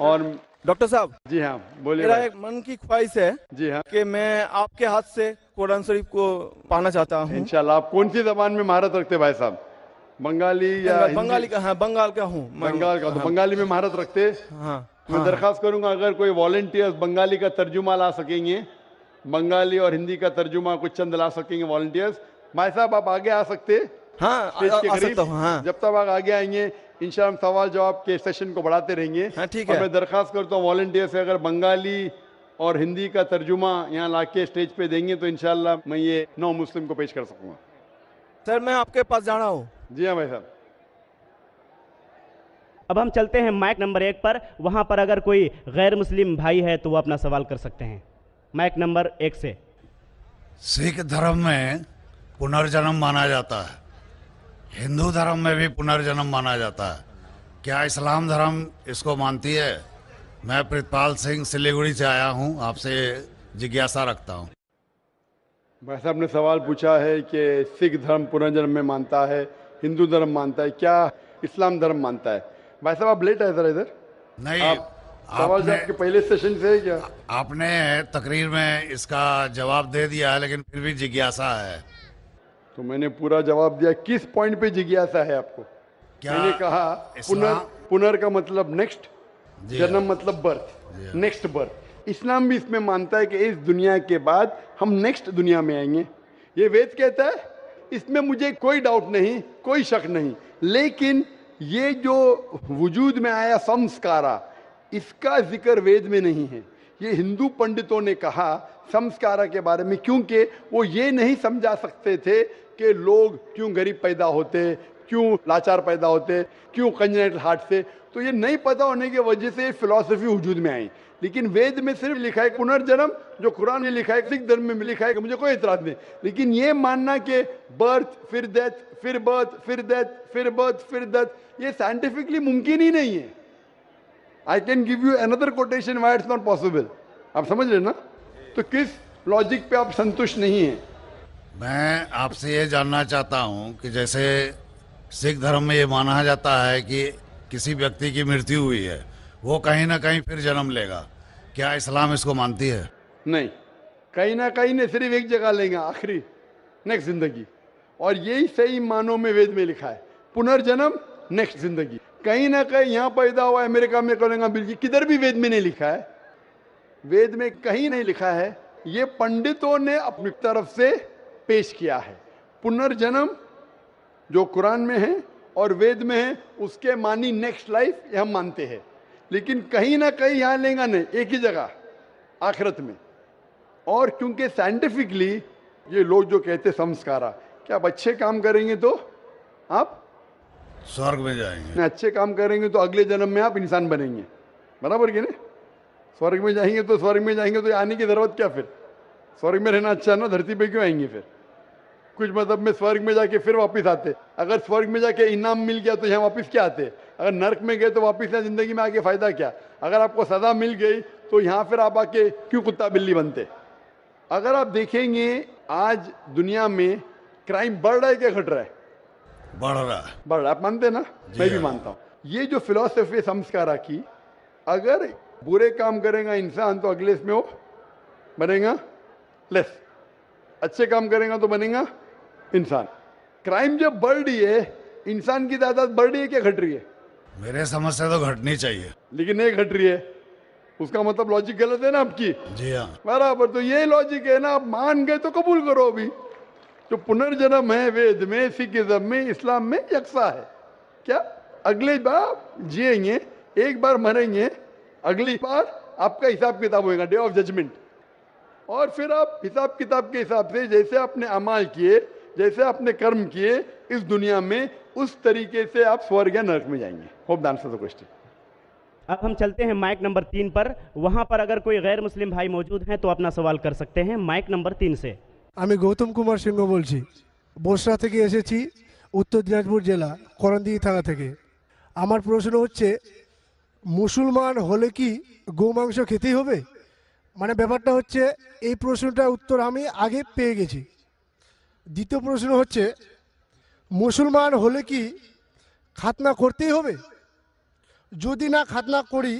Speaker 2: और
Speaker 4: डॉक्टर साहब
Speaker 2: जी हाँ बोलिए
Speaker 4: मेरा एक मन की ख्वाहिश है
Speaker 2: जी हाँ।
Speaker 4: कि मैं आपके हाथ से कुरान शरीफ को पाना चाहता हूँ।
Speaker 2: इंशाल्लाह आप कौन सी जबान में महारत रखते भाई साहब? बंगाली या
Speaker 4: बंगाली का हाँ बंगाल का हूँ।
Speaker 2: बंगाल का तो
Speaker 4: हाँ,
Speaker 2: बंगाली में महारत रखते।
Speaker 4: हाँ।
Speaker 2: मैं
Speaker 4: हाँ,
Speaker 2: दरखास्त करूँगा अगर कोई वॉल्टियर्स बंगाली का तर्जुमा ला सकेंगे बंगाली और हिंदी का तर्जुमा कुछ चंद ला सकेंगे वॉल्टियर्स भाई साहब आप आगे आ सकते। हाँ
Speaker 4: आ- आ सकता हूँ हाँ।
Speaker 2: जब तक आप आगे आएँगे इंशाल्लाह हम सवाल जवाब के सेशन को बढ़ाते रहेंगे।
Speaker 4: हाँ, ठीक है।
Speaker 2: मैं दरखास्त करता हूँ वॉलेंटियर से अगर बंगाली और हिंदी का तर्जुमा यहाँ लाके स्टेज पे देंगे तो इनशाला मैं ये नौ मुस्लिम को पेश कर सकूँगा।
Speaker 4: सर मैं आपके पास जाना हूँ।
Speaker 2: जी हाँ भाई साहब।
Speaker 3: अब हम चलते हैं माइक नंबर एक पर। वहाँ पर अगर कोई गैर मुस्लिम भाई है तो वो अपना सवाल कर सकते हैं। माइक नंबर एक से।
Speaker 12: सिख धर्म में पुनर्जन्म माना जाता है। हिंदू धर्म में भी पुनर्जन्म माना जाता है। क्या इस्लाम धर्म इसको मानती है? मैं प्रितपाल सिंह सिलीगुड़ी से आया हूँ। आपसे जिज्ञासा रखता हूँ।
Speaker 2: भाई साहब ने सवाल पूछा है कि सिख धर्म पुनर्जन्म में मानता है। हिंदू धर्म मानता है क्या इस्लाम धर्म मानता है? भाई साहब आप लेट आए सर इधर।
Speaker 12: नहीं
Speaker 2: आप सवाल
Speaker 12: आपने
Speaker 2: के पहले सेशन से है क्या?
Speaker 12: आपने तकरीर में इसका जवाब दे दिया है लेकिन फिर भी जिज्ञासा है।
Speaker 2: तो मैंने पूरा जवाब दिया किस पॉइंट पे जिज्ञासा है आपको?
Speaker 12: क्या
Speaker 2: मैंने कहा पुनर पुनर का मतलब नेक्स्ट जन्म मतलब बर्थ नेक्स्ट बर्थ इस्लाम भी इसमें मानता है कि इस दुनिया के बाद हम नेक्स्ट दुनिया में आएँगे। ये वेद कहता है इसमें मुझे कोई डाउट नहीं, कोई शक नहीं। लेकिन ये जो वजूद में आया संस्कारा, इसका ज़िक्र वेद में नहीं है। ये हिंदू पंडितों ने कहा संस्कारा के बारे में, क्योंकि वो ये नहीं समझा सकते थे कि लोग क्यों गरीब पैदा होते, क्यों लाचार पैदा होते, क्यों कंजनेटल हार्ट से। तो ये नहीं पता होने की वजह से फिलॉसफी वजूद में आई। लेकिन वेद में सिर्फ़ लिखा है पुनर्जन्म, जो कुरान में लिखा है, सिख धर्म में लिखा है मुझे कोई इतराज नहीं। लेकिन ये मानना कि बर्थ फिर डेथ फिर बर्थ फिर डेथ फिर बर्थ फिर डेथ ये साइंटिफिकली मुमकिन ही नहीं है। I can give you another quotation why it's not possible आप समझ रहे ना? तो किस लॉजिक पे आप संतुष्ट नहीं है?
Speaker 12: मैं आपसे ये जानना चाहता हूँ कि जैसे सिख धर्म में ये माना जाता है कि किसी व्यक्ति की मृत्यु हुई है वो कहीं ना कहीं फिर जन्म लेगा। क्या इस्लाम इसको मानती है?
Speaker 2: नहीं। कहीं ना कहीं ने सिर्फ़ एक जगह लेंगे, आखिरी। नेक्स्ट ज़िंदगी। और यही सही मानों में वेद में लिखा है। पुनर्जन्म नेक्स्ट ज़िंदगी। कहीं ना कहीं यहाँ पैदा हुआ अमेरिका में करेंगे, बिल्कुल। किधर भी वेद में नहीं लिखा है। वेद में कहीं नहीं लिखा है। ये पंडितों ने अपनी तरफ़ से पेश किया है। पुनर्जन्म जो कुरान में है और वेद में है, उसके मानी नेक्स्ट लाइफ हम मानते हैं। लेकिन कहीं ना कहीं यहाँ लेंगे नहीं एक ही जगह आखिरत में। और क्योंकि साइंटिफिकली ये लोग जो कहते संस्कारा कि आप अच्छे काम करेंगे तो आप?
Speaker 12: स्वर्ग में जाएँगे।
Speaker 2: अच्छे काम करेंगे तो अगले जन्म में आप इंसान बनेंगे। बराबर के ना स्वर्ग में जाएँगे तो स्वर्ग में जाएँगे तो आने की ज़रूरत क्या फिर? स्वर्ग में रहना अच्छा ना धरती पे क्यों आएँगे फिर? कुछ मतलब में स्वर्ग में जाके फिर वापस आते। अगर स्वर्ग में जाके इनाम मिल गया तो यहाँ वापस क्या आते? अगर नर्क में गए तो वापस यहाँ ज़िंदगी में आके फ़ायदा क्या? अगर आपको सजा मिल गई तो यहाँ फिर आप आके क्यों कुत्ता बिल्ली बनते? अगर आप देखेंगे आज दुनिया में क्राइम बढ़ रहा है क्या घट रहा है?
Speaker 12: बढ़ रहा है।
Speaker 2: बढ़ रहा है। आप मानते ना? मैं भी
Speaker 12: हाँ।
Speaker 2: मानता हूँ। ये जो फिलोसफी संस्कारा की अगर बुरे काम करेगा इंसान तो अगले इसमें वो बनेगा लेस अच्छे काम करेगा तो बनेगा इंसान। क्राइम जब बढ़ रही है इंसान की तादाद बढ़ रही है क्या घट रही है?
Speaker 12: मेरे समझ से तो घटनी चाहिए।
Speaker 2: लेकिन नहीं घट रही है। उसका मतलब लॉजिक गलत है ना आपकी?
Speaker 12: जी हाँ।
Speaker 2: बराबर तो ये लॉजिक है ना आप मान गए तो कबूल करो अभी। जो पुनर्जन्म है वेद में सिखिज्म में इस्लाम में यकसा है। क्या? अगले बार जिएँगे एक बार मरेंगे अगली बार आपका हिसाब किताब होगा डे ऑफ़ जजमेंट और फिर आप हिसाब किताब के हिसाब से जैसे आपने अमाल किए जैसे आपने कर्म किए इस दुनिया में उस तरीके से आप स्वर्ग या नरक में जाएंगे hope the answer the question
Speaker 3: अब हम चलते हैं माइक नंबर तीन पर वहां पर अगर कोई गैर मुस्लिम भाई मौजूद हैं तो अपना सवाल कर सकते हैं माइक नंबर तीन से
Speaker 13: আমি গৌতম কুমার সিংহ বলছি বসরা থেকে এসেছি উত্তর দিনাজপুর জেলা করণদিঘি থানা থেকে আমার প্রশ্ন হচ্ছে মুসলমান হলে কি গোমাংস খেতেই হবে মানে ব্যাপারটা হচ্ছে এই প্রশ্নটার উত্তর আমি আগে পেয়ে গেছি দ্বিতীয় প্রশ্ন হচ্ছে মুসলমান হলে কি খাতনা করতেই হবে যদি না খাতনা করি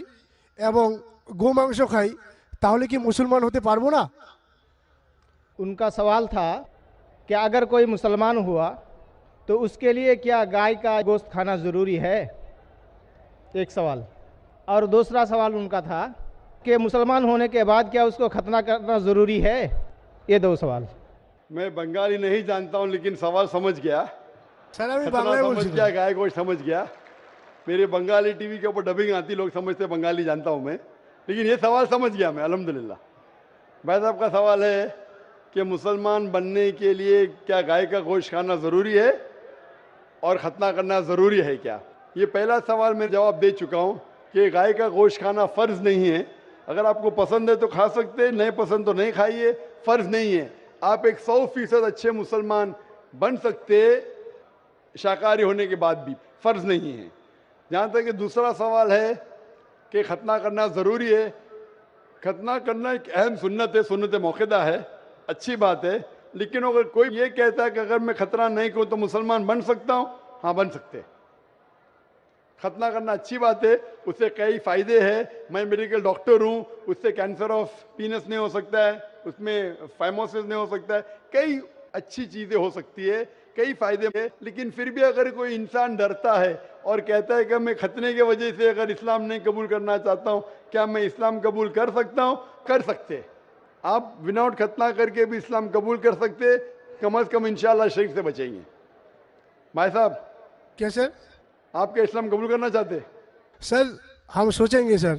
Speaker 13: এবং গোমাংস খাই তাহলে কি মুসলমান হতে পারবো না
Speaker 14: उनका सवाल था कि अगर कोई मुसलमान हुआ तो उसके लिए क्या गाय का गोश्त खाना ज़रूरी है एक सवाल और दूसरा सवाल उनका था कि मुसलमान होने के बाद क्या उसको खतना करना ज़रूरी है ये दो सवाल
Speaker 2: मैं बंगाली नहीं जानता हूँ लेकिन सवाल समझ गया समझ गया गायकवाड़ समझ गया। मेरे बंगाली टीवी के ऊपर डबिंग आती लोग समझते बंगाली जानता हूँ मैं। लेकिन ये सवाल समझ गया मैं अलहमदिल्ला भाई साहब का सवाल है कि मुसलमान बनने के लिए क्या गाय का गोश्त खाना ज़रूरी है और ख़तना करना ज़रूरी है क्या? ये पहला सवाल मैं जवाब दे चुका हूँ कि गाय का गोश्त खाना फ़र्ज़ नहीं है। अगर आपको पसंद है तो खा सकते हैं नहीं पसंद तो नहीं खाइए फ़र्ज़ नहीं है। आप एक सौ फ़ीसद अच्छे मुसलमान बन सकते शाकाहारी होने के बाद भी, फ़र्ज़ नहीं है। जहाँ तक कि दूसरा सवाल है कि खतना करना ज़रूरी है। खतना करना एक अहम सुन्नत है, सुन्नत मौक़दा है, अच्छी बात है। लेकिन अगर कोई ये कहता है कि अगर मैं खतना नहीं करूँ तो मुसलमान बन सकता हूँ? हाँ बन सकते खतना करना अच्छी बात है, उससे कई फ़ायदे हैं। मैं मेडिकल डॉक्टर हूँ, उससे कैंसर ऑफ़ पीनस नहीं हो सकता है, उसमें फाइमोसिस नहीं हो सकता है। कई अच्छी चीज़ें हो सकती है कई फ़ायदे हैं लेकिन फिर भी अगर कोई इंसान डरता है और कहता है कि मैं खतने की वजह से अगर इस्लाम नहीं कबूल करना चाहता हूँ क्या मैं इस्लाम कबूल कर सकता हूँ? कर सकते। आप विदाउट खतना करके भी इस्लाम कबूल कर सकते कम अज़ कम इंशाल्लाह शरीक से बचेंगे। भाई साहब।
Speaker 13: क्या सर?
Speaker 2: आप क्या इस्लाम कबूल करना चाहते? हैं
Speaker 13: सर हम सोचेंगे सर।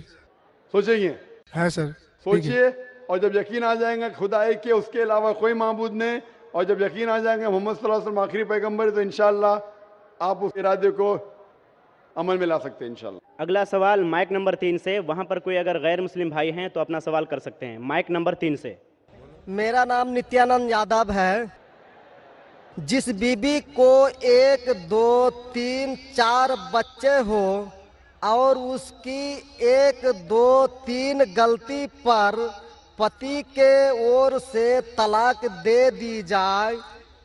Speaker 2: सोचेंगे?
Speaker 13: है सर।
Speaker 2: सोचिए और जब यकीन आ जाएगा खुदा एक के उसके अलावा कोई माबूद नहीं और जब यकीन आ जाएँगे मोहम्मद सल्लल्लाहु अलैहि वसल्लम आखिरी पैगंबर है तो इंशाल्लाह आप उस इरादे को अमल में ला सकते हैं इंशाल्लाह
Speaker 3: अगला सवाल माइक नंबर तीन से। वहाँ पर कोई अगर गैर मुस्लिम भाई हैं तो अपना सवाल कर सकते हैं। माइक नंबर तीन से।
Speaker 15: मेरा नाम नित्यानंद यादव है। जिस बीबी को एक दो तीन चार बच्चे हो और उसकी एक दो तीन गलती पर पति के ओर से तलाक दे दी जाए,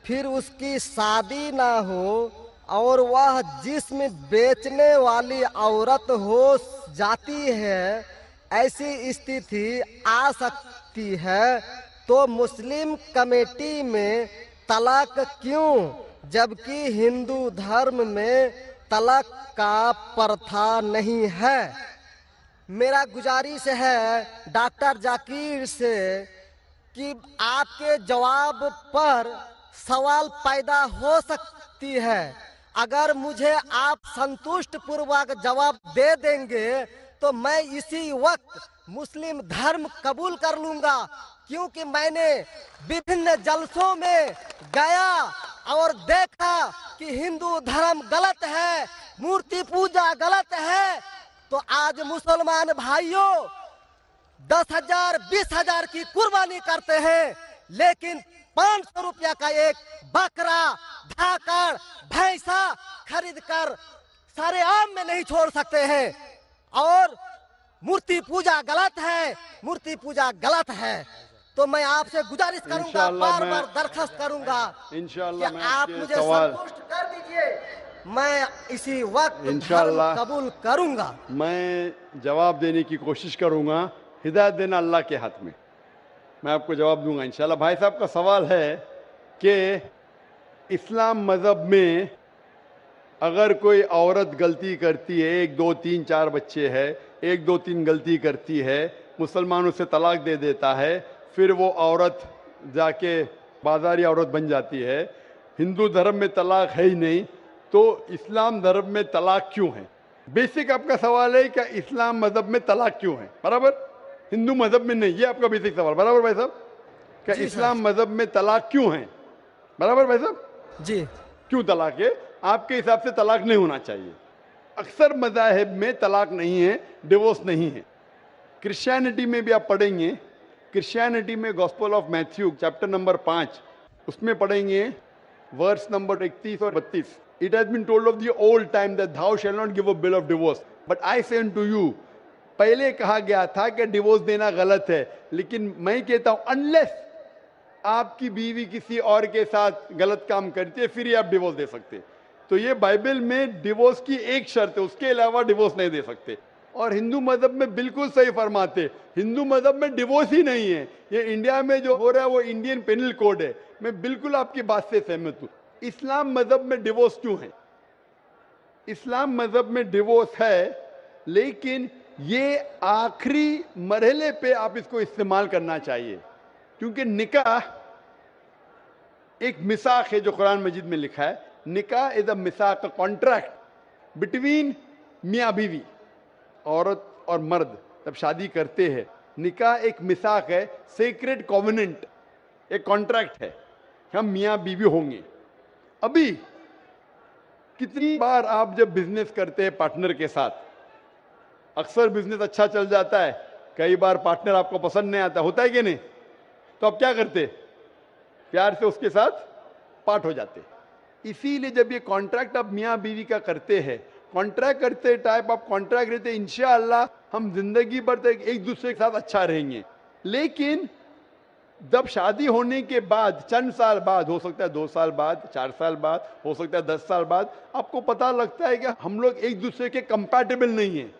Speaker 15: फिर उसकी शादी ना हो और वह जिस्म बेचने वाली औरत हो जाती है, ऐसी स्थिति आ सकती है। तो मुस्लिम कमेटी में तलाक क्यों? जबकि हिंदू धर्म में तलाक का प्रथा नहीं है। मेरा गुजारिश है डॉक्टर जाकिर से कि आपके जवाब पर सवाल पैदा हो सकती है। अगर मुझे आप संतुष्ट पूर्वक जवाब दे देंगे तो मैं इसी वक्त मुस्लिम धर्म कबूल कर लूँगा, क्योंकि मैंने विभिन्न जलसों में गया और देखा कि हिंदू धर्म गलत है, मूर्ति पूजा गलत है तो आज मुसलमान भाइयों दस हज़ार बीस हज़ार की कुर्बानी करते हैं लेकिन पाँच सौ रुपया का एक बकरा धाकड़ भैंसा खरीद कर सारे आम में नहीं छोड़ सकते हैं। और मूर्ति पूजा गलत है मूर्ति पूजा गलत है। तो मैं आपसे गुजारिश करूँगा बार बार दरखास्त करूँगा
Speaker 2: इंशाल्लाह
Speaker 15: कि आप मुझे संतुष्ट कर दीजिए। मैं इसी वक्त धर्म
Speaker 2: इंशाअल्लाह।
Speaker 15: कबूल करूँगा।
Speaker 2: मैं जवाब देने की कोशिश करूँगा हिदायत देना अल्लाह के हाथ में। मैं आपको जवाब दूँगा इंशाल्लाह। भाई साहब का सवाल है कि इस्लाम मज़हब में अगर कोई औरत गलती करती है एक दो तीन चार बच्चे है एक दो तीन गलती करती है मुसलमान उसे तलाक दे देता है फिर वो औरत जाके बाजारी औरत बन जाती है हिंदू धर्म में तलाक है ही नहीं तो इस्लाम धर्म में तलाक क्यों है? बेसिक आपका सवाल है क्या इस्लाम मज़हब में तलाक क्यों है? बराबर? हिंदू मज़हब में नहीं ये आपका बेसिक सवाल। बराबर भाई साहब? क्या इस्लाम मज़हब में तलाक क्यों है? बराबर भाई साहब?
Speaker 15: जी।
Speaker 2: क्यों तलाक है? आपके हिसाब से तलाक नहीं होना चाहिए। अक्सर मजाहब में तलाक नहीं है डिवोर्स नहीं है। क्रिश्चियनिटी में भी आप पढ़ेंगे क्रिश्चियनिटी में Gospel of Matthew chapter number पाँच उसमें पढ़ेंगे वर्स नंबर इकतीस और बत्तीस। It has been told of the old time that thou shall not give a bill of divorce. But i say unto you, पहले कहा गया था कि डिवोर्स देना गलत है, लेकिन मैं कहता हूँ अनलेस आपकी बीवी किसी और के साथ गलत काम करती है, फिर ही आप डिवोर्स दे सकते तो ये बाइबल में डिवोर्स की एक शर्त है, उसके अलावा डिवोर्स नहीं दे सकते। और हिंदू मज़हब में बिल्कुल सही फरमाते हिंदू मज़हब में डिवोर्स ही नहीं है। ये इंडिया में जो हो रहा है, वो इंडियन पेनल कोड है। मैं बिल्कुल आपकी बात से सहमत हूँ। इस्लाम मज़हब में डिवोर्स क्यों है? इस्लाम मज़हब में डिवोर्स है, लेकिन ये आखिरी मरहले पे आप इसको इस्तेमाल करना चाहिए। क्योंकि निकाह एक मिसाक है जो कुरान मजिद में लिखा है। निकाह इज़ अ मिसाक कॉन्ट्रैक्ट बिटवीन मियाँ बीवी, औरत और मर्द। जब शादी करते हैं, निकाह एक मिसाक है सेक्रेट कॉविनेंट एक कॉन्ट्रैक्ट है। हम मियाँ बीवी होंगे। अभी कितनी बार आप जब बिज़नेस करते हैं पार्टनर के साथ, अक्सर बिज़नेस अच्छा चल जाता है, कई बार पार्टनर आपको पसंद नहीं आता, होता है कि नहीं? तो आप क्या करते? प्यार से उसके साथ पार्ट हो जाते। इसीलिए जब ये कॉन्ट्रैक्ट आप मियाँ बीवी का करते हैं कॉन्ट्रैक्ट करते टाइप आप कॉन्ट्रैक्ट रहते इंशाल्लाह हम ज़िंदगी भर तक एक दूसरे के साथ अच्छा रहेंगे। लेकिन जब शादी होने के बाद, चंद साल बाद, हो सकता है दो साल बाद, चार साल बाद, हो सकता है दस साल बाद, आपको पता लगता है कि हम लोग एक दूसरे के कंपैटिबल नहीं है।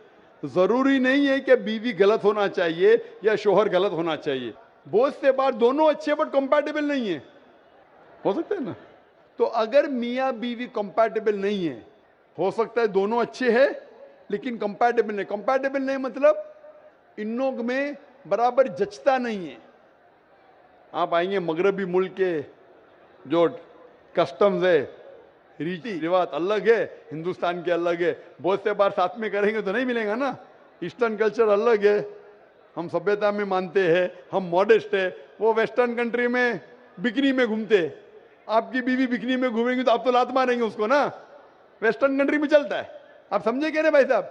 Speaker 2: ज़रूरी नहीं है कि बीवी गलत होना चाहिए या शोहर गलत होना चाहिए। बहुत से बार दोनों अच्छे बट कंपैटिबल नहीं है। हो सकता है ना? तो अगर मियाँ बीवी कंपैटिबल नहीं है, हो सकता है दोनों अच्छे हैं, लेकिन कंपैटिबल नहीं। कंपैटिबल नहीं मतलब इन लोग में बराबर जचता नहीं है। आप आएँगे मगरबी मुल्क के जो कस्टम्स है रीति रिवाज अलग है हिंदुस्तान के अलग है। बहुत से बार साथ में करेंगे तो नहीं मिलेगा ना? ईस्टर्न कल्चर अलग है। हम सभ्यता में मानते हैं हम मॉडेस्ट है। वो वेस्टर्न कंट्री में बिकनी में घूमते आपकी बीवी बिकनी में घूमेंगी तो आप तो लात मारेंगे उसको ना? वेस्टर्न कंट्री में चलता है। आप समझे क्या ना भाई साहब?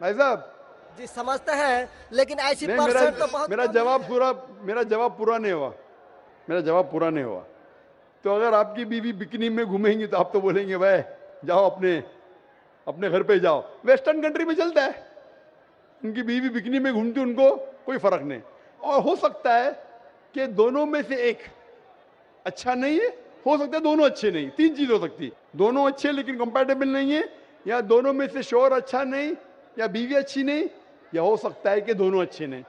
Speaker 2: भाई साहब
Speaker 15: जी समझते हैं लेकिन ऐसी
Speaker 2: मेरा
Speaker 15: परसेंट तो बहुत
Speaker 2: मेरा जवाब पूरा मेरा जवाब पूरा नहीं हुआ। मेरा जवाब पूरा नहीं हुआ। तो अगर आपकी बीवी बिकनी में घूमेंगी तो आप तो बोलेंगे भाई जाओ अपने अपने घर पे जाओ। वेस्टर्न कंट्री में चलता है। उनकी बीवी बिकनी में घूमती उनको कोई फ़र्क नहीं। और हो सकता है कि दोनों में से एक अच्छा नहीं है हो सकता है दोनों अच्छे नहीं। तीन चीज़ हो सकती। दोनों अच्छे लेकिन कंपेटेबल नहीं है या दोनों में से शोर अच्छा नहीं या बीवी अच्छी नहीं या हो सकता है कि दोनों अच्छे नहीं।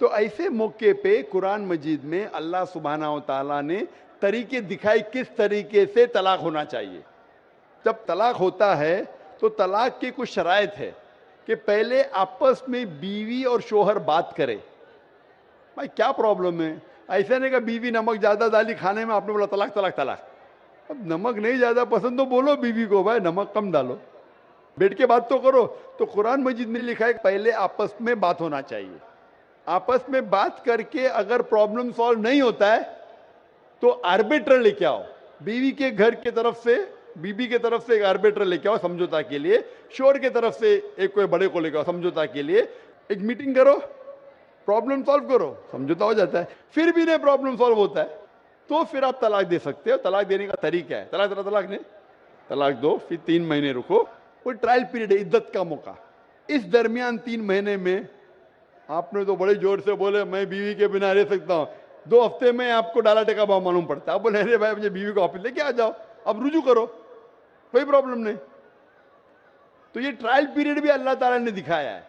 Speaker 2: तो ऐसे मौके पे कुरान मजीद में अल्लाह सुबहाना ताला ने तरीके दिखाई किस तरीके से तलाक होना चाहिए। जब तलाक होता है तो तलाक की कुछ शराइत है कि पहले आपस में बीवी और शोहर बात करे। भाई, क्या प्रॉब्लम है? ऐसा नहीं कहा बीवी नमक ज़्यादा डाली खाने में आपने बोला तलाक तलाक तलाक। अब नमक नहीं ज़्यादा पसंद तो बोलो बीवी को, भाई, नमक कम डालो। बैठ के बात तो करो। तो कुरान मजिद में लिखा है पहले आपस में बात होना चाहिए। आपस में बात करके अगर प्रॉब्लम सॉल्व नहीं होता है तो आर्बिटर लेके आओ। बीवी के घर के तरफ़ से, बीबी के तरफ़ से एक आर्बिटर लेके आओ समझौता के लिए। शोर के तरफ़ से एक कोई बड़े को लेके आओ समझौता के लिए। एक मीटिंग करो प्रॉब्लम सॉल्व करो, समझौता हो जाता है। फिर भी नहीं प्रॉब्लम सॉल्व होता है तो फिर आप तलाक दे सकते हो। तलाक देने का तरीका है। तलाक तलाक तलाक नहीं। तलाक दो, फिर तीन महीने रुको। कोई ट्रायल पीरियड है इद्दत का मौका। इस दरमियान तीन महीने में आपने तो बड़े ज़ोर से बोले, मैं बीवी के बिना रह सकता हूँ। दो हफ़्ते में आपको डाला टेका भाव मालूम पड़ता है। आप बोले, अरे भाई, मुझे बीवी को ऑफ़िस लेके आ जाओ। अब रुजू करो। कोई प्रॉब्लम नहीं। तो ये ट्रायल पीरियड भी अल्लाह ताला ने दिखाया है।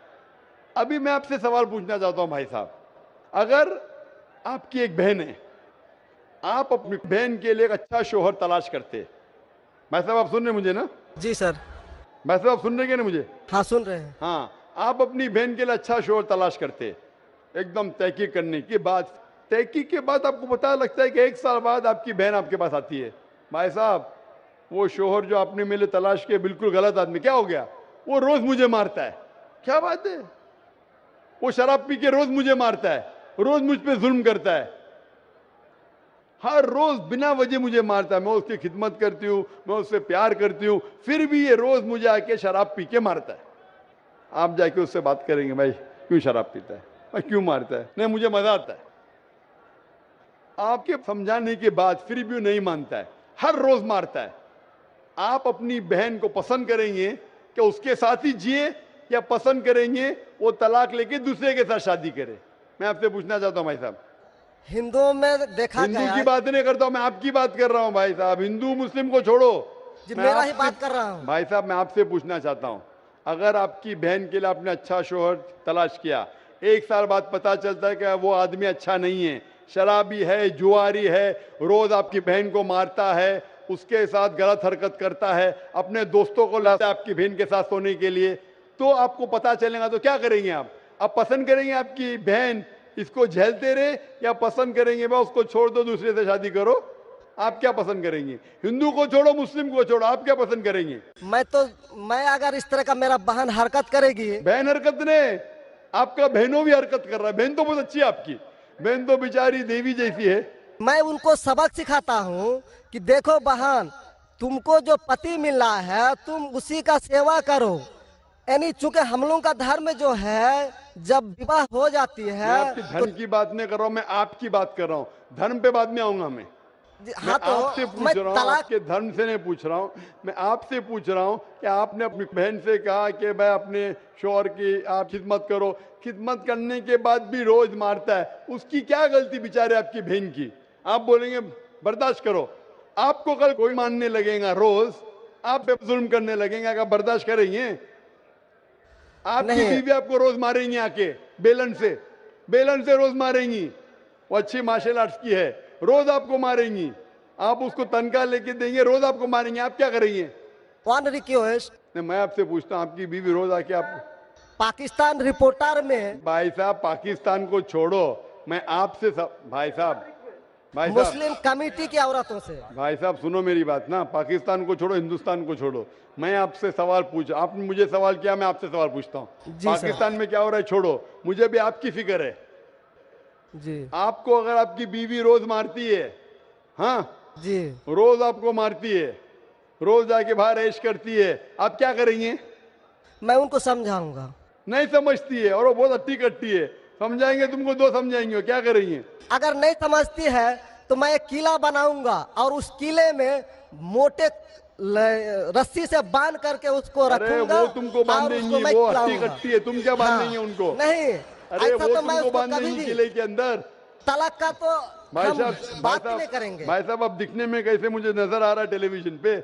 Speaker 2: अभी मैं आपसे सवाल पूछना चाहता हूँ भाई साहब। अगर आपकी एक बहन है, आप अपनी बहन के लिए एक अच्छा शोहर तलाश करते। भाई साहब, आप सुन रहे मुझे ना?
Speaker 15: जी, सर।
Speaker 2: भाई साहब आप सुन रहे ना मुझे?
Speaker 15: हाँ सुन रहे हैं।
Speaker 2: हाँ आप अपनी बहन के लिए अच्छा शोहर तलाश करते एकदम तहकीक करने के बाद तहकीक के बाद आपको पता लगता है कि एक साल बाद आपकी बहन आपके पास आती है। भाई साहब वो शोहर जो आपने मेरे तलाश किए बिल्कुल गलत आदमी। क्या हो गया? वो रोज मुझे मारता है। क्या बात है? वो शराब पी के रोज मुझे मारता है। रोज मुझ पर जुल्म करता है। हर रोज बिना वजह मुझे मारता है। मैं उसकी खिदमत करती हूँ, मैं उससे प्यार करती हूँ, फिर भी ये रोज मुझे आके शराब पी के मारता है। आप जाके उससे बात करेंगे, भाई, क्यों शराब पीता है? भाई, क्यों मारता है? नहीं, मुझे मज़ा आता है। आपके समझाने के बाद फिर भी नहीं मानता है। हर रोज मारता है। आप अपनी बहन को पसंद करेंगे कि उसके साथ ही जिए, या पसंद करेंगे वो तलाक लेके दूसरे के साथ शादी करे। मैं आपसे पूछना चाहता हूँ भाई साहब
Speaker 15: हिंदुओं में देखा
Speaker 2: हिंदू
Speaker 15: गया
Speaker 2: की बात नहीं करता हूँ मैं आपकी बात कर रहा हूँ भाई साहब। हिंदू मुस्लिम को छोड़ो।
Speaker 15: जी मेरा ही बात कर रहा हूँ।
Speaker 2: भाई साहब मैं आपसे पूछना चाहता हूँ। अगर आपकी बहन के लिए आपने अच्छा शोहर तलाश किया एक साल बाद पता चलता है कि वो आदमी अच्छा नहीं है। शराबी है जुआरी है रोज आपकी बहन को मारता है उसके साथ गलत हरकत करता है अपने दोस्तों को लाता है आपकी बहन के साथ सोने के लिए तो आपको पता चलेगा तो क्या करेंगे आप? आप पसंद करेंगे आपकी बहन इसको झेलते रहे या पसंद करेंगे भाई उसको छोड़ दो दूसरे से शादी करो। आप क्या पसंद करेंगे? हिंदू को छोड़ो मुस्लिम को छोड़ो आप क्या पसंद करेंगे?
Speaker 15: मैं तो मैं अगर इस तरह का मेरा बहन हरकत करेगी।
Speaker 2: बहन हरकत ने आपका बहनों भी हरकत कर रहा है। बहन तो बहुत अच्छी है आपकी। बहन तो बेचारी देवी जैसी है।
Speaker 15: मैं उनको सबक सिखाता हूँ कि देखो बहन तुमको जो पति मिल है तुम उसी का सेवा करो। यानी चूँकि हम लोगों का धर्म जो है जब विवाह हो जाती है
Speaker 2: आपकी धर्म की बात नहीं कर रहा हूँ मैं आपकी बात कर रहा हूँ। धर्म पे बाद में आऊँगा मैं।
Speaker 15: हाँ
Speaker 2: मैं
Speaker 15: तो
Speaker 2: आपसे पूछ रहा हूँ आपके धर्म से नहीं पूछ रहा हूँ। मैं आपसे पूछ रहा हूँ कि आपने अपनी बहन से कहा कि भाई अपने शोहर की आप खिदमत करो। खिदमत करने के बाद भी रोज मारता है। उसकी क्या गलती बेचारे आपकी बहन की? आप बोलेंगे बर्दाश्त करो। आपको कल कोई मानने लगेगा रोज। आप पे जुल्म करने लगेंगे अगर बर्दाश्त करेंगे आपकी। बीवी आपको रोज मारेंगी आके बेलन से। बेलन से रोज मारेंगी। वो अच्छी मार्शल आर्ट्स की है। रोज आपको मारेंगी। आप उसको तनख्वाह लेके देंगे रोज आपको मारेंगे। आप क्या करेंगे? नहीं मैं आपसे पूछता हूँ आपकी बीवी रोज आके आप
Speaker 15: पाकिस्तान रिपोर्टर में
Speaker 2: भाई साहब पाकिस्तान को छोड़ो। मैं आपसे भाई साहब भाई साहब।
Speaker 15: मुस्लिम कमेटी की औरतों से।
Speaker 2: भाई साहब सुनो मेरी बात ना। पाकिस्तान को छोड़ो हिंदुस्तान को छोड़ो। मैं आपसे सवाल पूछ आपने मुझे सवाल किया मैं आपसे सवाल पूछता हूँ। पाकिस्तान में क्या हो रहा है छोड़ो मुझे भी आपकी फ़िक्र है।
Speaker 15: जी।
Speaker 2: आपको अगर आपकी बीवी रोज मारती है हाँ?
Speaker 15: जी।
Speaker 2: रोज आपको मारती है रोज जाके बाहर ऐश करती है आप क्या करेंगे?
Speaker 15: मैं उनको समझाऊँगा।
Speaker 2: नहीं समझती है और वो बहुत अट्टी कट्टी है। समझाएँगे तुमको दो समझाएँगे क्या करेंगे?
Speaker 15: अगर नहीं समझती है तो मैं एक किला बनाऊँगा और उस किले में मोटे रस्सी से बाँध करके उसको रखूँगा
Speaker 2: वो तुमको
Speaker 15: और
Speaker 2: बांधेंगी वो
Speaker 15: खिलाऊँगा।
Speaker 2: कट्टी है तुम क्या बांधेंगे
Speaker 15: हाँ,
Speaker 2: उनको?
Speaker 15: नहीं
Speaker 2: अरे वो
Speaker 15: तो मैं
Speaker 2: बांधेंगी किले के अंदर।
Speaker 15: तलाक का तो
Speaker 2: भाई साहब
Speaker 15: बात नहीं करेंगे।
Speaker 2: भाई साहब अब दिखने में कैसे मुझे नज़र आ रहा है टेलीविज़न पे?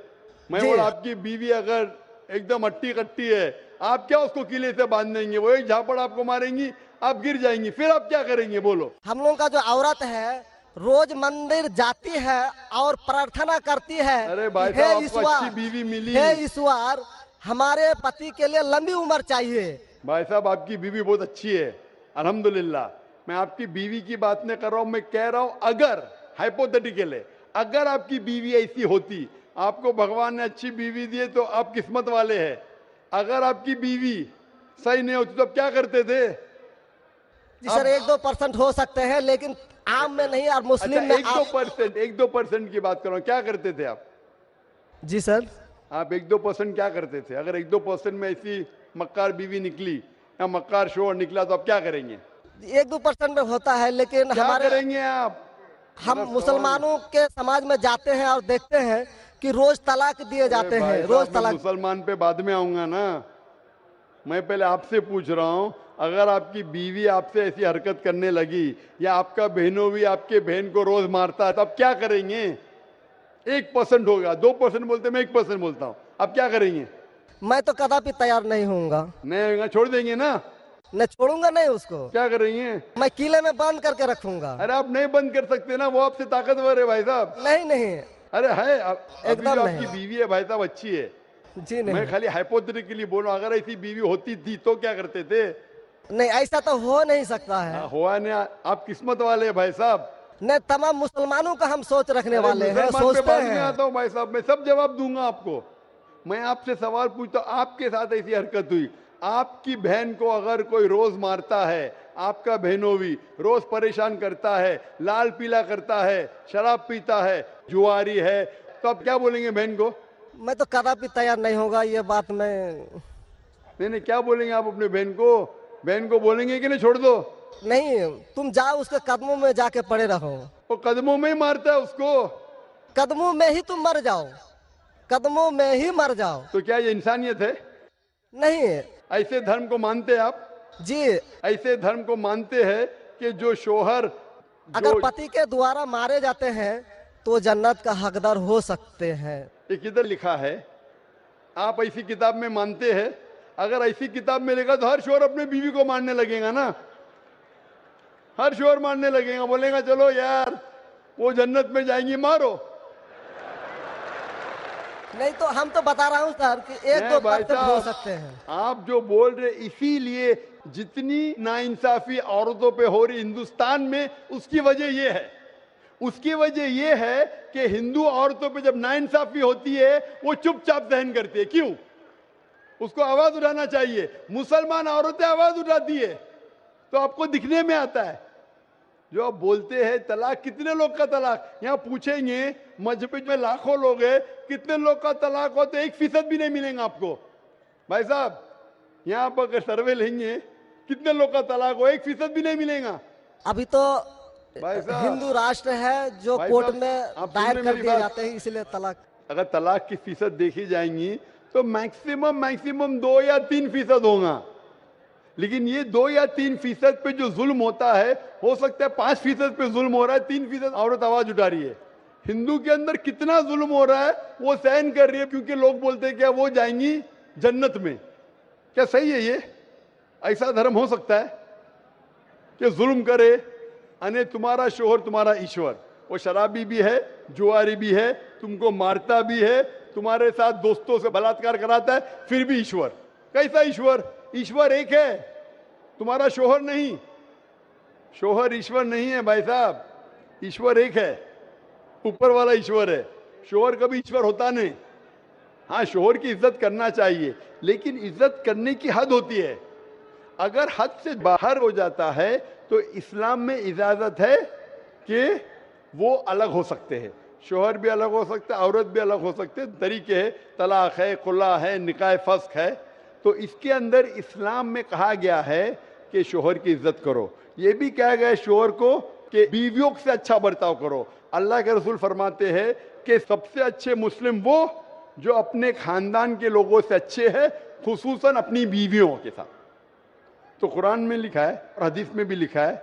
Speaker 2: मैं। बोला आपकी बीवी अगर एकदम अट्टी कट्टी है आप क्या उसको किले से बाँध देंगे? वो एक झापड़ आपको मारेंगी आप गिर जाएँगी फिर आप क्या करेंगे? बोलो।
Speaker 15: हम लोगों का जो औरत है रोज मंदिर जाती है और प्रार्थना करती है
Speaker 2: अरे भाई
Speaker 15: हे ईश्वर,
Speaker 2: बीवी मिली।
Speaker 15: हे ईश्वर हमारे पति के लिए लंबी उम्र चाहिए।
Speaker 2: भाई साहब आपकी बीवी बहुत अच्छी है अल्हम्दुलिल्लाह। मैं आपकी बीवी की बात नहीं कर रहा हूँ मैं कह रहा हूँ अगर हाइपोथेटिकल है अगर आपकी बीवी ऐसी होती आपको भगवान ने अच्छी बीवी दी तो आप किस्मत वाले हैं। अगर आपकी बीवी सही नहीं होती तो आप क्या करते थे?
Speaker 15: जी सर एक दो परसेंट हो सकते हैं लेकिन आम में नहीं और मुस्लिम
Speaker 2: अच्छा
Speaker 15: में
Speaker 2: एक दो परसेंट एक दो परसेंट की बात कर रहा हूँ क्या करते थे आप?
Speaker 15: जी सर।
Speaker 2: आप एक दो परसेंट क्या करते थे? अगर एक दो परसेंट में ऐसी मक्कार बीवी निकली या मक्कार शोर निकला तो आप क्या करेंगे?
Speaker 15: एक दो परसेंट में होता है लेकिन
Speaker 2: क्या
Speaker 15: हमारे
Speaker 2: करेंगे आप?
Speaker 15: हम मुसलमानों के समाज में जाते हैं और देखते हैं कि रोज तलाक दिए जाते हैं रोज तलाक
Speaker 2: मुसलमान पे बाद में आऊँगा ना। मैं पहले आपसे पूछ रहा हूँ अगर आपकी बीवी आपसे ऐसी हरकत करने लगी या आपका बहनों भी आपके बहन को रोज मारता है तो आप क्या करेंगे? एक परसेंट होगा दो परसेंट बोलते मैं एक परसेंट बोलता हूँ। आप क्या करेंगे?
Speaker 15: मैं तो कदापि तैयार नहीं होऊँगा।
Speaker 2: नहीं होगा छोड़ देंगे ना?
Speaker 15: मैं छोड़ूँगा नहीं उसको।
Speaker 2: क्या करेंगे?
Speaker 15: मैं किले में बंद करके रखूँगा।
Speaker 2: अरे आप नहीं बंद कर सकते ना वो आपसे ताकतवर है भाई साहब।
Speaker 15: नहीं नहीं।
Speaker 2: अरे है
Speaker 15: एकदम
Speaker 2: आपकी बीवी है भाई साहब अच्छी है।
Speaker 15: जी नहीं।
Speaker 2: मैं खाली हाइपोथेटिकली बोल रहा हूँ अगर ऐसी बीवी होती थी तो क्या करते थे?
Speaker 15: नहीं ऐसा तो हो नहीं सकता है।
Speaker 2: हाँ, हुआ नहीं आप किस्मत वाले भाई साहब।
Speaker 15: नहीं तमाम मुसलमानों का हम सोच रखने वाले हैं सोचते हैं।
Speaker 2: आता हूँ भाई साहब मैं सब जवाब दूँगा आपको। मैं आपसे सवाल पूछता हूँ, आपके साथ ऐसी हरकत हुई। आपकी बहन को अगर कोई रोज मारता है आपका बहनों भी रोज परेशान करता है लाल पीला करता है शराब पीता है जुआरी है तो आप क्या बोलेंगे बहन को?
Speaker 15: मैं तो कदापि तैयार नहीं होगा ये बात मैं
Speaker 2: नहीं नहीं क्या बोलेंगे आप अपने बहन को? बहन को बोलेंगे कि नहीं छोड़ दो।
Speaker 15: नहीं तुम जाओ उसके कदमों में जाके पड़े रहो।
Speaker 2: वो कदमों में ही मारता है उसको।
Speaker 15: कदमों में ही तुम मर जाओ। कदमों में ही मर जाओ।
Speaker 2: तो क्या ये इंसानियत है?
Speaker 15: नहीं।
Speaker 2: ऐसे धर्म को मानते हैं आप?
Speaker 15: जी।
Speaker 2: ऐसे धर्म को मानते हैं कि जो शोहर
Speaker 15: अगर पति के द्वारा मारे जाते हैं तो जन्नत का हकदार हो सकते हैं।
Speaker 2: ये किधर लिखा है? आप ऐसी किताब में मानते हैं अगर ऐसी किताब में लिखा तो हर शोर अपने बीवी को मारने लगेगा ना। हर शोर मारने लगेगा बोलेगा चलो यार वो जन्नत में जाएँगी मारो।
Speaker 15: नहीं तो हम तो बता रहा हूँ सर कि एक दो
Speaker 2: भाई
Speaker 15: हो सकते हैं।
Speaker 2: आप जो बोल रहे इसीलिए जितनी नाइंसाफी औरतों पे हो रही हिंदुस्तान में उसकी वजह ये है। उसकी वजह ये है कि हिंदू औरतों पे जब नाइंसाफी होती है वो चुपचाप सहन करती है। क्यों? उसको आवाज़ उठाना चाहिए। मुसलमान औरतें आवाज़ उठाती है। तो आपको दिखने में आता है। जो आप बोलते हैं तलाक कितने लोग का तलाक? यहाँ पूछेंगे मज़हब में लाखों लोग हैं। कितने लोग का तलाक हो तो एक फ़ीसद भी नहीं मिलेगा आपको। भाई साहब यहाँ पर अगर सर्वे लेंगे कितने लोग का तलाक हो एक फ़ीसद भी नहीं मिलेगा।
Speaker 15: अभी तो
Speaker 2: भाई साहब
Speaker 15: हिंदू राष्ट्र है जो कोर्ट में दायर कर दिए जाते हैं इसलिए तलाक।
Speaker 2: अगर तलाक की फ़ीसद देखी जाएँगी तो मैक्सिमम मैक्सिमम दो या तीन फ़ीसद होगा। लेकिन ये दो या तीन फ़ीसद पे जो जुल्म होता है, हो सकता है पाँच फ़ीसद पे जुल्म हो रहा है, तीन फ़ीसद औरत आवाज़ उठा रही है। हिंदू के अंदर कितना जुल्म हो रहा है, वो सहन कर रही है, क्योंकि लोग बोलते हैं क्या वो जाएँगी जन्नत में। क्या सही है ये? ऐसा धर्म हो सकता है कि जुल्म करे, अने तुम्हारा शोहर, तुम्हारा ईश्वर। वो शराबी भी है, जुआरी भी है, तुमको मारता भी है तुम्हारे साथ दोस्तों से बलात्कार कराता है, फिर भी ईश्वर। कैसा ईश्वर? ईश्वर एक है। तुम्हारा शोहर नहीं। शोहर ईश्वर नहीं है, भाई साहब। ईश्वर एक है। ऊपर वाला ईश्वर है। शोहर कभी ईश्वर होता नहीं। हाँ शोहर की इज़्ज़त करना चाहिए, लेकिन इज़्ज़त करने की हद होती है। अगर हद से बाहर हो जाता है तो इस्लाम में इजाज़त है कि वो अलग हो सकते हैं। शोहर भी अलग हो सकता है, औरत भी अलग हो सकते हैं। तरीके है, तलाक है, खुला है, निकाय फस्क है। तो इसके अंदर इस्लाम में कहा गया है कि शोहर की इज़्ज़त करो। ये भी कहा गया है शोहर को कि बीवियों से अच्छा बर्ताव करो। अल्लाह के रसूल फरमाते हैं कि सबसे अच्छे मुस्लिम वो जो अपने खानदान के लोगों से अच्छे हैं, खुसूसन अपनी बीवियों के साथ। तो कुरान में लिखा है और हदीस में भी लिखा है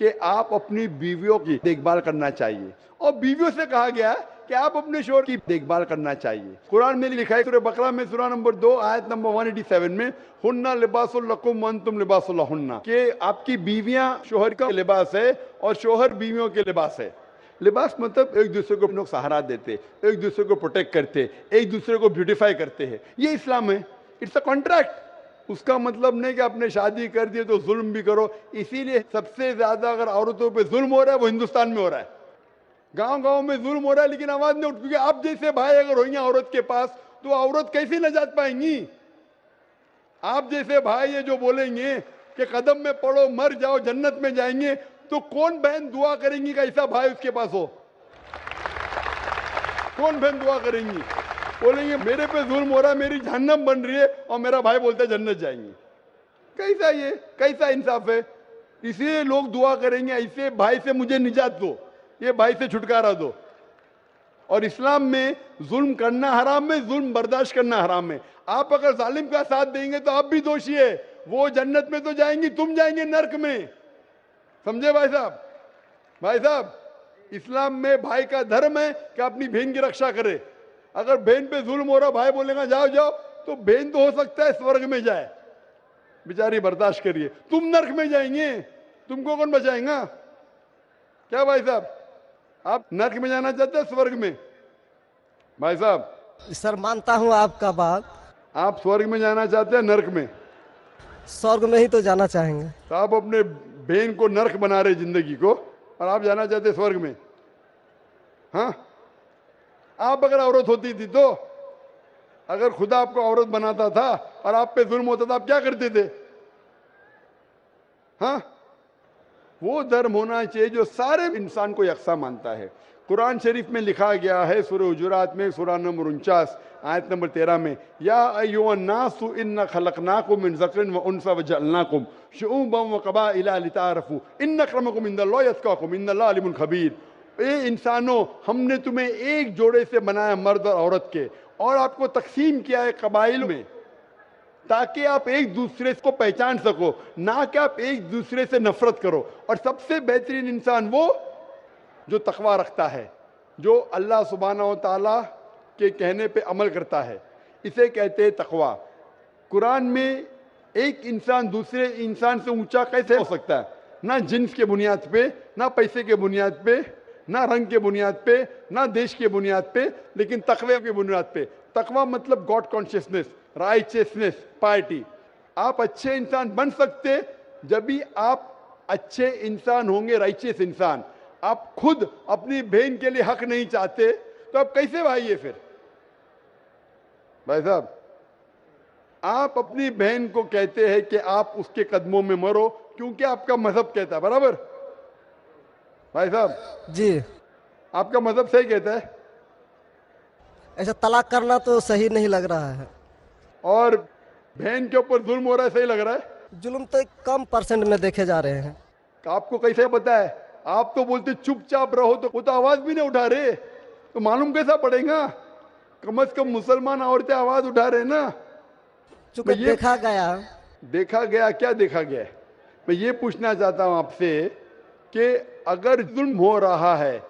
Speaker 2: कि आप अपनी बीवियों की देखभाल करना चाहिए। और बीवियों से कहा गया कि आप अपने शोर की देखभाल करना चाहिए। कुरान में लिखा है, सूरह बकरा में, सूरह नंबर दो, आयत नंबर 187 में, हुन्ना लिबासुल्लकुम वन तुम लिबासुल्लाहुन्ना कि आपकी बीवियाँ शोहर का लिबास है और शोहर बीवियों के लिबास है। लिबास मतलब एक दूसरे को लोग सहारा देते, एक दूसरे को प्रोटेक्ट करते, एक दूसरे को ब्यूटिफाई करते हैं। ये इस्लाम है। इट्स अ कॉन्ट्रैक्ट उसका मतलब नहीं कि आपने शादी कर दी तो जुल्म भी करो। इसीलिए सबसे ज़्यादा अगर औरतों पे जुल्म हो रहा है, वो हिंदुस्तान में हो रहा है। गाँव गाँव में जुल्म हो रहा है, लेकिन आवाज़ नहीं उठ क्योंकि आप जैसे भाई अगर होंगे औरत के पास तो औरत कैसे नजात पाएँगी? आप जैसे भाई ये जो बोलेंगे कि कदम में पड़ो, मर जाओ, जन्नत में जाएँगे तो कौन बहन दुआ करेंगी कि ऐसा भाई उसके पास हो? कौन बहन दुआ करेंगी? बोलेंगे, मेरे पे जुल्म हो रहा है, मेरी जहन्नम बन रही है, और मेरा भाई बोलता है, जन्नत जाएँगे। कैसा ये? कैसा इंसाफ है? इसलिए लोग दुआ करेंगे, ऐसे भाई से मुझे निजात दो। ये भाई से छुटकारा दो। और इस्लाम में जुल्म करना हराम है, जुल्म बर्दाश्त करना हराम है। आप अगर जालिम का साथ देंगे तो आप भी दोषी है। वो जन्नत में तो जाएँगी, तुम जाएँगे नर्क में। समझे भाई साहब? भाई साहब, इस्लाम में भाई का धर्म है कि अपनी बहन की रक्षा करे। अगर बहन पे जुल्म हो रहा, भाई बोलेगा, जाओ जाओ। तो बहन तो हो सकता है स्वर्ग में जाए। बेचारी बर्दाश्त करिए। तुम नर्क में जाएँगे। तुमको कौन बचाएगा? क्या भाई साहब? आप नर्क में जाना चाहते हैं स्वर्ग में? भाई साहब।
Speaker 15: सर मानता हूँ आपका बात।
Speaker 2: आप स्वर्ग में जाना चाहते हैं नर्क में?
Speaker 15: स्वर्ग में ही तो जाना चाहेंगे।
Speaker 2: तो आप अपने बहन को नर्क बना रहे ज़िंदगी को और आप जाना चाहते हैं स्वर्ग में? हाँ? आप अगर औरत होती थी तो अगर खुदा आपको औरत बनाता था और आप पे जुल्म होता था आप क्या करते थे? हाँ? वो धर्म होना चाहिए जो सारे इंसान को यकसा मानता है। कुरान शरीफ में लिखा गया है सुर हुजुरात में सुरा नंबर उनचास, आयत नंबर तेरह में, या अयोनासु इन खलकनाकुम ज़करिन व शुऊबम व कबाइला लितारफू इन इन्नल्लाह अलीमुल खबीर। ए इंसानों, हमने तुम्हें एक जोड़े से बनाया मर्द और औरत के और आपको तकसीम किया है कबाइल में। ताकि आप एक दूसरे को पहचान सको, ना कि आप एक दूसरे से नफरत करो। और सबसे बेहतरीन इंसान वो जो तकवा रखता है, जो अल्लाह सुबहाना ताला के कहने पे अमल करता है। इसे कहते हैं तकवा। कुरान में एक इंसान दूसरे इंसान से ऊँचा कैसे हो सकता है? ना जिन्स के बुनियाद पे, ना पैसे के बुनियाद पे, ना रंग के बुनियाद पे, ना देश के बुनियाद पे, लेकिन तकवे के बुनियाद पे। तकवा मतलब गॉड कॉन्शियसनेस। राइचियसनेस पार्टी आप अच्छे इंसान बन सकते जब भी आप अच्छे इंसान होंगे राइचियस इंसान। आप खुद अपनी बहन के लिए हक नहीं चाहते तो आप कैसे भाई है फिर? भाई साहब आप अपनी बहन को कहते हैं कि आप उसके कदमों में मरो क्योंकि आपका मज़हब कहता है बराबर? भाई साहब
Speaker 15: जी।
Speaker 2: आपका मज़हब सही कहता है?
Speaker 15: ऐसा तलाक करना तो सही नहीं लग रहा है।
Speaker 2: और बहन के ऊपर जुल्म हो रहा है सही लग रहा है?
Speaker 15: जुल्म तो एक कम परसेंट में देखे जा रहे हैं।
Speaker 2: आपको कैसे पता है? आप तो बोलते चुपचाप रहो तो वो तो आवाज़ भी नहीं उठा रहे। तो मालूम कैसा पड़ेगा? कम से कम मुसलमान औरतें आवाज़ उठा रहे ना।
Speaker 15: चूँकि देखा गया।
Speaker 2: देखा गया क्या देखा गया मैं ये पूछना चाहता हूँ आपसे कि अगर जुल्म हो रहा है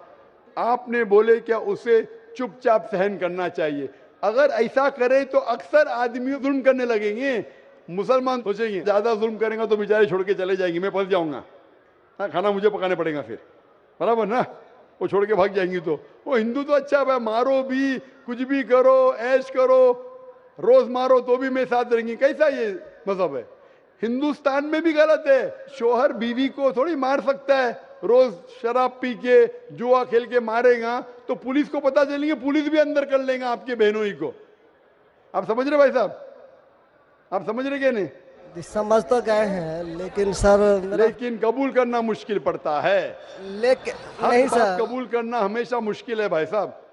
Speaker 2: आपने बोले क्या उसे चुपचाप सहन करना चाहिए? अगर ऐसा करे तो अक्सर आदमी जुल्म करने लगेंगे। मुसलमान सोचेंगे ज़्यादा जुल्म करेंगे तो बेचारे छोड़ के चले जाएँगे। मैं फंस जाऊँगा। हाँ खाना मुझे पकाने पड़ेगा फिर। बराबर ना? वो छोड़ के भाग जाएँगी तो। वो हिंदू तो अच्छा भाई मारो भी, कुछ भी करो, ऐश करो, रोज मारो तो भी मेरे साथ रहेंगी। कैसा ये मज़हब है? हिंदुस्तान में भी गलत है। शोहर बीवी को थोड़ी मार सकता है। रोज शराब पी के, जुआ खेल के मारेगा। तो पुलिस को पता चलेंगे पुलिस भी अंदर कर लेगा आपके बहनों ही को। आप समझ रहे भाई साहब? आप समझ रहे क्या नहीं?
Speaker 15: समझ तो गए हैं लेकिन सर
Speaker 2: लेकिन कबूल करना मुश्किल पड़ता है।
Speaker 15: लेकिन नहीं सर।
Speaker 2: कबूल करना हमेशा मुश्किल है भाई साहब।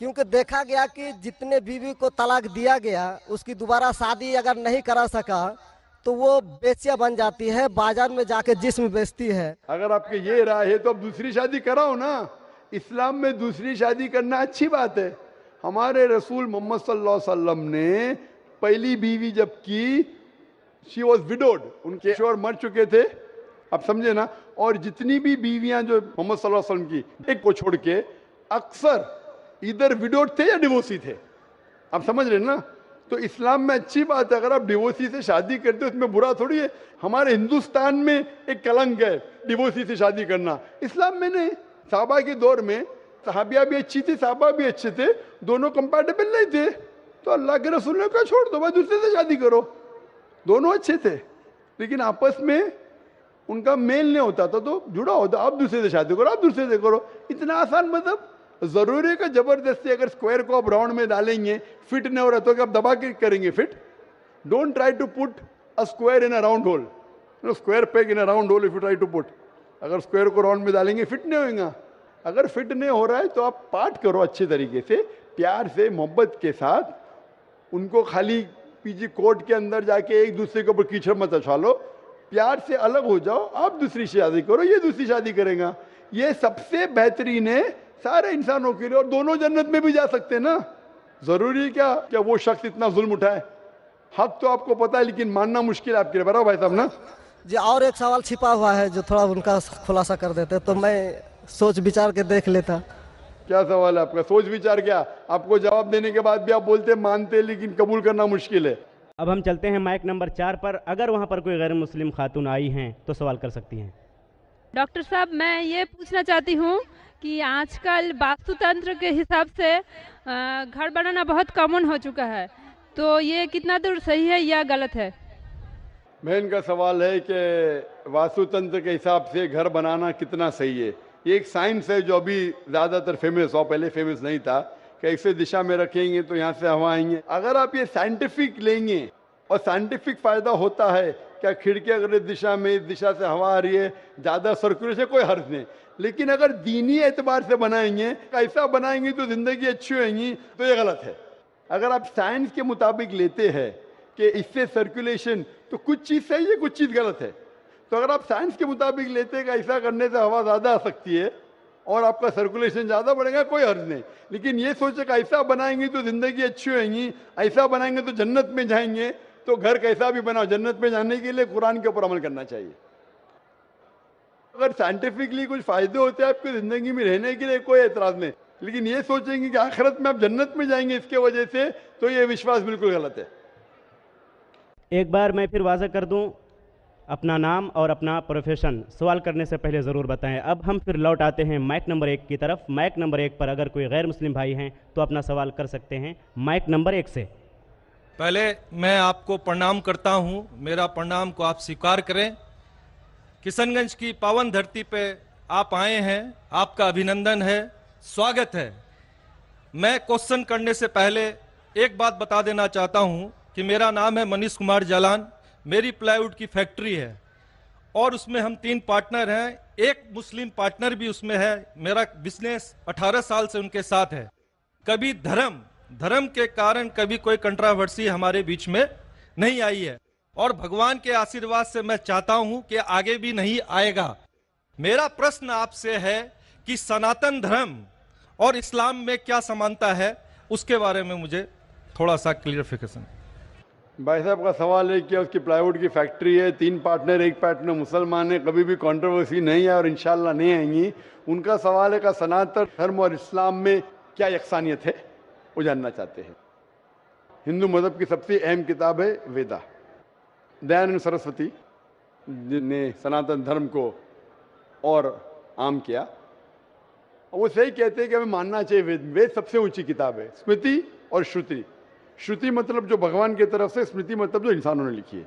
Speaker 15: क्योंकि देखा गया कि जितने बीवी को तलाक दिया गया उसकी दोबारा शादी अगर नहीं करा सका तो वो बेचिया बन जाती है बाज़ार में जाके जिस्म बेचती है।
Speaker 2: अगर आपके ये राय है तो आप दूसरी शादी कराओ ना। इस्लाम में दूसरी शादी करना अच्छी बात है। हमारे रसूल मोहम्मद सल्लल्लाहु अलैहि वसल्लम ने पहली बीवी जब की शी वॉज़ विडोड उनके शोर मर चुके थे। आप समझे ना? और जितनी भी बीवियाँ जो मोहम्मद सल्लल्लाहु अलैहि वसल्लम की एक को छोड़ के अक्सर इधर विडोड थे या डिवोसी थे। आप समझ रहे ना? तो इस्लाम में अच्छी बात है अगर आप डिवोसी से शादी करते हो उसमें बुरा थोड़ी है। हमारे हिंदुस्तान में एक कलंक है डिवोसी से शादी करना। इस्लाम में नहीं। साहबा के दौर में साहबिया भी अच्छी थी, साहबा भी अच्छे थे, दोनों कंपेटेबल नहीं थे। तो अल्लाह के रसूल ने कहा, छोड़ दो, भाई, दूसरे से शादी करो। दोनों अच्छे थे, लेकिन आपस में उनका मेल नहीं होता था तो जुड़ा होता, आप दूसरे से शादी करो, आप दूसरे से करो। इतना आसान मतलब ज़रूरी है कि ज़बरदस्ती अगर स्क्वायर को आप राउंड में डालेंगे फिट नहीं हो रहा तो आप दबा के करेंगे fit don't try to put a square in a round hole square peg in a round hole if you try to put अगर स्क्वायर को राउंड में डालेंगे फिट नहीं होगा अगर फिट नहीं हो रहा है तो आप पाठ करो अच्छे तरीके से, प्यार से, मोहब्बत के साथ। उनको खाली पीजी कोर्ट के अंदर जाके एक दूसरे के ऊपर कीचड़ मत उछालो। प्यार से अलग हो जाओ, आप दूसरी शादी करो, ये दूसरी शादी करेगा। ये सबसे बेहतरीन है सारे इंसानों के लिए, और दोनों जन्नत में भी जा सकते हैं ना। ज़रूरी क्या? क्या वो शख्स इतना जुल्म उठाए? हक तो आपको पता है, लेकिन मानना मुश्किल है आपके लिए। बराबर भाई साहब ना?
Speaker 15: जी और एक सवाल छिपा हुआ है जो थोड़ा उनका खुलासा कर देते तो मैं सोच विचार के देख लेता।
Speaker 2: क्या सवाल है आपका? सोच विचार क्या? आपको जवाब देने के बाद भी आप बोलते मानते लेकिन कबूल करना मुश्किल है।
Speaker 3: अब हम चलते हैं माइक नंबर चार पर। अगर वहाँ पर कोई गैर मुस्लिम खातून आई हैं तो सवाल कर सकती हैं।
Speaker 7: डॉक्टर साहब मैं ये पूछना चाहती हूँ कि आजकल वास्तुतंत्र के हिसाब से घर बनाना बहुत कॉमन हो चुका है तो ये कितना दूर सही है या गलत है?
Speaker 2: बहन का सवाल है कि वास्तुतंत्र के हिसाब से घर बनाना कितना सही है? ये एक साइंस है जो अभी ज़्यादातर फ़ेमस हो पहले फ़ेमस नहीं था। कि ऐसे दिशा में रखेंगे तो यहाँ से हवा आएँगे। अगर आप ये साइंटिफिक लेंगे और साइंटिफिक फ़ायदा होता है, क्या खिड़की अगर इस दिशा में, इस दिशा से हवा आ रही है, ज़्यादा सर्कुलेशन कोई हर्ज नहीं। लेकिन अगर दीनी एतबार से बनाएँगे ऐसा बनाएँगे तो ज़िंदगी अच्छी होगी तो ये गलत है। अगर आप साइंस के मुताबिक लेते हैं कि इससे सर्कुलेशन तो कुछ चीज़ सही है, कुछ चीज़ गलत है। तो अगर आप साइंस के मुताबिक लेते हैं ऐसा करने से हवा ज़्यादा आ सकती है और आपका सर्कुलेशन ज़्यादा बढ़ेगा, कोई हर्ज नहीं। लेकिन ये सोचे कि ऐसा बनाएँगे तो ज़िंदगी अच्छी होगी ऐसा बनाएँगे तो जन्नत में जाएँगे तो घर कैसा भी बनाओ, जन्नत में जाने के लिए कुरान के ऊपर अमल करना चाहिए। अगर साइंटिफिकली कुछ फ़ायदे होते हैं आपकी ज़िंदगी में रहने के लिए, कोई एतराज़ नहीं। लेकिन ये सोचेंगे कि आखिरत में आप जन्नत में जाएँगे इसके वजह से तो ये विश्वास बिल्कुल गलत है।
Speaker 3: एक बार मैं फिर वाजा कर दूँ अपना नाम और अपना प्रोफेशन सवाल करने से पहले ज़रूर बताएँ। अब हम फिर लौट आते हैं माइक नंबर एक की तरफ़। माइक नंबर एक पर अगर कोई गैर मुस्लिम भाई हैं तो अपना सवाल कर सकते हैं। माइक नंबर एक से।
Speaker 16: पहले मैं आपको प्रणाम करता हूँ। मेरा प्रणाम को आप स्वीकार करें। किशनगंज की पावन धरती पे आप आए हैं। आपका अभिनंदन है। स्वागत है। मैं क्वेश्चन करने से पहले एक बात बता देना चाहता हूँ। कि मेरा नाम है मनीष कुमार जालान, मेरी प्लाईवुड की फैक्ट्री है, और उसमें हम तीन पार्टनर हैं, एक मुस्लिम पार्टनर भी उसमें है, मेरा बिज़नेस 18 साल से उनके साथ है। कभी धर्म धर्म के कारण कभी कोई कंट्रावर्सी हमारे बीच में नहीं आई है, और भगवान के आशीर्वाद से मैं चाहता हूँ कि आगे भी नहीं आएगा। मेरा प्रश्न आपसे है कि सनातन धर्म और इस्लाम में क्या समानता है, उसके बारे में मुझे थोड़ा सा क्लियरिफिकेशन
Speaker 2: भाई साहब का सवाल है कि उसकी प्लाईवुड की फैक्ट्री है, तीन पार्टनर एक पार्टनर मुसलमान है, कभी भी कंट्रोवर्सी नहीं है और इंशाल्लाह नहीं आएँगी। उनका सवाल है कि सनातन धर्म और इस्लाम में क्या यकसानियत है? वो जानना चाहते हैं। हिंदू मज़हब की सबसे अहम किताब है वेदा। दयानंद सरस्वती जिनने सनातन धर्म को और आम किया। वो सही कहते हैं कि हमें मानना चाहिए वेद वेद सबसे ऊँची किताब है। स्मृति और श्रुति। श्रुति मतलब जो भगवान की तरफ़ से, स्मृति मतलब जो इंसानों ने लिखी है।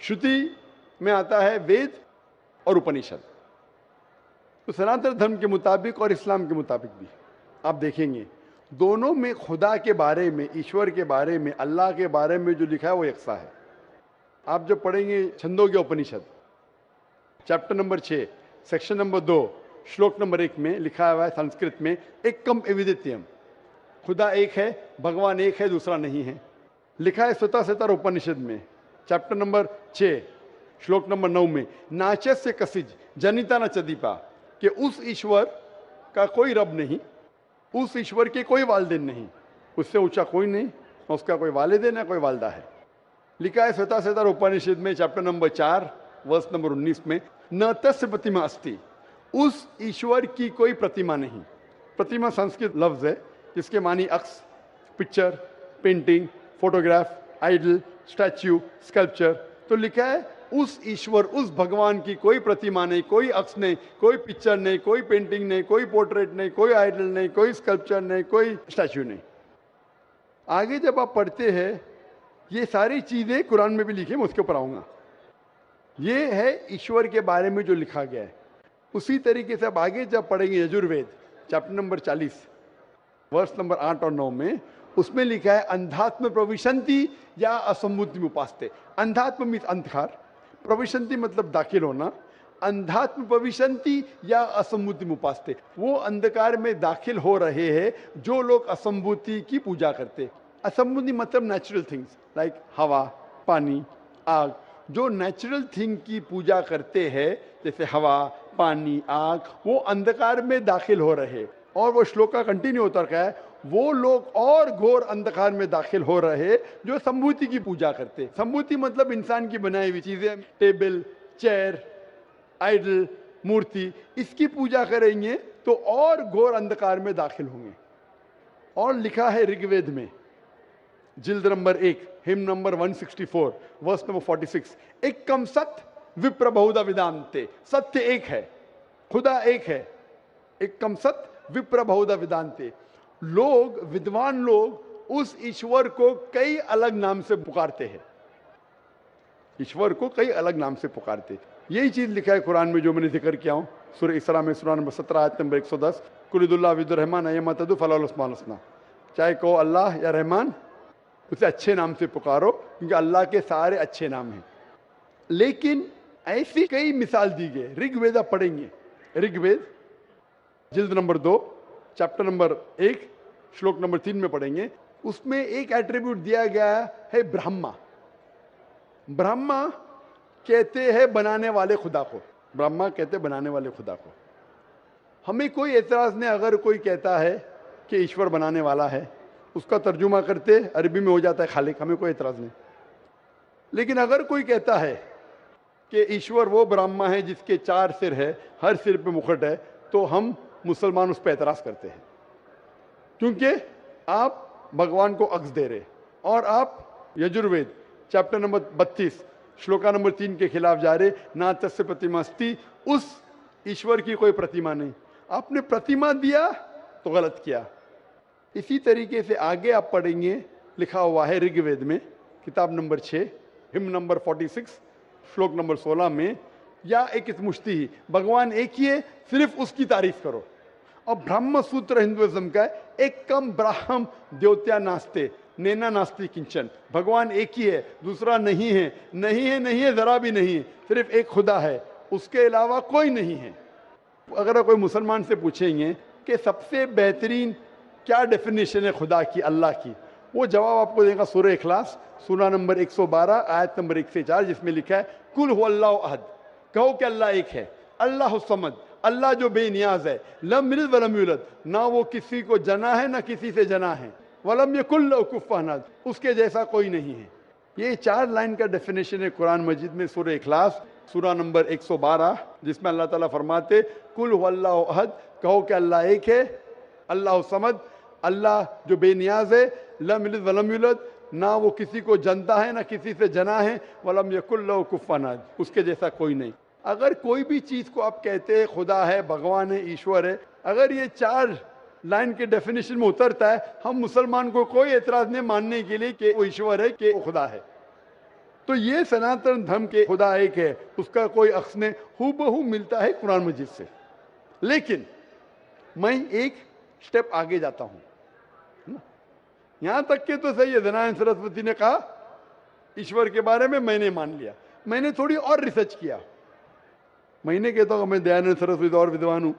Speaker 2: श्रुति में आता है वेद और उपनिषद। तो सनातन धर्म के मुताबिक और इस्लाम के मुताबिक भी। आप देखेंगे, दोनों में खुदा के बारे में, ईश्वर के बारे में, अल्लाह के बारे में जो लिखा है, वो यकसा है। आप जब पढ़ेंगे छंदोग्य उपनिषद, चैप्टर नंबर छः सेक्शन नंबर दो, श्लोक नंबर एक में लिखा हुआ है संस्कृत में एक कम एविदित्यम खुदा एक है, भगवान एक है, दूसरा नहीं है। लिखा है स्वतः सतर उपनिषद में, चैप्टर नंबर छः श्लोक नंबर नौ में, नाचस से कसिज, जनिता न चदीपा, कि उस ईश्वर का कोई रब नहीं, उस ईश्वर के कोई वालदेन नहीं, उससे ऊँचा कोई नहीं उसका कोई वालदेन है, कोई वालदा है। लिखा है स्वतः सतर उपनिषद में, चैप्टर नंबर चार वर्ष नंबर उन्नीस में, न तस्य प्रतिमा अस्थि उस ईश्वर की कोई प्रतिमा नहीं। प्रतिमा संस्कृत लफ्ज है जिसके मानी अक्स, picture, painting, photograph, idol, statue, sculpture. तो लिखा है, उस ईश्वर, उस भगवान की कोई प्रतिमा नहीं, कोई अक्स नहीं, कोई पिक्चर नहीं, कोई पेंटिंग नहीं, कोई पोर्ट्रेट नहीं, कोई आइडल नहीं, कोई स्कल्पचर नहीं, कोई स्टैच्यू नहीं। आगे जब आप पढ़ते हैं, ये सारी चीज़ें कुरान में भी लिखी, मैं उसके ऊपर आऊँगा। ये है ईश्वर के बारे में जो लिखा गया है। उसी तरीके से आप आगे जब पढ़ेंगे यजुर्वेद, चैप्टर नंबर चालीस वर्ष नंबर आठ और नौ में उसमें लिखा है, अंधात्म प्रविशंति या असमुद्ध उपासते अंधात्म मीन अंधकार, प्रविशंति मतलब दाखिल होना, अंधात्म प्रविशंति या असंभूति उपासते वो अंधकार में दाखिल हो रहे हैं, जो लोग असंभूति की पूजा करते। असंभूति मतलब नेचुरल थिंग्स लाइक हवा, पानी, आग। जो नेचुरल थिंग की पूजा करते हैं, जैसे हवा, पानी, आग, वो अंधकार में दाखिल हो रहे। और वो श्लोक का कंटिन्यू होता रखा है, वो लोग और घोर अंधकार में दाखिल हो रहे जो संभूति की पूजा करते। संभूति मतलब इंसान की बनाई हुई चीज़ें, टेबल, चेयर, आइडल, मूर्ति, इसकी पूजा करेंगे तो और घोर अंधकार में दाखिल होंगे। और लिखा है ऋग्वेद में, जिल्द नंबर एक, हिम नंबर 164 वर्स नंबर 46 एक कम सत्य विप्र बहुधा विदांते सत्य एक है, खुदा एक है एक कम सत्य विप्र बहुधा विदांते। लोग, विद्वान लोग उस ईश्वर को कई अलग नाम से पुकारते हैं। ईश्वर को कई अलग नाम से पुकारते यही चीज़ लिखा है कुरान में जो मैंने ज़िक्र किया हूँ। सुर इसरा में सुरा नंबर सत्रह, आयत नंबर 110 कुलिदुल्ला विदुरहमान अयमतदु फलाउस्मान चाहे कहो अल्लाह या रहमान, उसे अच्छे नाम से पुकारो, क्योंकि अल्लाह के सारे अच्छे नाम हैं। लेकिन ऐसी कई मिसाल दी गई, ऋग्वेदा पढ़ेंगे। ऋग्वेद जिल्द नंबर दो, चैप्टर नंबर एक, श्लोक नंबर तीन में पढ़ेंगे। उसमें एक एट्रीब्यूट दिया गया है ब्रह्मा। ब्रह्मा कहते हैं बनाने वाले खुदा को। ब्रह्मा कहते बनाने वाले खुदा को। हमें कोई एतराज़ नहीं, अगर कोई कहता है कि ईश्वर बनाने वाला है, उसका तर्जुमा करते, अरबी में हो जाता है खालिक, हमें कोई एतराज़ नहीं। लेकिन अगर कोई कहता है कि ईश्वर वो ब्रह्मा है जिसके चार सिर है, हर सिर पे मुखट है तो हम मुसलमान उस पर एतराज़ करते हैं। क्योंकि आप भगवान को अक्स दे रहे और आप यजुर्वेद, चैप्टर नंबर बत्तीस, श्लोका नंबर तीन के खिलाफ जा रहे ना तस्य प्रतिमा अस्ति, उस ईश्वर की कोई प्रतिमा नहीं। आपने प्रतिमा दिया तो गलत किया। इसी तरीके से आगे आप पढ़ेंगे, लिखा हुआ है ऋग्वेद में, किताब नंबर छः हिम नंबर फोर्टी सिक्स, श्लोक नंबर सोलह में या एक मुश्ती ही। भगवान एक ही है सिर्फ़ उसकी तारीफ़ करो। और ब्रह्म सूत्र हिंदुइज्म का है, एक कम ब्राह्म देवत्या नास्ते नैना नास्ती किंचन। भगवान एक ही है दूसरा नहीं है। नहीं है नहीं है जरा भी नहीं है। सिर्फ़ एक खुदा है उसके अलावा कोई नहीं है। अगर कोई मुसलमान से पूछेंगे कि सबसे बेहतरीन क्या डेफिनेशन है खुदा की अल्लाह की वो जवाब आपको देगा सूर्य इखलास सूरा नंबर 112 आयत नंबर एक से चार जिसमें लिखा है कुल हो अल्लाह अहद। कहो कि अल्लाह एक है, अल्लाह समद अल्लाह जो बेनियाज है, लम मिलत वलम ना वो किसी को जना है, ना किसी से जना है। वलम ये कुल कुफ़ानाद उसके जैसा कोई नहीं है। ये चार लाइन का डेफिनेशन है कुरान मजिद में सूर्य इखलास सूरा नंबर 112 जिसमें अल्लाह ताला फरमाते, कुल अहद, कहो कि अल्लाह एक है, अल्लाह समद अल्लाह जो बेनियाज है, लम मिलत वलम ना वो किसी को जनता है, ना किसी से जना है। वलम यकुल्लो कुफ़ानाद उसके जैसा कोई नहीं। अगर कोई भी चीज़ को आप कहते हैं, खुदा है, भगवान है, ईश्वर है, अगर ये चार लाइन के डेफिनेशन में उतरता है, हम मुसलमान को कोई एतराज़ नहीं मानने के लिए कि वो ईश्वर है, कि वो खुदा है। तो ये सनातन धर्म के खुदा एक है। उसका कोई अक्स ने हु मिलता है कुरान मजिद से। लेकिन मैं एक स्टेप आगे जाता हूँ। यहाँ तक के तो सही है दनायन सरस्वती ने कहा, ईश्वर के बारे में मैंने मान लिया। मैंने थोड़ी और रिसर्च किया। मैंने कहता हूँ मैं दयानंद सरस्वती और विद्वान हूँ,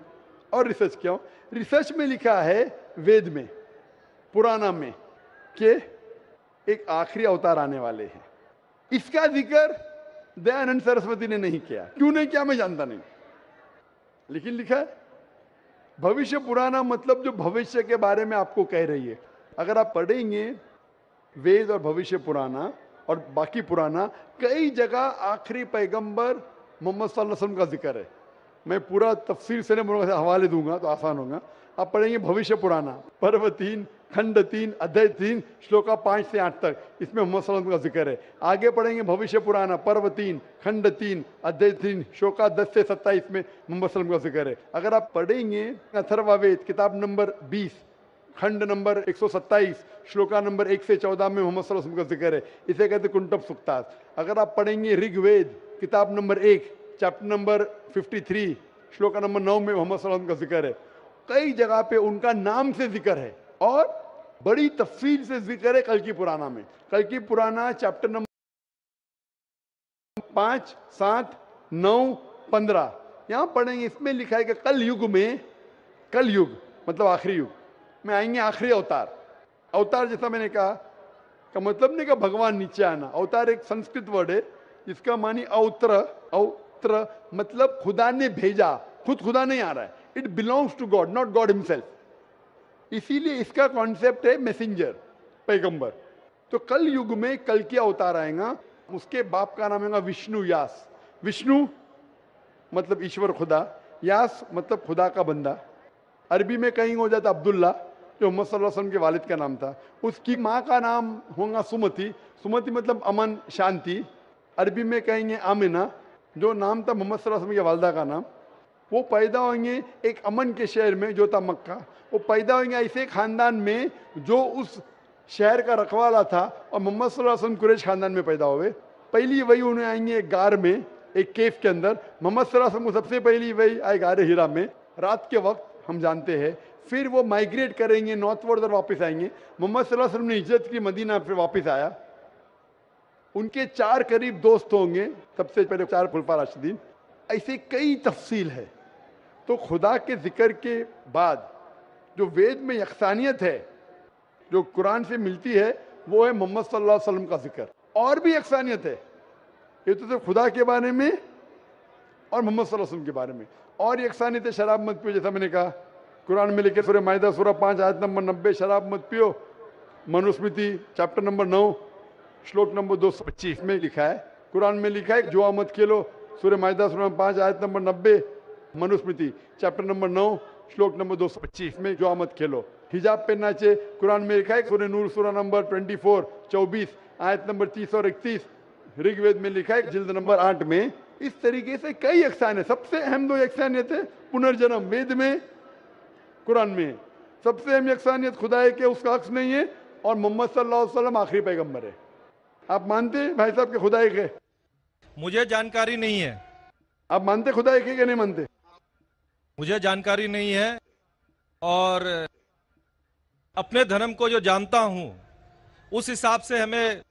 Speaker 2: और रिसर्च किया रिसर्च में लिखा है वेद में, पुराना में, के एक आखिरी अवतार आने वाले हैं। इसका ज़िक्र दयानंद सरस्वती ने नहीं किया। क्यों नहीं किया, मैं जानता नहीं। लेकिन लिखा है, भविष्य पुराना मतलब जो भविष्य के बारे में आपको कह रही है। अगर आप पढ़ेंगे वेद और भविष्य पुराना और बाकी पुराना, कई जगह आखिरी पैगंबर मोहम्मद वसल्लम का ज़िक्र है। मैं पूरा तफसीर से हवाले दूँगा तो आसान होगा। आप पढ़ेंगे भविष्य पुराना, पर्व तीन, खंड तीन, अध्याय तीन, श्लोका पाँच से आठ तक, इसमें मोहम्मद वसल्लम का ज़िक्र है। आगे पढ़ेंगे भविष्य पुराना, पर्व तीन, खंड तीन, अध्याय तीन, श्लोका दस से सत्ताईस में मोहम्मद सल्लम का ज़िक्र है। अगर आप पढ़ेंगे अथर्वावेद, किताब नंबर बीस खंड नंबर 127 श्लोका नंबर एक से चौदह में मोहम्मद वसल्लम का ज़िक्र है। इसे कहते कुंटब सुक्तास। अगर आप पढ़ेंगे ऋग्वेद, किताब नंबर एक, चैप्टर नंबर 53 श्लोका नंबर नौ में मोहम्मद वसल्लम का ज़िक्र है। कई जगह पे उनका नाम से ज़िक्र है और बड़ी तफसील से ज़िक्र है कल की पुराना में। कल की पुराना चैप्टर नंबर पाँच, सात, नौ, पंद्रह। यहाँ पढ़ेंगे, इसमें लिखा है कि कल युग में कल युग मतलब आखिरी युग। में आएँगे आखिरी अवतार। अवतार जैसा मैंने कहा, का मतलब नहीं का भगवान नीचे आना। अवतार एक संस्कृत वर्ड है, जिसका मानी अवतर अवतर मतलब खुदा ने भेजा, खुद खुदा नहीं आ रहा है। It belongs to God not God himself इसीलिए इसका कॉन्सेप्ट है मैसेंजर पैगंबर। तो कल युग में कल के अवतार आएगा, उसके बाप का नाम है विष्णु यास। विष्णु मतलब ईश्वर खुदा, यास मतलब खुदा का बंदा। अरबी में कहीं हो जाता अब्दुल्ला। जो मोहम्मद वसल्लम के वालिद का नाम था। उसकी माँ का नाम होगा सुमति। सुमति मतलब अमन, शांति। अरबी में कहेंगे आमिना, जो नाम था मोहम्मद वसल्लम के वालदा का नाम। वो पैदा होंगे एक अमन के शहर में, जो था मक्का। वो पैदा होंगे ऐसे खानदान में, जो उस शहर का रखवाला था और मोहम्मद वसल्लम कुरैश खानदान में पैदा हुए। पहली वही उन्हें आएँगे एक गार में, एक केफ के अंदर। मोहम्मद वसल्लम को सबसे पहली वही आए गार हीरा में। रात के वक्त हम जानते हैं फिर वो माइग्रेट करेंगे नॉर्थ वर्ड और वापस आएँगे। मोहम्मद सल्लल्लाहु अलैहि वसल्लम ने इज़्ज़त की, मदीना फिर वापस आया। उनके चार करीब दोस्त होंगे, सबसे पहले चार खुलफा राशिदीन। ऐसे कई तफसील है। तो खुदा के ज़िक्र के बाद जो वेद में यकसानियत है, जो कुरान से मिलती है, वो है मोहम्मद सल्लल्लाहु अलैहि वसल्लम का ज़िक्र। और भी यकसानियत है। ये तो सिर्फ़ खुदा के बारे में और मोहम्मद वसल्लम के बारे में। और यकसानियत है शराब मत पियो, जैसा मैंने कहा। कुरान में लिखे सूर्य माहिदा सूरा पाँच, आयत नंबर नब्बे, शराब मत पियो। मनुस्मृति, चैप्टर नंबर नौ, श्लोक नंबर दो सौ पच्चीस में लिखा है। कुरान में लिखा है जो मत खेलो सूर्य माहिदा सूर्य पाँच, आयत नंबर नब्बे, मनुस्मृति, चैप्टर नंबर नौ, श्लोक नंबर दो सौ पच्चीस में जो मत खेलो। हिजाब पहनना चाहिए कुरान में लिखा है सूर्य नूर सूर्य नंबर ट्वेंटी फोर, चौबीस, आयत नंबर तीस और इकतीस, ऋग्वेद में लिखा है, जिल्द नंबर आठ में, इस तरीके से कई यक्षान है सबसे अहम दो यक्षानियत है पुनर्जन्म, वेद में कुरान में। सबसे अहम यक्षानियत खुदा है कि उसका अक्स नहीं है और मोहम्मद सल्लल्लाहु अलैहि वसल्लम आखिरी पैगंबर है। आप मानते हैं भाई साहब के खुदा एक है
Speaker 16: मुझे जानकारी नहीं है।
Speaker 2: आप मानते खुदा एक है कि नहीं मानते?
Speaker 16: मुझे जानकारी नहीं है और अपने धर्म को जो जानता हूँ उस हिसाब से हमें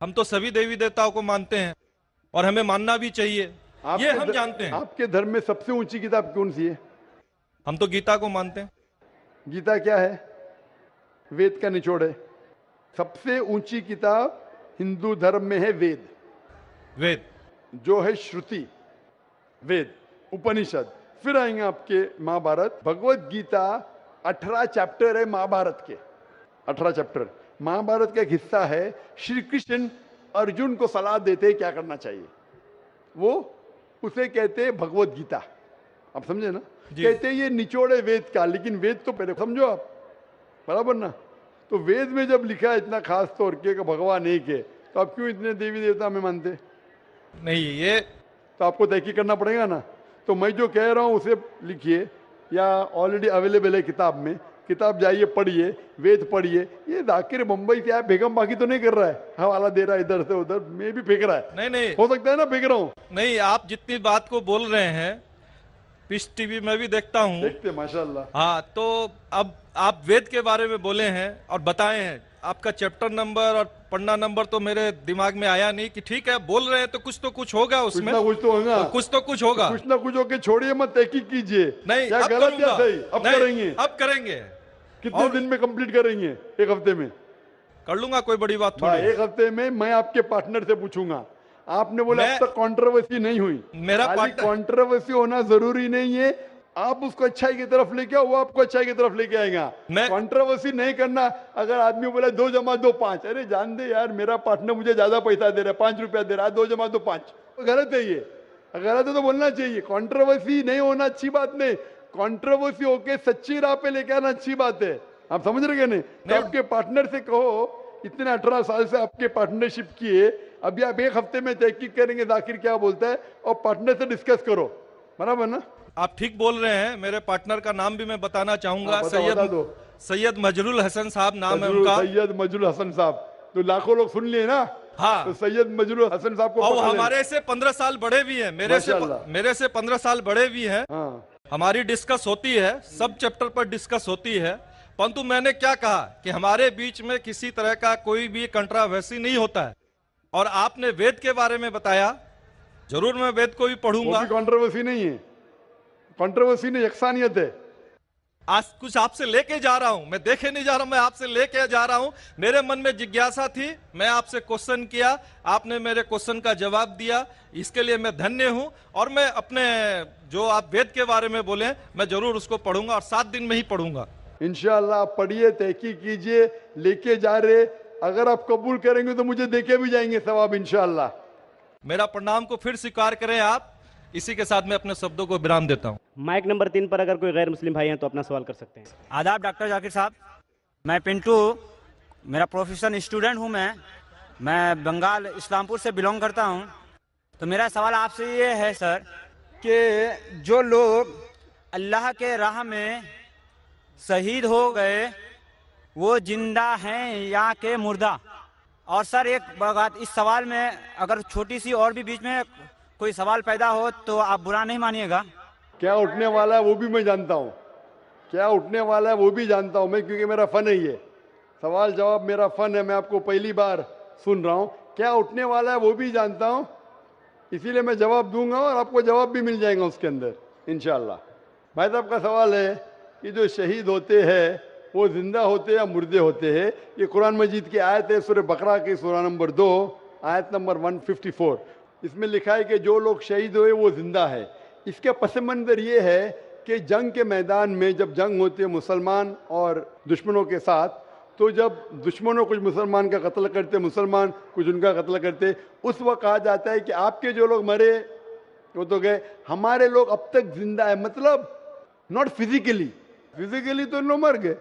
Speaker 16: हम तो सभी देवी देवताओं को मानते हैं और हमें मानना भी चाहिए। ये हम जानते हैं।
Speaker 2: आपके धर्म में सबसे ऊँची किताब कौन सी है?
Speaker 16: हम तो गीता को मानते हैं।
Speaker 2: गीता क्या है? वेद का निचोड़ है। सबसे ऊँची किताब हिंदू धर्म में है वेद।
Speaker 16: वेद।
Speaker 2: जो है श्रुति। वेद उपनिषद। फिर आएँगे आपके महाभारत। भगवत गीता अठारह चैप्टर है महाभारत के। अठारह चैप्टर। महाभारत का एक हिस्सा है श्री कृष्ण अर्जुन को सलाह देते हैं क्या करना चाहिए। वो उसे कहते हैं भगवत गीता। आप समझे ना? कहते ये निचोड़ वेद का लेकिन वेद तो पहले समझो आप? बराबर ना? तो वेद में जब लिखा है इतना खास तौर के भगवान एक है तो आप क्यों इतने देवी देवता में मानते?
Speaker 16: नहीं ये
Speaker 2: तो आपको तहकीक करना पड़ेगा ना? तो मैं जो कह रहा हूँ उसे लिखिए या ऑलरेडी अवेलेबल है किताब में। किताब जाइए पढ़िए वेद पढ़िए। ये जाकिर मुंबई से आया बेगम बाकी तो नहीं कर रहा है। हवाला दे रहा है इधर से उधर मैं भी फेंक रहा है।
Speaker 16: नहीं नहीं।
Speaker 2: हो सकता है ना फेंक रहा हूँ?
Speaker 16: नहीं आप जितनी बात को बोल रहे हैं पिस टीवी में भी देखता हूँ।
Speaker 2: देखते माशाल्लाह।
Speaker 16: हाँ तो अब आप वेद के बारे में बोले हैं और बताए हैं। आपका चैप्टर नंबर और पन्ना नंबर तो मेरे दिमाग में आया नहीं कि ठीक है बोल रहे हैं तो कुछ तो कुछ होगा
Speaker 2: कुछ
Speaker 16: उसमें।
Speaker 2: ना कुछ तो होगा।
Speaker 16: तो कुछ तो कुछ होगा।
Speaker 2: कुछ ना कुछ होके छोड़िए मत तहकीक कीजिए।
Speaker 16: नहीं
Speaker 2: क्या
Speaker 16: अब
Speaker 2: गलत या सही? अब करेंगे।
Speaker 16: अब करेंगे।
Speaker 2: कितने दिन में कंप्लीट करेंगे एक हफ़्ते में?
Speaker 16: कर लूँगा कोई बड़ी बात थोड़ी
Speaker 2: एक हफ़्ते में मैं आपके पार्टनर से पूछूँगा। आपने बोला अब तक कंट्रोवर्सी नहीं हुई।
Speaker 16: मेरा
Speaker 2: कंट्रोवर्सी होना ज़रूरी नहीं है। आप उसको अच्छाई की तरफ़ लेके आओ वो आपको अच्छाई की तरफ़ लेके आएगा। कंट्रोवर्सी नहीं करना। अगर आदमी बोला दो जमा दो पाँच। अरे जान दे यार मेरा पार्टनर मुझे ज़्यादा पैसा दे रहा है पाँच रुपया दे रहा है दो जमा दो पाँच। तो गलत है ये। गलत है तो बोलना चाहिए। कंट्रोवर्सी नहीं होना अच्छी बात नहीं। कंट्रोवर्सी होके सच्ची राह पे लेके आना अच्छी बात है। आप समझ रहे नहीं? तो आपके पार्टनर से कहो इतने अठारह साल से आपके पार्टनरशिप किए अभी आप एक हफ़्ते में तहकीक करेंगे जाकिर क्या बोलता है? और पार्टनर से डिस्कस करो। बराबर ना?
Speaker 16: आप ठीक बोल रहे हैं मेरे पार्टनर का नाम भी मैं बताना चाहूँगा।
Speaker 2: हाँ।
Speaker 16: सैयद सैयद मजरुल हसन साहब नाम है उनका।
Speaker 2: सैयद मजरूल हसन साहब। तो लाखों लोग सुन लिए ना?
Speaker 16: हाँ।
Speaker 2: तो सैयद मजरूल हसन साहब को
Speaker 16: और। हमारे से पंद्रह साल बड़े भी हैं। मेरे से मेरे से पंद्रह साल बड़े भी हैं।
Speaker 2: हाँ।
Speaker 16: हमारी डिस्कस होती है सब चैप्टर पर डिस्कस होती है। परंतु मैंने क्या कहा कि हमारे बीच में किसी तरह का कोई भी कंट्रावर्सी नहीं होता है। और आपने वेद के बारे में बताया ज़रूर मैं वेद को भी पढ़ूँगा।
Speaker 2: कंट्रोवर्सी नहीं है। कंट्रोवर्सी नहीं यकसानियत है।
Speaker 16: आज कुछ आपसे लेके जा रहा हूँ मैं देखे नहीं जा रहा हूँ मैं आपसे लेके जा रहा हूँ। मेरे मन में जिज्ञासा थी मैं आपसे क्वेश्चन किया आपने मेरे क्वेश्चन का जवाब दिया इसके लिए मैं धन्य हूँ। और मैं अपने जो आप वेद के बारे में बोले मैं ज़रूर उसको पढ़ूँगा और सात दिन में ही पढ़ूँगा।
Speaker 2: इनशाला आप पढ़िए तहकीक कीजिए लेके जा रहे अगर आप कबूल करेंगे तो मुझे देखे भी जाएँगे सवाब इंशाल्लाह।
Speaker 16: मेरा प्रणाम को फिर स्वीकार करें आप। इसी के साथ मैं अपने शब्दों को विराम देता हूँ।
Speaker 3: माइक नंबर तीन पर अगर कोई गैर मुस्लिम भाई हैं तो अपना सवाल कर सकते हैं।
Speaker 17: आदाब डॉक्टर जाकिर साहब। मैं पिंटू मेरा प्रोफेशन स्टूडेंट हूँ मैं। मैं बंगाल इस्लामपुर से बिलोंग करता हूँ। तो मेरा सवाल आपसे ये है सर कि जो लोग अल्लाह के राह में शहीद हो गए वो ज़िंदा हैं या के मुर्दा। और सर, एक बात, इस सवाल में अगर छोटी सी और भी बीच में कोई सवाल पैदा हो तो आप बुरा नहीं मानिएगा।
Speaker 2: क्या उठने वाला है, वो भी मैं जानता हूँ। क्या उठने वाला है, वो भी जानता हूँ मैं, क्योंकि मेरा फन है ये। सवाल जवाब मेरा फन है, मैं आपको पहली बार सुन रहा हूँ। क्या उठने वाला है, वो भी जानता हूँ। इसीलिए मैं जवाब दूँगा और आपको जवाब भी मिल जाएगा उसके अंदर इनशाला भाई साहब, का सवाल है कि जो शहीद होते हैं वो ज़िंदा होते या मुर्दे होते हैं? ये कुरान मजीद की आयत है सुर बकरा की सूरा नंबर दो, आयत नंबर 154 इसमें लिखा है कि जो लोग शहीद हुए, वो ज़िंदा है। इसके पस मंजर ये है कि जंग के मैदान में जब जंग होती है मुसलमान और दुश्मनों के साथ तो जब दुश्मनों कुछ मुसलमान का कत्ल करते, मुसलमान कुछ उनका कत्ल करते, उस वक्त कहा जाता है कि आपके जो लोग मरे, वो तो गए। हमारे लोग अब तक ज़िंदा है मतलब नॉट फिजिकली फिजिकली तो लोग मर गए।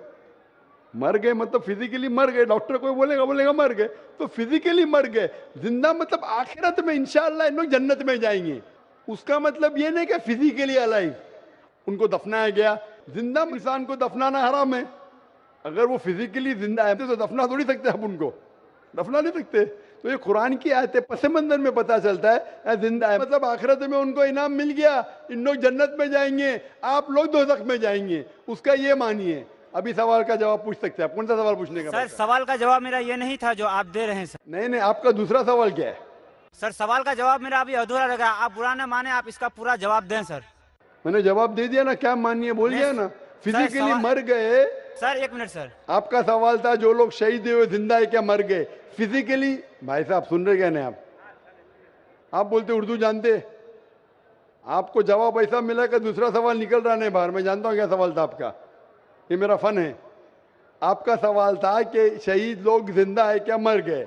Speaker 2: मर गए मतलब फिजिकली मर गए डॉक्टर कोई बोलेगा बोलेगा मर गए। तो फिजिकली मर गए। ज़िंदा मतलब आखिरत में इंशाल्लाह इन लोग जन्नत में जाएँगे। उसका मतलब ये नहीं कि फिजिकली अलाइव उनको दफनाया गया। ज़िंदा इंसान को दफनाना हराम है। अगर वो फिजिकली ज़िंदा है तो दफना थोड़ी सकते हम उनको। दफना नहीं सकते। तो ये कुरान की आयत है पस में पता चलता है ज़िंदा है। मतलब आखिरत में उनको इनाम मिल गया। इन लोग जन्नत में जाएँगे, आप लोग दो में जाएँगे। उसका ये मानिए अभी सवाल का जवाब पूछ सकते हैं कौन सा सवाल पूछने का
Speaker 17: सर सवाल का जवाब मेरा ये नहीं था जो आप दे रहे हैं सर।
Speaker 2: नहीं नहीं आपका दूसरा सवाल क्या है?
Speaker 17: सर सवाल का जवाब मेरा अभी अधूरा लगा आप बुरा न माने आप इसका पूरा जवाब दें सर।
Speaker 2: मैंने जवाब दे दिया ना क्या मानिए? बोल दिया ना। फिजिकली मर गए।
Speaker 17: सर एक मिनट सर।
Speaker 2: आपका सवाल था जो लोग शहीद हुए ज़िंदा है क्या मर गए? फिजिकली भाई साहब सुन रहे क्या नहीं आप? आप बोलते उर्दू जानते। आपको जवाब ऐसा मिला कि दूसरा सवाल निकल रहा नहीं बाहर। मैं जानता हूँ क्या सवाल था आपका। ये मेरा फन है। आपका सवाल था कि शहीद लोग ज़िंदा है क्या मर गए?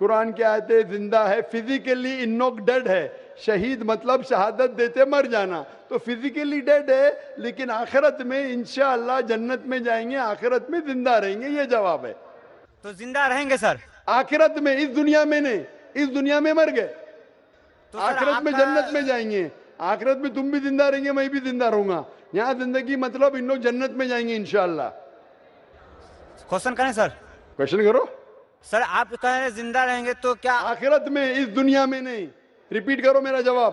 Speaker 2: कुरान के आयते ज़िंदा है फिजिकली इन लोग डेड है। शहीद मतलब शहादत देते मर जाना। तो फिजिकली डेड है लेकिन आखिरत में इंशाअल्लाह जन्नत में जाएँगे आखिरत में ज़िंदा रहेंगे ये जवाब है।
Speaker 17: तो ज़िंदा रहेंगे सर?
Speaker 2: आखिरत में इस दुनिया में नहीं इस दुनिया में मर गए।
Speaker 17: तो
Speaker 2: आखिरत में जन्नत में जाएँगे। आखिरत में तुम भी ज़िंदा रहेंगे मैं भी ज़िंदा रहूँगा। यहाँ ज़िंदगी मतलब इन लोग जन्नत में जाएँगे इंशाल्लाह।
Speaker 17: क्वेश्चन करें सर
Speaker 2: क्वेश्चन करो।
Speaker 17: सर आप कह रहे ज़िंदा रहेंगे तो क्या
Speaker 2: आखिरत में इस दुनिया में नहीं। रिपीट करो मेरा जवाब।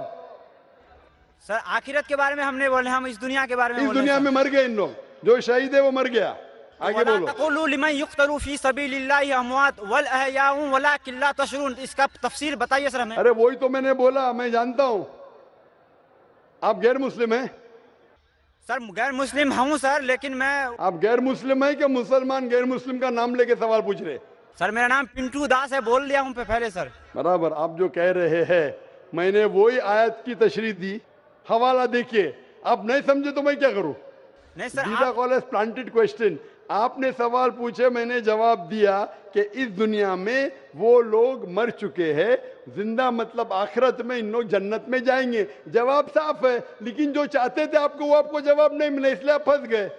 Speaker 17: सर आखिरत के बारे में हम नहीं बोल हम इस दुनिया के बारे में
Speaker 2: इस दुनिया में मर गए इन लोग। जो शहीद है वो मर गया। आगे बोलो।
Speaker 17: तशउरून इसका तफसील बताइए सर हमें।
Speaker 2: अरे वही तो मैंने बोला मैं जानता हूँ। आप गैर मुस्लिम हैं?
Speaker 17: सर गैर मुस्लिम हूँ सर लेकिन मैं
Speaker 2: आप गैर मुस्लिम है कि मुसलमान गैर मुस्लिम का नाम लेके सवाल पूछ रहे।
Speaker 17: सर मेरा नाम पिंटू दास है बोल दिया हूँ पहले सर।
Speaker 2: बराबर आप जो कह रहे हैं मैंने वही आयत की तशरी दी। हवाला देखिए आप नहीं समझे तो मैं क्या करूँ?
Speaker 17: नहीं सर
Speaker 2: कॉलेज प्लांटेड क्वेश्चन आपने सवाल पूछे मैंने जवाब दिया कि इस दुनिया में वो लोग मर चुके हैं। ज़िंदा मतलब आखिरत में इन लोग जन्नत में जाएँगे। जवाब साफ़ है लेकिन जो चाहते थे आपको वो आपको जवाब नहीं मिला इसलिए आप फंस गए।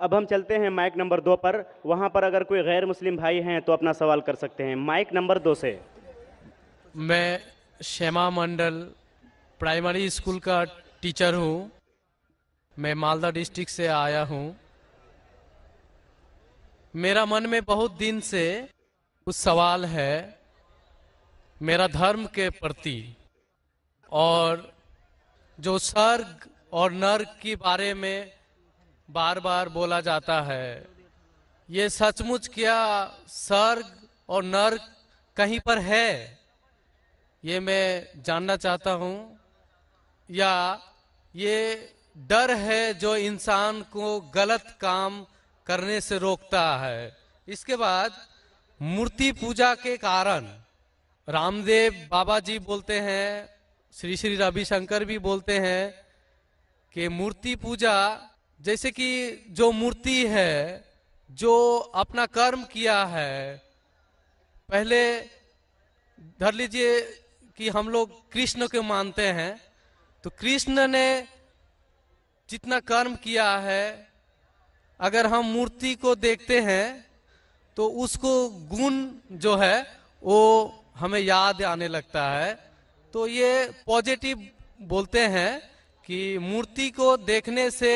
Speaker 3: अब हम चलते हैं माइक नंबर दो पर। वहाँ पर अगर कोई गैर मुस्लिम भाई हैं तो अपना सवाल कर सकते हैं। माइक नंबर दो से।
Speaker 9: मैं श्यामा मंडल प्राइमरी स्कूल का टीचर हूँ। मैं मालदा डिस्ट्रिक्ट से आया हूँ। मेरा मन में बहुत दिन से कुछ सवाल है मेरा धर्म के प्रति और जो स्वर्ग और नर्क के बारे में बार बार बोला जाता है। ये सचमुच क्या स्वर्ग और नर्क कहीं पर है? ये मैं जानना चाहता हूँ। या ये डर है जो इंसान को गलत काम करने से रोकता है। इसके बाद मूर्ति पूजा के कारण रामदेव बाबा जी बोलते हैं, श्री श्री रविशंकर भी बोलते हैं कि मूर्ति पूजा, जैसे कि जो मूर्ति है, जो अपना कर्म किया है, पहले धर लीजिए कि हम लोग कृष्ण को मानते हैं तो कृष्ण ने जितना कर्म किया है अगर हम मूर्ति को देखते हैं तो उसको गुण जो है, वो हमें याद आने लगता है। तो ये पॉजिटिव बोलते हैं कि मूर्ति को देखने से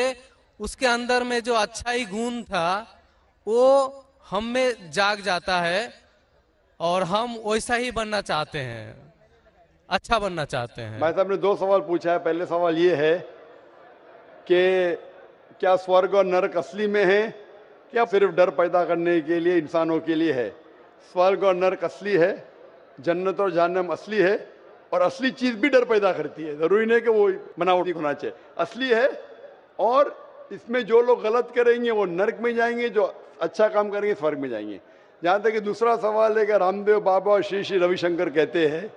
Speaker 9: उसके अंदर में जो अच्छा ही गुण था, वो हम में जाग जाता है और हम वैसा ही बनना चाहते हैं। अच्छा बनना चाहते हैं।
Speaker 2: भाई साहब ने दो सवाल पूछा है। पहले सवाल ये है कि क्या स्वर्ग और नरक असली में है? क्या सिर्फ़ डर पैदा करने के लिए, इंसानों के लिए है? स्वर्ग और नरक असली है, जन्नत और जहन्नम असली है, और असली चीज़ भी डर पैदा करती है। ज़रूरी नहीं कि वो बनावटी होना चाहिए। असली है, और इसमें जो लोग गलत करेंगे, वो नरक में जाएँगे, जो अच्छा काम करेंगे, स्वर्ग में जाएँगे। जहाँ तक कि दूसरा सवाल है कि रामदेव बाबा और श्री श्री रविशंकर कहते हैं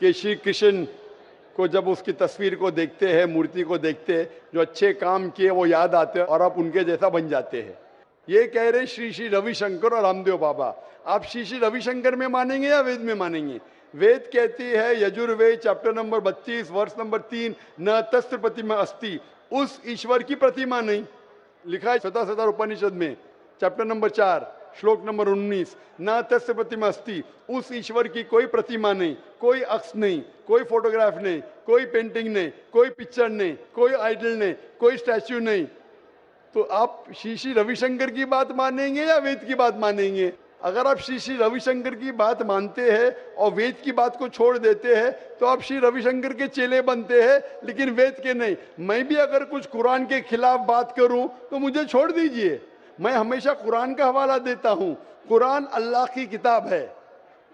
Speaker 2: कि श्री कृष्ण को जब उसकी तस्वीर को देखते हैं, मूर्ति को देखते हैं, जो अच्छे काम किए वो याद आते हैं और आप उनके जैसा बन जाते हैं। ये कह रहे श्री श्री रविशंकर और रामदेव बाबा। आप श्री श्री रविशंकर में मानेंगे या वेद में मानेंगे? वेद कहती है यजुर्वेद चैप्टर नंबर 32 वर्ष नंबर तीन, न तस्त्र प्रतिमा अस्ति। उस ईश्वर की प्रतिमा नहीं। लिखा है सदा सदा उपनिषद में चैप्टर नंबर चार। श्लोक नंबर 19 न तस्य प्रतिमा अस्थि उस ईश्वर की कोई प्रतिमा नहीं, कोई अक्ष नहीं, कोई फोटोग्राफ नहीं, कोई पेंटिंग नहीं, कोई पिक्चर नहीं, कोई आइडल नहीं, कोई स्टैच्यू नहीं। तो आप श्री श्री रविशंकर की बात मानेंगे या वेद की बात मानेंगे? अगर आप श्री श्री रविशंकर की बात मानते हैं और वेद की बात को छोड़ देते हैं तो आप श्री रविशंकर के चेले बनते हैं, लेकिन वेद के नहीं। मैं भी अगर कुछ कुरान के खिलाफ बात करूँ तो मुझे छोड़ दीजिए। मैं हमेशा कुरान का हवाला देता हूँ। कुरान अल्लाह की किताब है।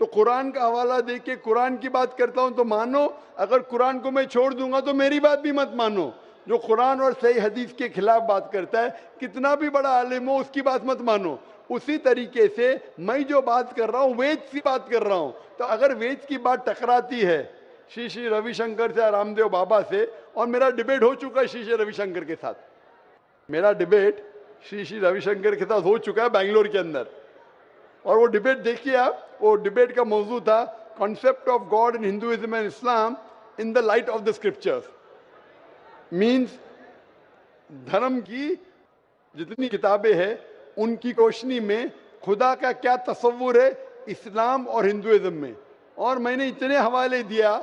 Speaker 2: तो कुरान का हवाला दे के कुरान की बात करता हूँ तो मानो, अगर कुरान को मैं छोड़ दूँगा तो मेरी बात भी मत मानो। जो कुरान और सही हदीस के खिलाफ बात करता है, कितना भी बड़ा आलिम हो, उसकी बात मत मानो। उसी तरीके से मैं जो बात कर रहा हूँ, वेद की बात कर रहा हूँ। तो अगर वेद की बात टकराती है, श्री श्री रविशंकर से, रामदेव बाबा से, और मेरा डिबेट हो चुका है श्री श्री रविशंकर के साथ। मेरा डिबेट श्री श्री रविशंकर के साथ हो चुका है बैंगलोर के अंदर। और वो डिबेट देखिए आप, वो डिबेट का मौजू था concept of God in Hinduism and Islam in the light of the scriptures means धर्म की जितनी किताबें हैं, उनकी रोशनी में खुदा का क्या तस्वुर है इस्लाम और हिंदुइज्म में। और मैंने इतने हवाले दिया,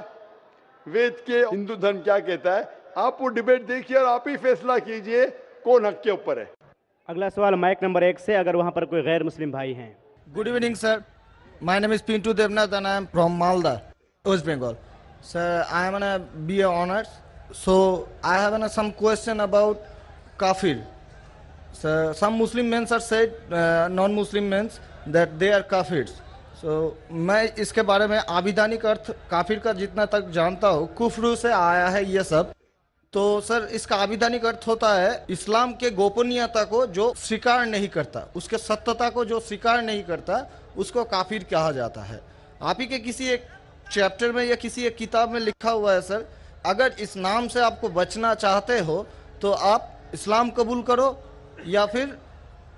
Speaker 2: वेद के हिंदू धर्म क्या कहता है, आप वो डिबेट देखिए और आप ही फैसला कीजिए कौन हक के ऊपर है।
Speaker 3: अगला सवाल माइक नंबर एक से, अगर वहाँ पर कोई गैर मुस्लिम भाई हैं।
Speaker 14: Good evening sir my name is Pintu Debnath and I am from Malda West Bengal sir I am an B honours so I have an some question about काफिर sir some Muslim mens are said non Muslim mens that they are काफिर सो मैं इसके बारे में आविधानिक अर्थ, काफिर का जितना तक जानता हूँ, कुफरू से आया है ये सब। तो सर, इसका आविधानिक अर्थ होता है इस्लाम के गोपनीयता को जो स्वीकार नहीं करता, उसके सत्यता को जो स्वीकार नहीं करता, उसको काफिर कहा जाता है। आप ही के किसी एक चैप्टर में या किसी एक किताब में लिखा हुआ है सर, अगर इस नाम से आपको बचना चाहते हो तो आप इस्लाम कबूल करो या फिर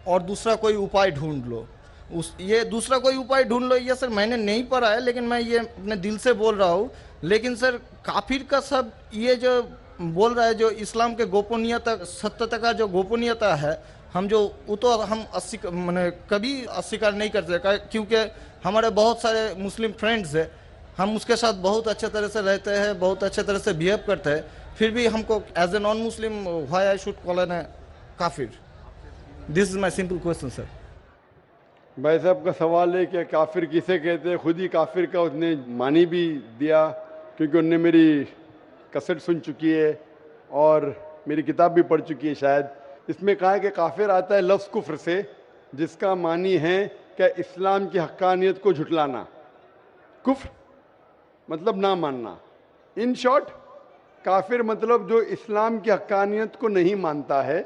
Speaker 14: और दूसरा कोई उपाय ढूंढ लो। उस, ये दूसरा कोई उपाय ढूंढ लो, ये सर मैंने नहीं पढ़ा है, लेकिन मैं ये अपने दिल से बोल रहा हूँ। लेकिन सर, काफिर का सब ये जो बोल रहा है जो इस्लाम के गोपनीयता, सत्यता का जो गोपनीयता है, हम जो वो तो हम मैंने कभी अस्वीकार नहीं करते क्योंकि हमारे बहुत सारे मुस्लिम फ्रेंड्स हैं, हम उसके साथ बहुत अच्छे तरह से रहते हैं, बहुत अच्छे तरह से बिहेव करते हैं, फिर भी हमको as a non Muslim why I should call an काफिर this is my simple question sir
Speaker 2: भाई साहब का सवाल है कि काफिर किसे कहते हैं? खुद ही काफिर का उसने मानी भी दिया, क्योंकि उनने मेरी कसट सुन चुकी है और मेरी किताब भी पढ़ चुकी है शायद। इसमें कहा है कि काफिर आता है लफ्ज़ कुफ्र से, जिसका मानी है कि इस्लाम की हक्कानियत को झुटलाना। कुफ्र मतलब ना मानना। इन शॉर्ट, काफिर मतलब जो इस्लाम की हक्कानियत को नहीं मानता है,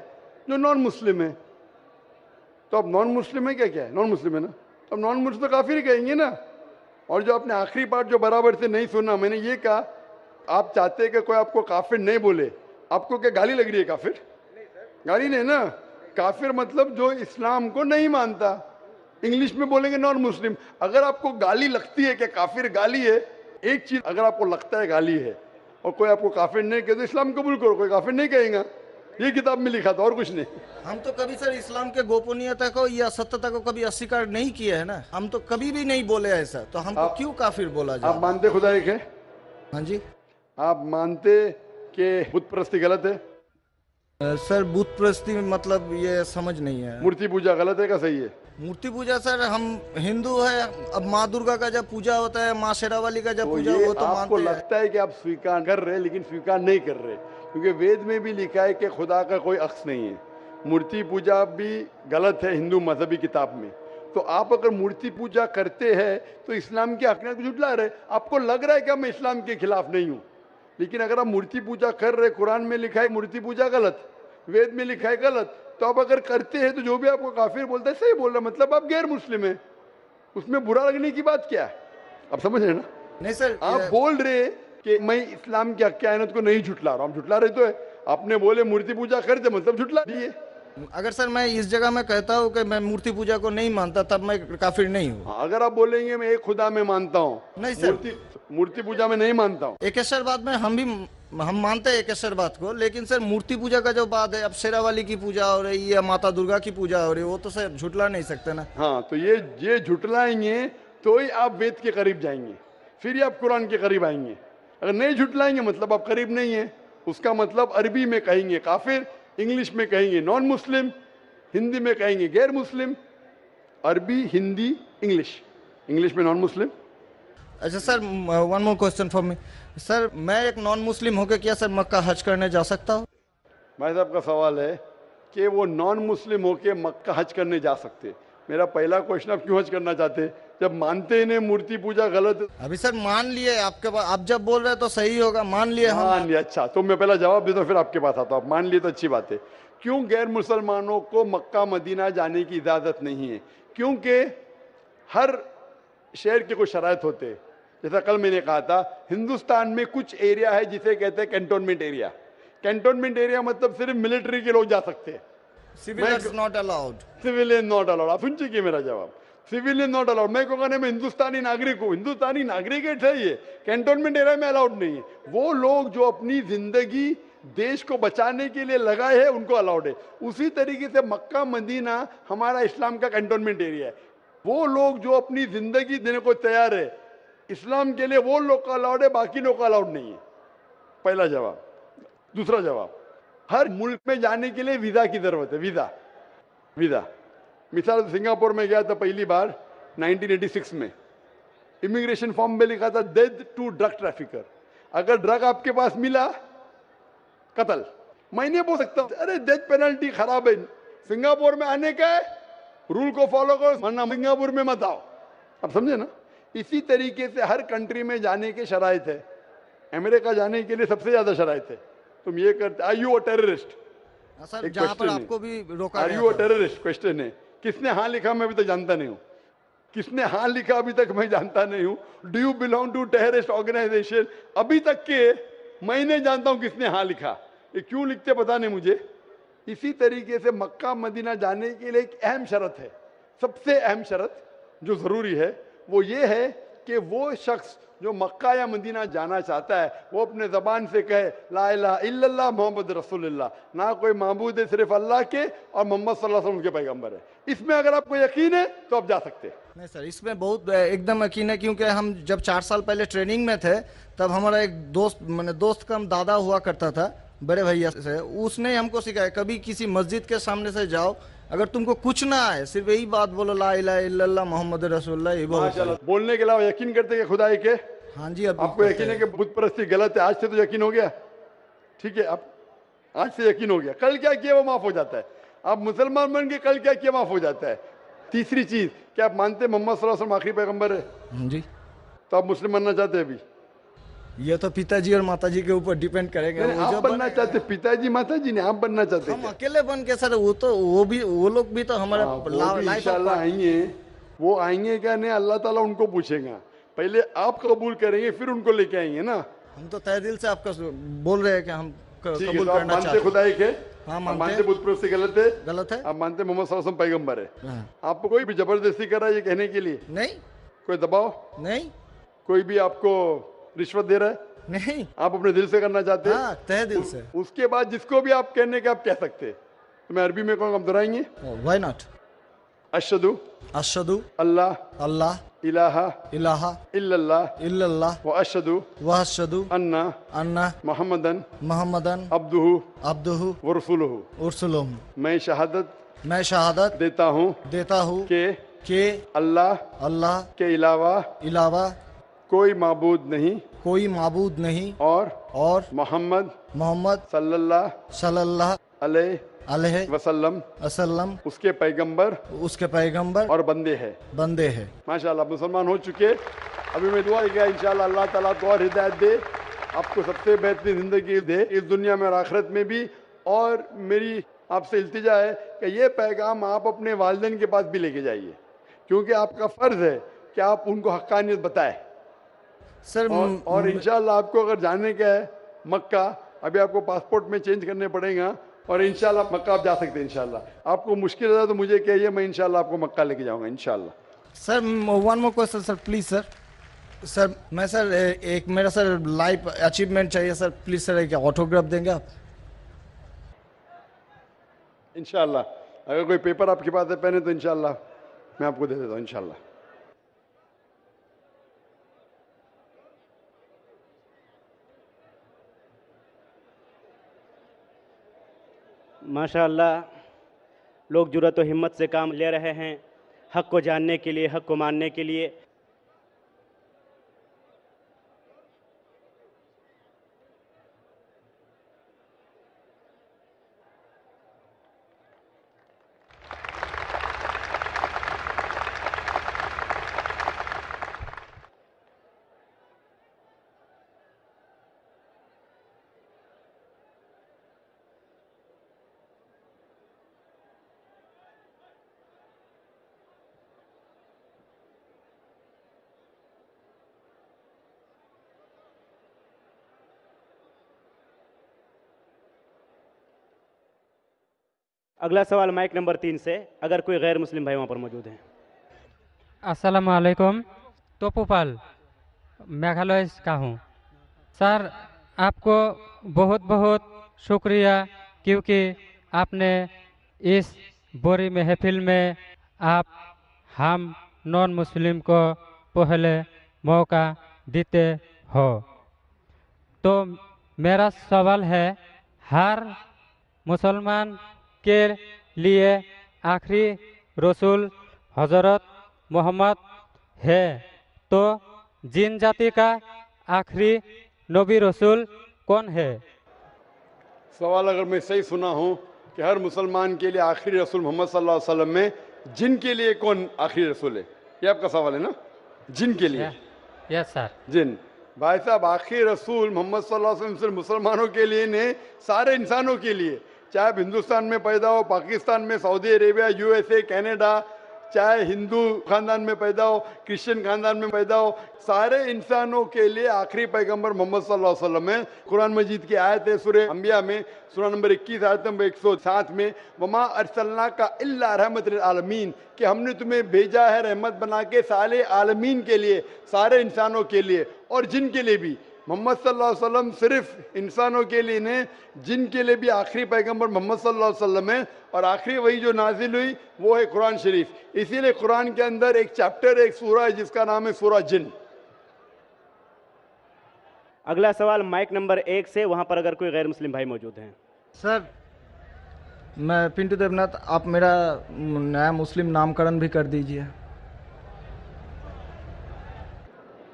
Speaker 2: जो नॉन मुस्लिम है। तो अब नॉन मुस्लिम है क्या क्या? है नॉन मुस्लिम है ना? तो अब नॉन मुस्लिम तो काफिर कहेंगे ना। और जो आपने आखिरी पार्ट जो बराबर से नहीं सुना, मैंने ये कहा आप चाहते हैं कि कोई आपको काफिर नहीं बोले? आपको क्या गाली लग रही है काफिर? गाली नहीं ना? काफिर मतलब जो इस्लाम को नहीं मानता। इंग्लिश में बोलेंगे नॉन मुस्लिम। अगर आपको गाली लगती है कि काफिर गाली है एक चीज़ अगर आपको लगता है गाली है और कोई आपको काफिर नहीं कहे तो इस्लाम कबूल करो कोई काफिर नहीं कहेगा। ये किताब में लिखा था और कुछ नहीं।
Speaker 14: हम तो कभी सर इस्लाम के गोपनीयता को या सत्यता को कभी अस्वीकार नहीं किया है ना? हम तो कभी भी नहीं बोले ऐसा। तो हमको क्यों काफिर बोला जाए?
Speaker 2: आप मानते खुदा एक है?
Speaker 14: हाँ जी।
Speaker 2: आप मानते कि बुत परस्ती गलत है?
Speaker 14: सर बुत प्रस्ती मतलब ये समझ नहीं है।
Speaker 2: मूर्ति पूजा गलत है का सही है?
Speaker 14: मूर्ति पूजा सर हम हिंदू है। अब माँ दुर्गा का जब पूजा होता है माँ शेरावाली का जब
Speaker 2: तो
Speaker 14: पूजा वो तो
Speaker 2: आपको लगता है कि आप स्वीकार कर रहे हैं लेकिन स्वीकार नहीं कर रहे। क्योंकि वेद में भी लिखा है कि खुदा का कोई अक्स नहीं है। मूर्ति पूजा भी गलत है हिंदू मजहबी किताब में। तो आप अगर मूर्ति पूजा करते हैं तो इस्लाम की हकनियत को झुटला रहे। आपको लग रहा है कि मैं इस्लाम के खिलाफ नहीं हूँ। लेकिन अगर आप मूर्ति पूजा कर रहे कुरान में लिखा है मूर्ति पूजा गलत वेद में लिखा है गलत तो आप अगर करते हैं तो जो भी आपको काफिर बोलता है सही बोल रहा है, मतलब आप गैर मुस्लिम है। उसमें बुरा लगने की बात क्या है? आप समझ रहे ना?
Speaker 14: नहीं सर
Speaker 2: आप बोल रहे कि मैं इस्लाम की हक्यानत को नहीं झुटला रहा हूँ। हम झुटला रहे तो है। आपने बोले मूर्ति पूजा कर दे मतलब झुटला दिए।
Speaker 14: अगर सर मैं इस जगह में कहता हूँ कि मैं मूर्ति पूजा को नहीं मानता तब मैं काफिर नहीं हूँ।
Speaker 2: हाँ, अगर आप बोलेंगे मैं एक खुदा में मानता हूँ।
Speaker 14: नहीं सर।
Speaker 2: मूर्ति पूजा में नहीं मानता हूँ।
Speaker 14: एकेश्वरवाद में हम भी हम मानते हैं एकेश्वरवाद को लेकिन सर मूर्ति पूजा का जो बात है अब शेरावाली की पूजा हो रही है माता दुर्गा की पूजा हो रही है वो तो सर झुटला नहीं सकते ना।
Speaker 2: हाँ तो ये ये झुटलाएँगे तो ही आप वेद के करीब जाएँगे। फिर ही आप कुरान के करीब आएँगे। अगर नहीं झुटलाएँगे मतलब आप करीब नहीं है। उसका मतलब अरबी में कहेंगे काफिर इंग्लिश में कहेंगे नॉन मुस्लिम हिंदी में कहेंगे गैर मुस्लिम अरबी हिंदी इंग्लिश। इंग्लिश में नॉन मुस्लिम
Speaker 14: अच्छा sir one more question for me sir मैं एक नॉन मुस्लिम होकर क्या सर मक्का हज करने जा सकता हूँ?
Speaker 2: भाई साहब का सवाल है कि वो नॉन मुस्लिम होके मक्का हज करने जा सकते मेरा पहला क्वेश्चन आप क्यों हज करना चाहते जब मानते ही नहीं मूर्ति पूजा गलत।
Speaker 14: अभी सर मान लिए आपके पास आप जब बोल रहे हैं तो सही होगा मान लिए
Speaker 2: मान लिया अच्छा तो मैं पहला जवाब देता हूँ फिर आपके पास आता हूँ। आप मान लिए तो अच्छी बात है। क्यों गैर मुसलमानों को मक्का मदीना जाने की इजाज़त नहीं है? क्योंकि हर शहर के कुछ शरात होते। जैसा कल मैंने कहा था हिंदुस्तान में कुछ एरिया है जिसे कहते हैं कैंटोनमेंट एरिया कैंटोनमेंट एरिया मतलब सिर्फ़ मिलिट्री के लोग जा सकते हैं।
Speaker 14: Civilians not allowed
Speaker 2: civilian not allowed आप सुन चुकी मेरा जवाब। सिविलियन नॉट अलाउड मैं कहूँगा नहीं मैं हिंदुस्तानी नागरिक हूँ। हिंदुस्तानी नागरिक है है कैंटोनमेंट एरिया में अलाउड नहीं है। वो लोग जो अपनी ज़िंदगी देश को बचाने के लिए लगाए हैं उनको अलाउड है। उसी तरीके से मक्का मदीना हमारा इस्लाम का कैंटोनमेंट एरिया है। वो लोग जो अपनी ज़िंदगी देने को तैयार है, इस्लाम के लिए वो लोग का अलाउड है, बाकी लोग का अलाउड नहीं है। पहला जवाब। दूसरा जवाब। हर मुल्क में जाने के लिए वीज़ा की ज़रूरत है, वीज़ा। वीज़ा। मिसाल सिंगापुर में गया था पहली बार 1986 में। इमिग्रेशन फॉर्म में लिखा था डेथ टू ड्रग ट्रैफिकर अगर ड्रग आपके पास मिला, कत्ल। मैं नहीं बोल सकता अरे डेथ पेनल्टी खराब है। सिंगापुर में आने का है रूल को फॉलो करो वरना सिंगापुर में मत आओ। आप समझे ना? इसी तरीके से हर कंट्री में जाने के शराय है। अमेरिका जाने के लिए सबसे ज़्यादा शराय है। तुम ये करते I you a terrorist
Speaker 14: sir जहाँ पर आपको भी रोका
Speaker 2: are you
Speaker 14: a
Speaker 2: terrorist question है। किसने हाँ लिखा मैं अभी तक जानता नहीं हूँ। किसने हाँ लिखा अभी तक मैं जानता नहीं हूँ। Do you belong to terrorist organization अभी तक के मैं नहीं जानता हूँ किसने हाँ लिखा। ये क्यों लिखते पता नहीं मुझे। इसी तरीके से मक्का मदीना जाने के लिए एक अहम शर्त है। सबसे अहम शर्त जो ज़रूरी है, वो ये है कि वो शख्स जो मक्का या मदीना जाना चाहता है, वो अपने जबान से कहे, ला इल्लल्लाह मोहम्मद रसूलुल्लाह। ना कोई माबूद है, सिर्फ़ अल्लाह के और मोहम्मद वसल्लम के पैगंबर है। इसमें अगर आपको यकीन है तो आप जा सकते हैं।
Speaker 14: नहीं सर, इसमें बहुत एकदम यकीन है, क्योंकि हम जब चार साल पहले ट्रेनिंग में थे, तब हमारा एक दोस्त, मैंने दोस्त का हम दादा हुआ करता था बड़े भैया से। उसने हमको सिखाया कभी किसी मस्जिद के सामने से जाओ अगर तुमको कुछ ना आए सिर्फ़ यही बात बोलो ला इल्लल्लाह मोहम्मद रसूलुल्लाह ये
Speaker 2: माशाल्लाह। बोलने के अलावा यकीन करते हैं कि हाँ
Speaker 14: जी अब
Speaker 2: आपको यकीन है कि बुत परस्ती गलत है? आज से तो यकीन हो गया। ठीक है अब आज से यकीन हो गया। कल क्या किया वो माफ़ हो जाता है। आप मुसलमान बन के कल क्या किया माफ़ हो जाता है। तीसरी चीज़ क्या आप मानते हैं मोहम्मद आखिरी पैगंबर है?
Speaker 14: हाँ जी।
Speaker 2: तो आप मुस्लिम बनना चाहते हैं अभी?
Speaker 14: ये तो पिताजी और माताजी के ऊपर डिपेंड करेगा।
Speaker 2: आप बनना चाहते पिताजी माता जी ने आप बनना चाहते
Speaker 14: हम अकेले बन के सर वो तो वो भी वो लोग भी तो हमारा
Speaker 2: हाँ,
Speaker 14: लाइफ
Speaker 2: आएँगे। वो आएँगे क्या नहीं अल्लाह ताला उनको पूछेगा। पहले आप कबूल करेंगे फिर उनको लेके आएँगे ना।
Speaker 14: हम तो तय दिल से आपका बोल रहे हैं कि हम कबूल
Speaker 2: तो
Speaker 14: करना
Speaker 2: मानते
Speaker 14: चाहते
Speaker 2: खुदा एक है
Speaker 14: हाँ, मानते
Speaker 2: मानते
Speaker 14: हैं।
Speaker 2: बुत परस्ती गलत है?
Speaker 14: गलत है।
Speaker 2: आप मानते मोहम्मद सल्लल्लाहु पैगंबर है?
Speaker 14: हाँ।
Speaker 2: आपको कोई भी ज़बरदस्ती कर ये कहने के लिए?
Speaker 14: नहीं।
Speaker 2: कोई दबाव?
Speaker 14: नहीं।
Speaker 2: कोई भी आपको रिश्वत दे रहा है?
Speaker 14: नहीं।
Speaker 2: आप अपने दिल से करना चाहते हैं?
Speaker 14: हाँ तय दिल से।
Speaker 2: उसके बाद जिसको भी आप कहने के आप कह सकते हैं। तो मैं अरबी में कहूँगा दोहराएँगे?
Speaker 14: वाई नॉट
Speaker 2: अशदु।
Speaker 14: अशदु।
Speaker 2: अल्लाह।
Speaker 14: अल्लाह।
Speaker 2: इलाहा।
Speaker 14: इलाहा।
Speaker 2: इल्लल्लाह।
Speaker 14: इल्लल्लाह।
Speaker 2: व अशदु।
Speaker 14: व अशदु
Speaker 2: अन्ना।
Speaker 14: अन्ना।
Speaker 2: मोहम्मदन।
Speaker 14: मोहम्मदन।
Speaker 2: अब्दुहु।
Speaker 14: अब्दुहु।
Speaker 2: व रसूलुहु मैं शहादत
Speaker 14: मैं शहादत
Speaker 2: देता हूँ
Speaker 14: देता हूँ
Speaker 2: कि
Speaker 14: कि
Speaker 2: अल्लाह।
Speaker 14: अल्लाह।
Speaker 2: के अलावा
Speaker 14: अलावा
Speaker 2: कोई माबूद नहीं।
Speaker 14: कोई माबूद नहीं।
Speaker 2: और
Speaker 14: और
Speaker 2: मोहम्मद
Speaker 14: मोहम्मद
Speaker 2: सल्लल्लाहु
Speaker 14: सल्लल्लाहु
Speaker 2: अलैहि
Speaker 14: अलैहि
Speaker 2: वसल्लम।
Speaker 14: वसल्लम।
Speaker 2: उसके पैगंबर
Speaker 14: उसके पैगंबर
Speaker 2: और बंदे हैं।
Speaker 14: बंदे हैं।
Speaker 2: माशाल्लाह मुसलमान हो चुके अभी मैं दुआ किया इंशाल्लाह अल्लाह ताला को और हिदायत दे आपको सबसे बेहतरीन ज़िंदगी दे इस दुनिया में और आखिरत में भी। और मेरी आपसे इल्तिजा है कि ये पैगाम आप अपने वालदेन के पास भी लेके जाइए क्योंकि आपका फ़र्ज़ है कि आप उनको हक्कानियत बताएँ।
Speaker 14: सर
Speaker 2: और, और इंशाल्लाह आपको अगर जाने का है मक्का अभी आपको पासपोर्ट में चेंज करने पड़ेगा और इंशाल्लाह मक्का आप जा सकते हैं इंशाल्लाह। आपको मुश्किल है तो मुझे कहिए मैं इंशाल्लाह आपको मक्का लेके जाऊँगा इंशाल्लाह।
Speaker 14: Sir one more question sir please sir sir मैं सर एक मेरा सर लाइफ अचीवमेंट चाहिए सर प्लीज़ सर एक ऑटोग्राफ देंगे आप?
Speaker 2: इंशाल्लाह। अगर कोई पेपर आपके पास है पहने तो इंशाल्लाह मैं आपको दे देता हूँ इंशाल्लाह।
Speaker 3: माशाल्लाह, लोग जुरत व हिम्मत से काम ले रहे हैं, हक को जानने के लिए, हक को मानने के लिए। अगला सवाल माइक नंबर तीन से, अगर कोई गैर मुस्लिम भाई वहाँ पर मौजूद हैं।
Speaker 18: असलकुम तोपूपाल, मेघालय का हूँ? सर, आपको बहुत बहुत शुक्रिया, क्योंकि आपने इस बोरी महफिल में आप हम नॉन मुस्लिम को पहले मौका देते हो। तो मेरा सवाल है, हर मुसलमान के लिए आखिरी रसूल हज़रत मोहम्मद है। तो जिन जाति का आखिरी नबी रसूल कौन है?
Speaker 2: सवाल अगर मैं सही सुना हूँ कि हर मुसलमान के लिए आखिरी रसूल मोहम्मद सल्लल्लाहु अलैहि वसल्लम में जिन के लिए कौन आखिरी रसूल है? ये आपका सवाल है ना? जिन के लिए
Speaker 18: यस सर।
Speaker 2: जिन। भाई साहब आखिरी रसूल मोहम्मद सल्लल्लाहु अलैहि वसल्लम सिर्फ़ मुसलमानों के लिए नहीं सारे इंसानों के लिए। चाहे आप हिंदुस्तान में पैदा हो, पाकिस्तान में, सऊदी अरेबिया यूएसए कनाडा चाहे हिंदू खानदान में पैदा हो, क्रिश्चियन खानदान में पैदा हो, सारे इंसानों के लिए आखिरी पैगंबर मोहम्मद सल्लल्लाहु अलैहि वसल्लम है। कुरान मजीद की आयत है सूरह अंबिया में, सूरह नंबर 21 आयत नंबर 107 में, वमा अरसलना का इल्ला रहमत आलमीन कि हमने तुम्हें भेजा है रहमत बना के सारे आलमीन के लिए, सारे इंसानों के लिए और जिन के लिए भी। मोहम्मद सल्लल्लाहु वसल्लम सिर्फ़ इंसानों के लिए ने जिन के लिए भी आखिरी पैगंबर मोहम्मद सल्लल्लाहु वसल्लम है और आखिरी वही जो नाजिल हुई वो है कुरान शरीफ। इसीलिए कुरान के अंदर एक चैप्टर एक सूरा है जिसका नाम है सूरा जिन।
Speaker 3: अगला सवाल माइक नंबर एक से वहाँ पर अगर कोई गैर मुस्लिम भाई मौजूद हैं।
Speaker 14: सर मैं पिंटू देवनाथ आप मेरा नया मुस्लिम नामकरण भी कर दीजिए।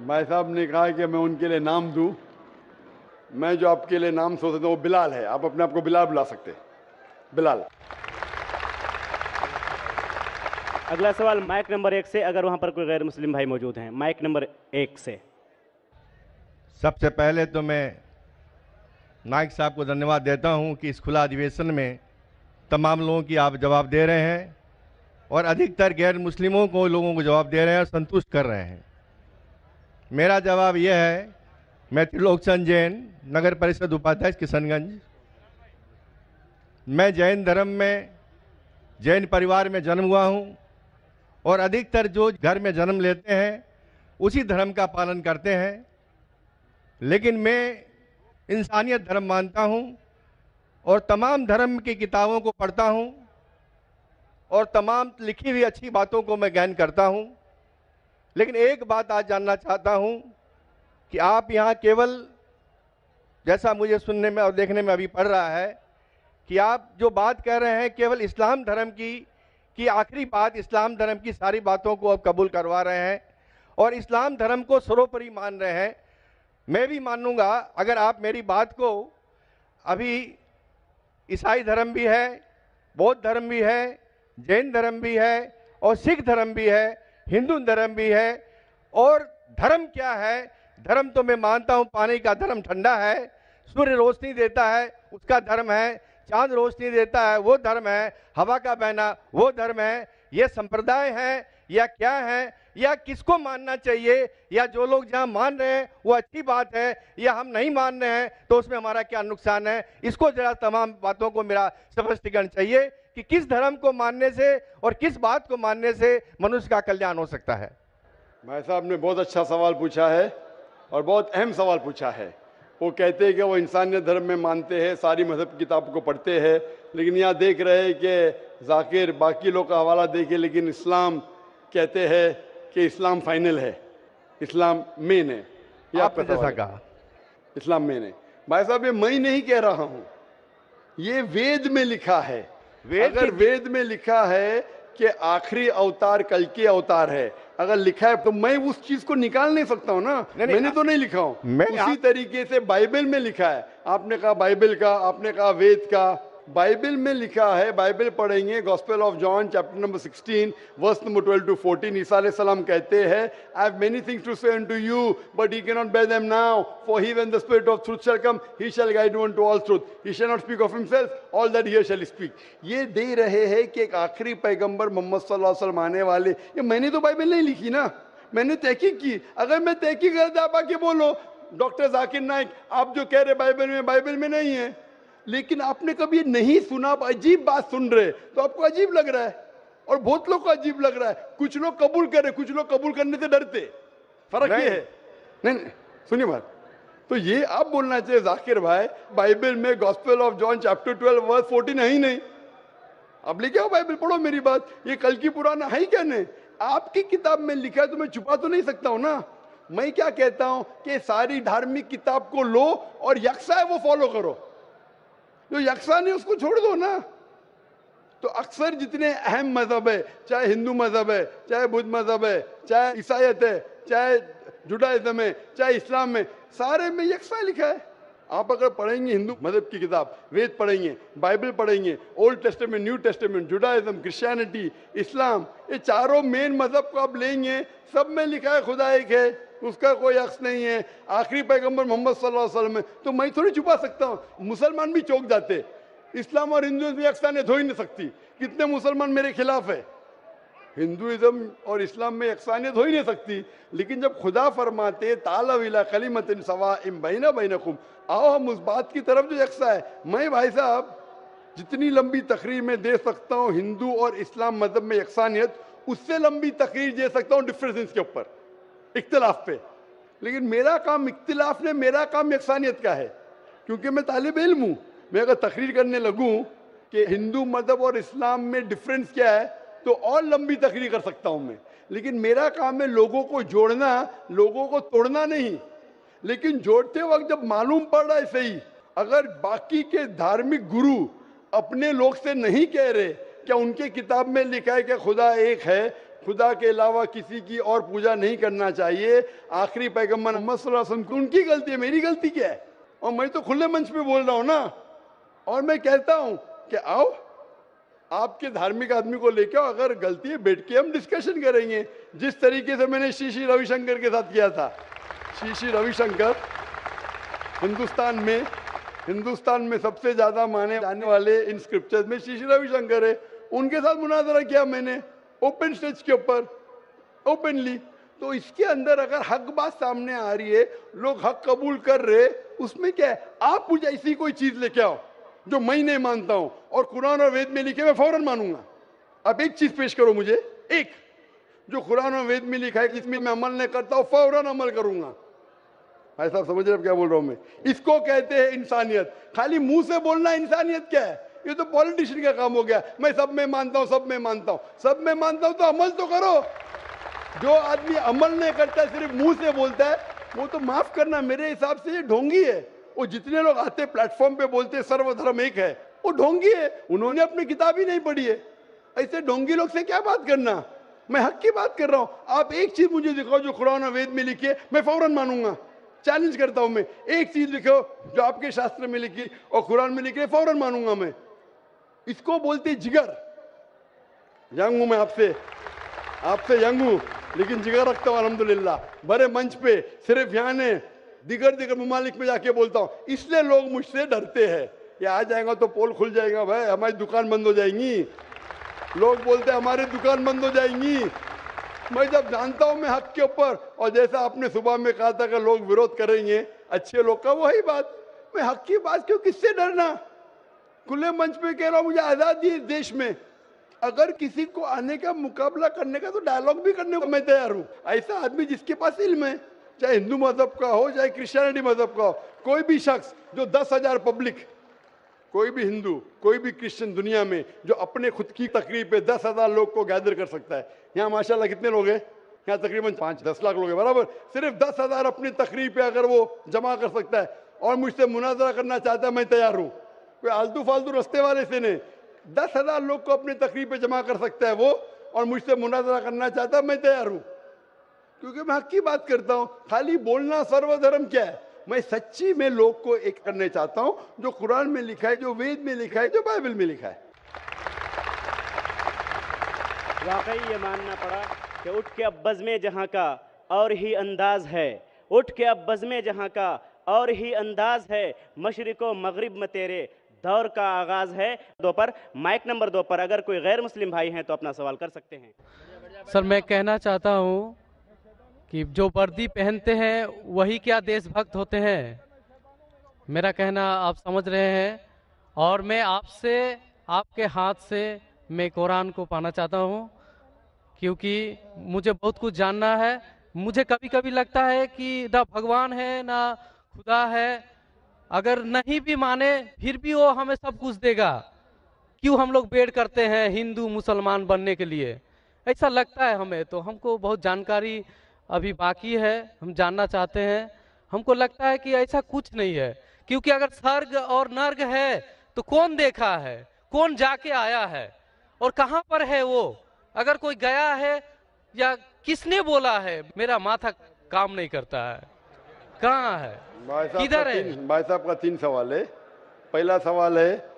Speaker 2: भाई साहब ने कहा कि मैं उनके लिए नाम दूँ। मैं जो आपके लिए नाम सोचता हूँ वो बिलाल है। आप अपने आप को बिलाल बुला सकते हैं। बिलाल।
Speaker 3: अगला सवाल माइक नंबर एक से अगर वहाँ पर कोई गैर मुस्लिम भाई मौजूद हैं माइक नंबर एक से।
Speaker 19: सबसे पहले तो मैं नाइक साहब को धन्यवाद देता हूँ कि इस खुला अधिवेशन में तमाम लोगों की आप जवाब दे रहे हैं और अधिकतर गैर मुस्लिमों को लोगों को जवाब दे रहे हैं और संतुष्ट कर रहे हैं। मेरा जवाब यह है, मैं त्रिलोकचंद जैन नगर परिषद उपाध्यक्ष किशनगंज। मैं जैन धर्म में, जैन परिवार में जन्म हुआ हूँ और अधिकतर जो घर में जन्म लेते हैं, उसी धर्म का पालन करते हैं। लेकिन मैं इंसानियत धर्म मानता हूँ और तमाम धर्म की किताबों को पढ़ता हूँ और तमाम लिखी हुई अच्छी बातों को मैं ज्ञान करता हूँ। लेकिन एक बात आज जानना चाहता हूँ कि आप यहाँ केवल जैसा मुझे सुनने में और देखने में अभी पड़ रहा है कि आप जो बात कह रहे हैं केवल इस्लाम धर्म की, कि आखिरी बात इस्लाम धर्म की सारी बातों को अब कबूल करवा रहे हैं और इस्लाम धर्म को सर्वोपरि मान रहे हैं। मैं भी मानूँगा, अगर आप मेरी बात को, अभी ईसाई धर्म भी है, बौद्ध धर्म भी है, जैन धर्म भी है और सिख धर्म भी है हिंदू धर्म भी है, और धर्म क्या है? धर्म तो मैं मानता हूँ, पानी का धर्म ठंडा है, सूर्य रोशनी देता है, उसका धर्म है, चाँद रोशनी देता है, वो धर्म है, हवा का बहना, वो धर्म है, ये संप्रदाय है, या क्या है, या किसको मानना चाहिए, या जो लोग जहाँ मान रहे हैं, वो अच्छी बात है, या हम नहीं मान रहे हैं तो उसमें हमारा क्या नुकसान है? इसको जरा तमाम बातों को मेरा स्पष्टीकरण चाहिए। कि किस धर्म को मानने से और किस बात को मानने से मनुष्य का कल्याण हो सकता है?
Speaker 2: भाई साहब ने बहुत अच्छा सवाल पूछा है और बहुत अहम सवाल पूछा है। वो कहते हैं कि वो इंसानियत धर्म में मानते हैं सारी मज़हब की किताब को पढ़ते हैं लेकिन यहाँ देख रहे हैं कि जाकिर बाकी लोग का हवाला देखे लेकिन इस्लाम कहते हैं कि इस्लाम फाइनल है इस्लाम मेन है। ये
Speaker 19: आपने जैसा
Speaker 2: सवाल है। इस्लाम मेन है। भाई साहब ये मैं नहीं कह रहा हूँ ये वेद में लिखा है
Speaker 19: वेद
Speaker 2: अगर वेद में लिखा है कि आखिरी अवतार कल के अवतार है अगर लिखा है तो मैं उस चीज़ को निकाल नहीं सकता हूँ ना?
Speaker 19: नहीं,
Speaker 2: मैंने तो नहीं लिखा हूँ। उसी तरीके से बाइबल में लिखा है। आपने कहा बाइबल का आपने कहा वेद का। बाइबल में लिखा है, बाइबल पढ़ेंगे Gospel of John chapter number 16 verse number 12 to 14 ईसा सलाम कहते हैं I have many things to say to you but he can not bear them now, for he, when the spirit of truth shall come, he shall guide you unto all truth. He shall not speak of himself, all that he shall speak. ये दे रहे हैं कि एक आखिरी पैगंबर मोहम्मद सल्लल्लाहु अलैहि वसल्लम आने वाले, ये मैंने तो बाइबल नहीं लिखी ना, मैंने तहकीक की। अगर मैं तहकीक कर आप आके बोलो, डॉक्टर जाकिर नाइक आप जो कह रहे बाइबल में बाइबल में नहीं है। लेकिन आपने कभी नहीं सुना? आप अजीब बात सुन रहे तो आपको अजीब लग रहा है। और बहुत लोग को अजीब लग रहा है। कुछ लोग कबूल कर रहे कुछ लोग कबूल करने से डरते फ़र्क ये। है। नहीं नहीं सुनिए बात। तो ये आप बोलना चाहिए जाकिर भाई बाइबल में Gospel of John chapter 12 verse 14 है ही नहीं। अब लेके आओ बाइबल? पढ़ो मेरी बात। ये कल की पुराना है ही क्या नहीं? आपकी किताब में लिखा है तो मैं छुपा तो नहीं सकता हूँ ना। मैं क्या कहता हूँ कि सारी धार्मिक किताब को लो और यकसा है वो फॉलो करो। जो यकसा नहीं, उसको छोड़ दो ना। तो अक्सर जितने अहम मज़हब है, चाहे हिंदू मज़हब है, चाहे बुद्ध मज़हब है, चाहे ईसाइत है, चाहे जुडाइज्म है, चाहे इस्लाम में सारे में यकसा लिखा है। आप अगर पढ़ेंगे हिंदू मज़हब की किताब, वेद पढ़ेंगे, बाइबल पढ़ेंगे, Old Testament, New Testament, Judaism, Christianity, इस्लाम, ये चारों मेन मज़हब को आप लेंगे, सब में लिखा है खुदा एक है। उसका कोई अक्स नहीं है। आखिरी पैगंबर मोहम्मद सल्लल्लाहु अलैहि वसल्लम है। तो मैं थोड़ी छुपा सकता हूँ। मुसलमान भी चौक जाते। इस्लाम और हिंदुइज्म में यकसानियत हो ही नहीं सकती। कितने मुसलमान मेरे खिलाफ है। हिंदुज़म और इस्लाम में यकसानियत हो ही नहीं सकती। लेकिन जब खुदा फरमाते ताला विला कलीमतिन सवा इम बैना बैनकुम आओ, हम उस बात की तरफ़ जो यकसा है मैं भाई साहब, जितनी लंबी तकरीर में दे सकता हूँ हिंदू और इस्लाम मज़हब में यकसानियत उससे लंबी तकरीर दे सकता हूँ डिफरेंसेस के ऊपर। इख्तलाफ पे। लेकिन मेरा काम इख्तलाफ ने मेरा काम यकसानियत का है। क्योंकि मैं तालिब इल्म हूँ। मैं अगर तकरीर करने लगूँ कि हिंदू मज़हब और इस्लाम में डिफरेंस क्या है तो और लंबी तकरीर कर सकता हूँ मैं। लेकिन मेरा काम है लोगों को जोड़ना, लोगों को तोड़ना नहीं। लेकिन जोड़ते वक्त जब मालूम पड़ रहा है सही, अगर बाकी के धार्मिक गुरु अपने लोग से नहीं कह रहे, क्या उनके किताब में लिखा है कि खुदा एक है खुदा के अलावा किसी की और पूजा नहीं करना चाहिए। आखिरी पैगंबर मोहम्मद उनकी गलती है, मेरी गलती क्या है? और मैं तो खुले मंच पे बोल रहा हूँ ना। और मैं कहता हूँ कि आओ, आपके धार्मिक आदमी को लेके आओ, अगर गलती है, बैठ के हम डिस्कशन करेंगे। जिस तरीके से मैंने श्री श्री रविशंकर के साथ किया था। श्री श्री रविशंकर, हिंदुस्तान में हिंदुस्तान में सबसे ज़्यादा माने जाने वाले इन स्क्रिप्चर्स में श्री श्री रविशंकर है। उनके साथ मुनाजरा किया मैंने। ओपन स्टेज के ऊपर, ओपनली। तो इसके अंदर अगर हक बात सामने आ रही है, लोग हक कबूल कर रहे उसमें क्या है? आप मुझे ऐसी कोई चीज़ लेके आओ जो मैं नहीं मानता हूँ, और कुरान और वेद में लिखे मैं फ़ौरन मानूँगा। अब एक चीज़ पेश करो मुझे, एक, जो कुरान और वेद में लिखा है इसमें मैं अमल नहीं करता हूँ, फ़ौरन अमल करूँगा। भाई साहब, समझ रहे क्या बोल रहा हूँ मैं? इसको कहते हैं इंसानियत। खाली मुँह से बोलना इंसानियत क्या है? ये तो पॉलिटिशियन का काम हो गया। मैं सब में मानता हूँ, सब में मानता हूँ। सब में मानता हूँ तो अमल तो करो। जो आदमी अमल नहीं करता, सिर्फ़ मुँह से बोलता है, वो तो माफ़ करना मेरे हिसाब से ये ढोंगी है। वो जितने लोग आते प्लेटफॉर्म पे बोलते सर्वधर्म एक है, वो ढोंगी है। उन्होंने अपनी किताब ही नहीं पढ़ी है। ऐसे ढोंगी लोग से क्या बात करना? मैं हक की बात कर रहा हूँ। आप एक चीज़ मुझे दिखाओ जो कुरान वेद में लिखी है, मैं फ़ौरन मानूँगा। चैलेंज करता हूँ मैं। एक चीज़ लिखो जो आपके शास्त्र में लिखी और कुरान में लिखी है, फ़ौरन मानूँगा मैं। इसको बोलते जिगर। यंग हूँ मैं आपसे आपसे यंग हूँ लेकिन जिगर रखता हूँ अलहमदुल्ला बड़े मंच पे सिर्फ़ यहाँ ने दिगर दिगर ममालिक में जाके बोलता हूँ, इसलिए लोग मुझसे डरते हैं। ये आ जाएगा तो पोल खुल जाएगा, भाई, हमारी दुकान बंद हो जाएँगी। लोग बोलते हैं, हमारी दुकान बंद हो जाएँगी। मैं जब जानता हूँ, मैं हक के ऊपर, और जैसा आपने सुबह में कहा था कि लोग विरोध करेंगे, अच्छे लोग का वही बात। मैं हक की बात, क्यों किससे डरना? खुले मंच पे कह रहा हूँ, मुझे आज़ादी है देश में। अगर किसी को आने का मुकाबला करने का तो डायलॉग भी करने को मैं तैयार हूँ। ऐसा आदमी जिसके पास इल्म है, चाहे हिंदू मज़हब का हो, चाहे क्रिश्चियनिटी मज़हब का हो, कोई भी शख्स जो दस हज़ार पब्लिक कोई भी हिंदू, कोई भी क्रिश्चियन दुनिया में जो अपने खुद की तकरीब पे दस हज़ार लोग को गैदर कर सकता है। यहाँ माशाल्लाह कितने लोग हैं? यहाँ तकरीबन पाँच, दस लाख लोग हैं, बराबर। सिर्फ़ दस हज़ार अपनी तकरीब पे अगर वो जमा कर सकता है और मुझसे मुनाजरा करना चाहता है, मैं तैयार हूँ। कोई आलतू फालतू रस्ते वाले से नहीं। दस हज़ार लोग को अपनी तकरीब पे जमा कर सकता है वो, और मुझसे मुनाजरा करना चाहता मैं तैयार हूँ। क्योंकि मैं हक की बात करता हूँ, खाली बोलना सर्वधर्म क्या है? मैं सच्ची में लोग को एक करने चाहता हूँ, जो कुरान में लिखा है, जो वेद में लिखा है, जो बाइबल में लिखा है।
Speaker 3: वाकई ये मानना पड़ा कि उठ के अब बज़ जहाँ का और ही अंदाज है। उठ के अब बज़ जहाँ का और ही अंदाज है। मशरक़ मगरब में तेरे दौर का आगाज़ है दो पर। माइक नंबर दो पर अगर कोई गैर मुस्लिम भाई हैं तो अपना सवाल कर सकते हैं।
Speaker 9: सर, मैं कहना चाहता हूँ कि जो वर्दी पहनते हैं, वही क्या देशभक्त होते हैं? मेरा कहना आप समझ रहे हैं और मैं आपसे, आपके हाथ से मैं कुरान को पाना चाहता हूँ, क्योंकि मुझे बहुत कुछ जानना है। मुझे कभी कभी लगता है कि ना भगवान है, ना खुदा है अगर नहीं भी माने, फिर भी वो हमें सब कुछ देगा। क्यों हम लोग वेट करते हैं हिंदू मुसलमान बनने के लिए? ऐसा लगता है हमें तो हमको बहुत जानकारी अभी बाकी है, हम जानना चाहते हैं। हमको लगता है कि ऐसा कुछ नहीं है, क्योंकि अगर स्वर्ग और नर्ग है तो कौन देखा है? कौन जाके आया है? और कहाँ पर है वो? अगर कोई गया है या किसने बोला है, मेरा माथा काम नहीं करता है। कहाँ है? किधर है?
Speaker 2: भाई साहब का तीन सवाल है। पहला सवाल है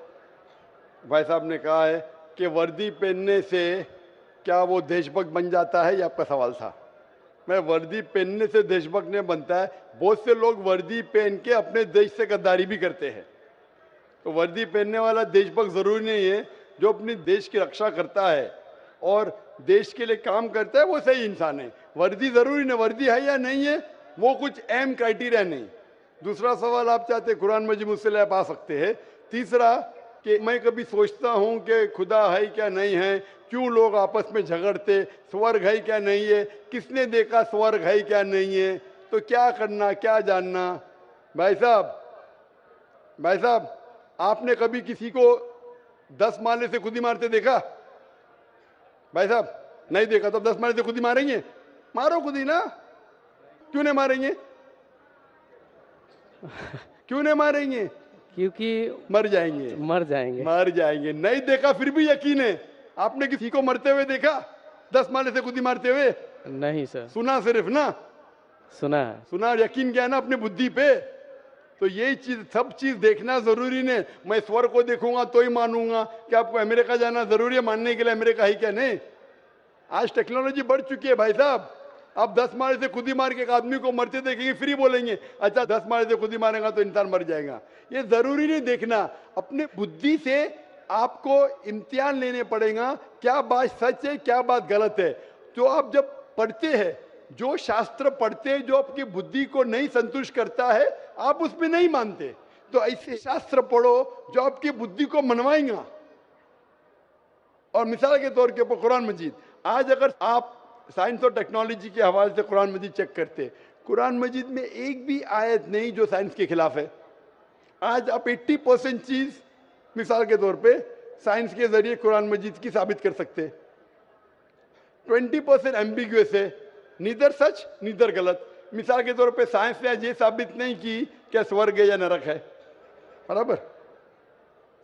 Speaker 2: भाई साहब ने कहा है कि वर्दी पहनने से क्या वो देशभक्त बन जाता है? ये आपका सवाल था। मैं वर्दी पहनने से देशभक्त नहीं बनता है। बहुत से लोग वर्दी पहन के अपने देश से गद्दारी भी करते हैं। तो वर्दी पहनने वाला देशभक्त ज़रूरी नहीं है। जो अपनी देश की रक्षा करता है और देश के लिए काम करता है वो सही इंसान है। वर्दी ज़रूरी नहीं वर्दी है या नहीं है वो कुछ अहम क्राइटेरिया नहीं। दूसरा सवाल आप चाहते कुरान मजीद मुझसे आप आ सकते हैं। तीसरा, कि मैं कभी सोचता हूँ कि खुदा है क्या नहीं है? क्यों लोग आपस में झगड़ते? स्वर्ग है क्या नहीं है? किसने देखा स्वर्ग है क्या नहीं है? तो क्या करना, क्या जानना? भाई साहब भाई साहब, आपने कभी किसी को दस मारने से खुद ही मारते देखा? भाई साहब, नहीं देखा तो दस मारने से खुद ही मारेंगे। मारो खुद ही ना। क्यों नहीं मारेंगे? क्यों नहीं मारेंगे?
Speaker 9: क्योंकि
Speaker 2: मर जाएँगे।
Speaker 9: मर जाएँगे।
Speaker 2: मर जाएँगे। नहीं देखा फिर भी यकीन है। आपने किसी को मरते हुए देखा? दस माले से ही मारते हुए?
Speaker 9: नहीं सर।
Speaker 2: सुना सिर्फ़ ना?
Speaker 9: सुना है।
Speaker 2: सुना यकीन किया ना अपनी बुद्धि पे? तो यही चीज़ सब चीज़ देखना ज़रूरी नहीं। मैं स्वर को देखूँगा तो ही मानूँगा। कि आपको अमेरिका जाना ज़रूरी है मानने के लिए? अमेरिका ही क्या नहीं? आज टेक्नोलॉजी बढ़ चुकी है भाई साहब। आप दस मारे से खुद ही मार के एक आदमी को मरते देखेंगे, फ्री बोलेंगे अच्छा दस मारे से खुद ही मारेगा तो इंसान मर जाएगा। ये ज़रूरी नहीं देखना। अपने बुद्धि से आपको इम्तिहान लेने पड़ेगा, क्या बात सच है, क्या बात गलत है। तो आप जब पढ़ते हैं, जो शास्त्र पढ़ते हैं, जो आपकी बुद्धि को नहीं संतुष्ट करता है, आप उसमें नहीं मानते। तो ऐसे शास्त्र पढ़ो, जो आपकी बुद्धि को मनवाएगा। और मिसाल के तौर के ऊपर कुरान मजीद, आज अगर आप साइंस और टेक्नोलॉजी के हवाले से कुरान मजीद चेक करते। कुरान मजीद में एक भी आयत नहीं जो साइंस के खिलाफ है। आज आप 80 परसेंट चीज़, मिसाल के तौर पे, साइंस के ज़रिए कुरान मजीद की साबित कर सकते। ट्वेंटी परसेंट एम्बिग्यूस है। नीदर सच, नीदर गलत। मिसाल के तौर पे साइंस ने आज ये साबित नहीं की क्या स्वर्ग है या नरक है। बराबर?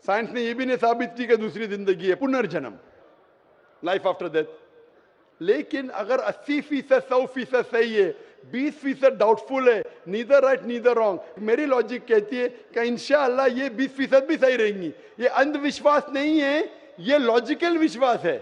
Speaker 2: साइंस ने ये भी नहीं साबित की कि दूसरी ज़िंदगी है। पुनर्जन्म। लाइफ आफ्टर डेथ लेकिन अगर 80 फ़ीसद, सौ फ़ीसद सही है, बीस फ़ीसद डाउटफुल है नीदर राइट नीदर रॉन्ग मेरी लॉजिक कहती है कि इंशाल्लाह ये बीस फ़ीसद भी सही रहेंगी। ये अंधविश्वास नहीं है, ये लॉजिकल विश्वास है।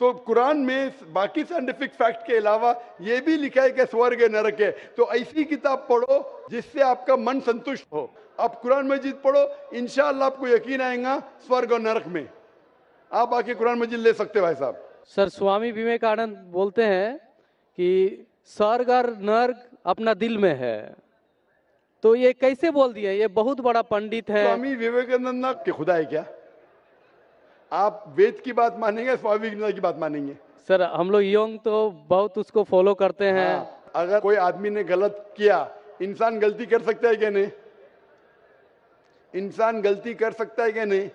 Speaker 2: तो कुरान में बाकी साइंटिफिक फैक्ट के अलावा ये भी लिखा है कि स्वर्ग नरक है। तो ऐसी किताब पढ़ो जिससे आपका मन संतुष्ट हो। आप कुरान मजीद पढ़ो इंशाल्लाह आपको यकीन आएगा स्वर्ग और नरक में। आप आके कुरान मजीद ले सकते हो भाई साहब।
Speaker 9: सर स्वामी विवेकानंद बोलते हैं कि स्वर्ग और नर्क अपना दिल में है। तो ये कैसे बोल दिए ये बहुत बड़ा पंडित है।
Speaker 2: स्वामी विवेकानंद के खुदा है क्या? आप वेद की बात मानेंगे स्वामी विवेकानंद की बात मानेंगे?
Speaker 9: सर हम लोग यंग तो बहुत उसको फॉलो करते हैं।
Speaker 2: हाँ, अगर कोई आदमी ने गलत किया इंसान गलती कर सकता है क्या नहीं? इंसान गलती कर सकता है क्या नहीं?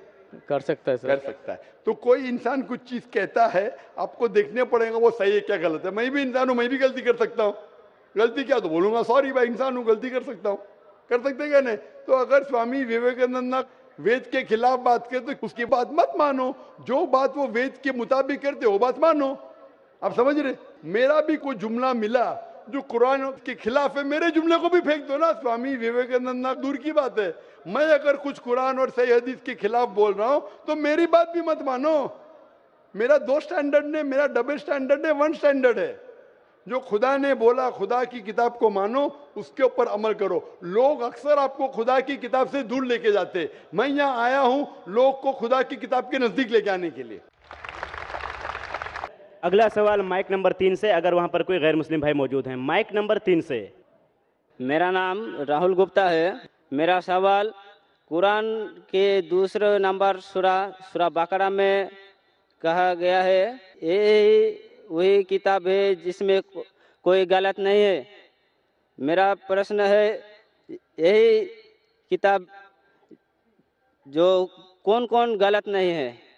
Speaker 9: कर सकता है, सर।
Speaker 2: कर सकता है। तो कोई इंसान कुछ चीज़ कहता है, आपको देखने पड़ेगा वो सही है क्या गलत है। मैं भी इंसान हूँ, मैं भी गलती कर सकता हूँ। गलती क्या तो बोलूँगा सॉरी भाई, इंसान हूँ, गलती कर सकता हूँ। कर सकते क्या नहीं? तो अगर स्वामी विवेकानंद वेद के खिलाफ बात करते तो उसकी बात मत मानो। जो बात वो वेद के मुताबिक करते, वो बात मानो। आप समझ रहे? मेरा भी कोई जुमला मिला जो कुरान के खिलाफ है, मेरे जुमले को भी फेंक दो ना। स्वामी विवेकानंद दूर की बात है। मैं अगर कुछ कुरान और सही हदीस के खिलाफ बोल रहा हूँ तो मेरी बात भी मत मानो। मेरा दो स्टैंडर्ड ने, मेरा डबल स्टैंडर्ड है वन स्टैंडर्ड है। जो खुदा ने बोला, खुदा की किताब को मानो, उसके ऊपर अमल करो। लोग अक्सर आपको खुदा की किताब से दूर लेके जाते। मैं यहाँ आया हूँ लोग को खुदा की किताब के नज़दीक लेके आने के लिए।
Speaker 3: अगला सवाल माइक नंबर तीन से अगर वहाँ पर कोई गैर मुस्लिम भाई मौजूद हैं। माइक नंबर तीन से।
Speaker 20: मेरा नाम राहुल गुप्ता है। मेरा सवाल कुरान के दूसरे नंबर सुरा सुरा बकरा में कहा गया है। ये वही किताब है जिसमें को, कोई गलत नहीं है। मेरा प्रश्न है यही किताब जो कौन कौन गलत नहीं है?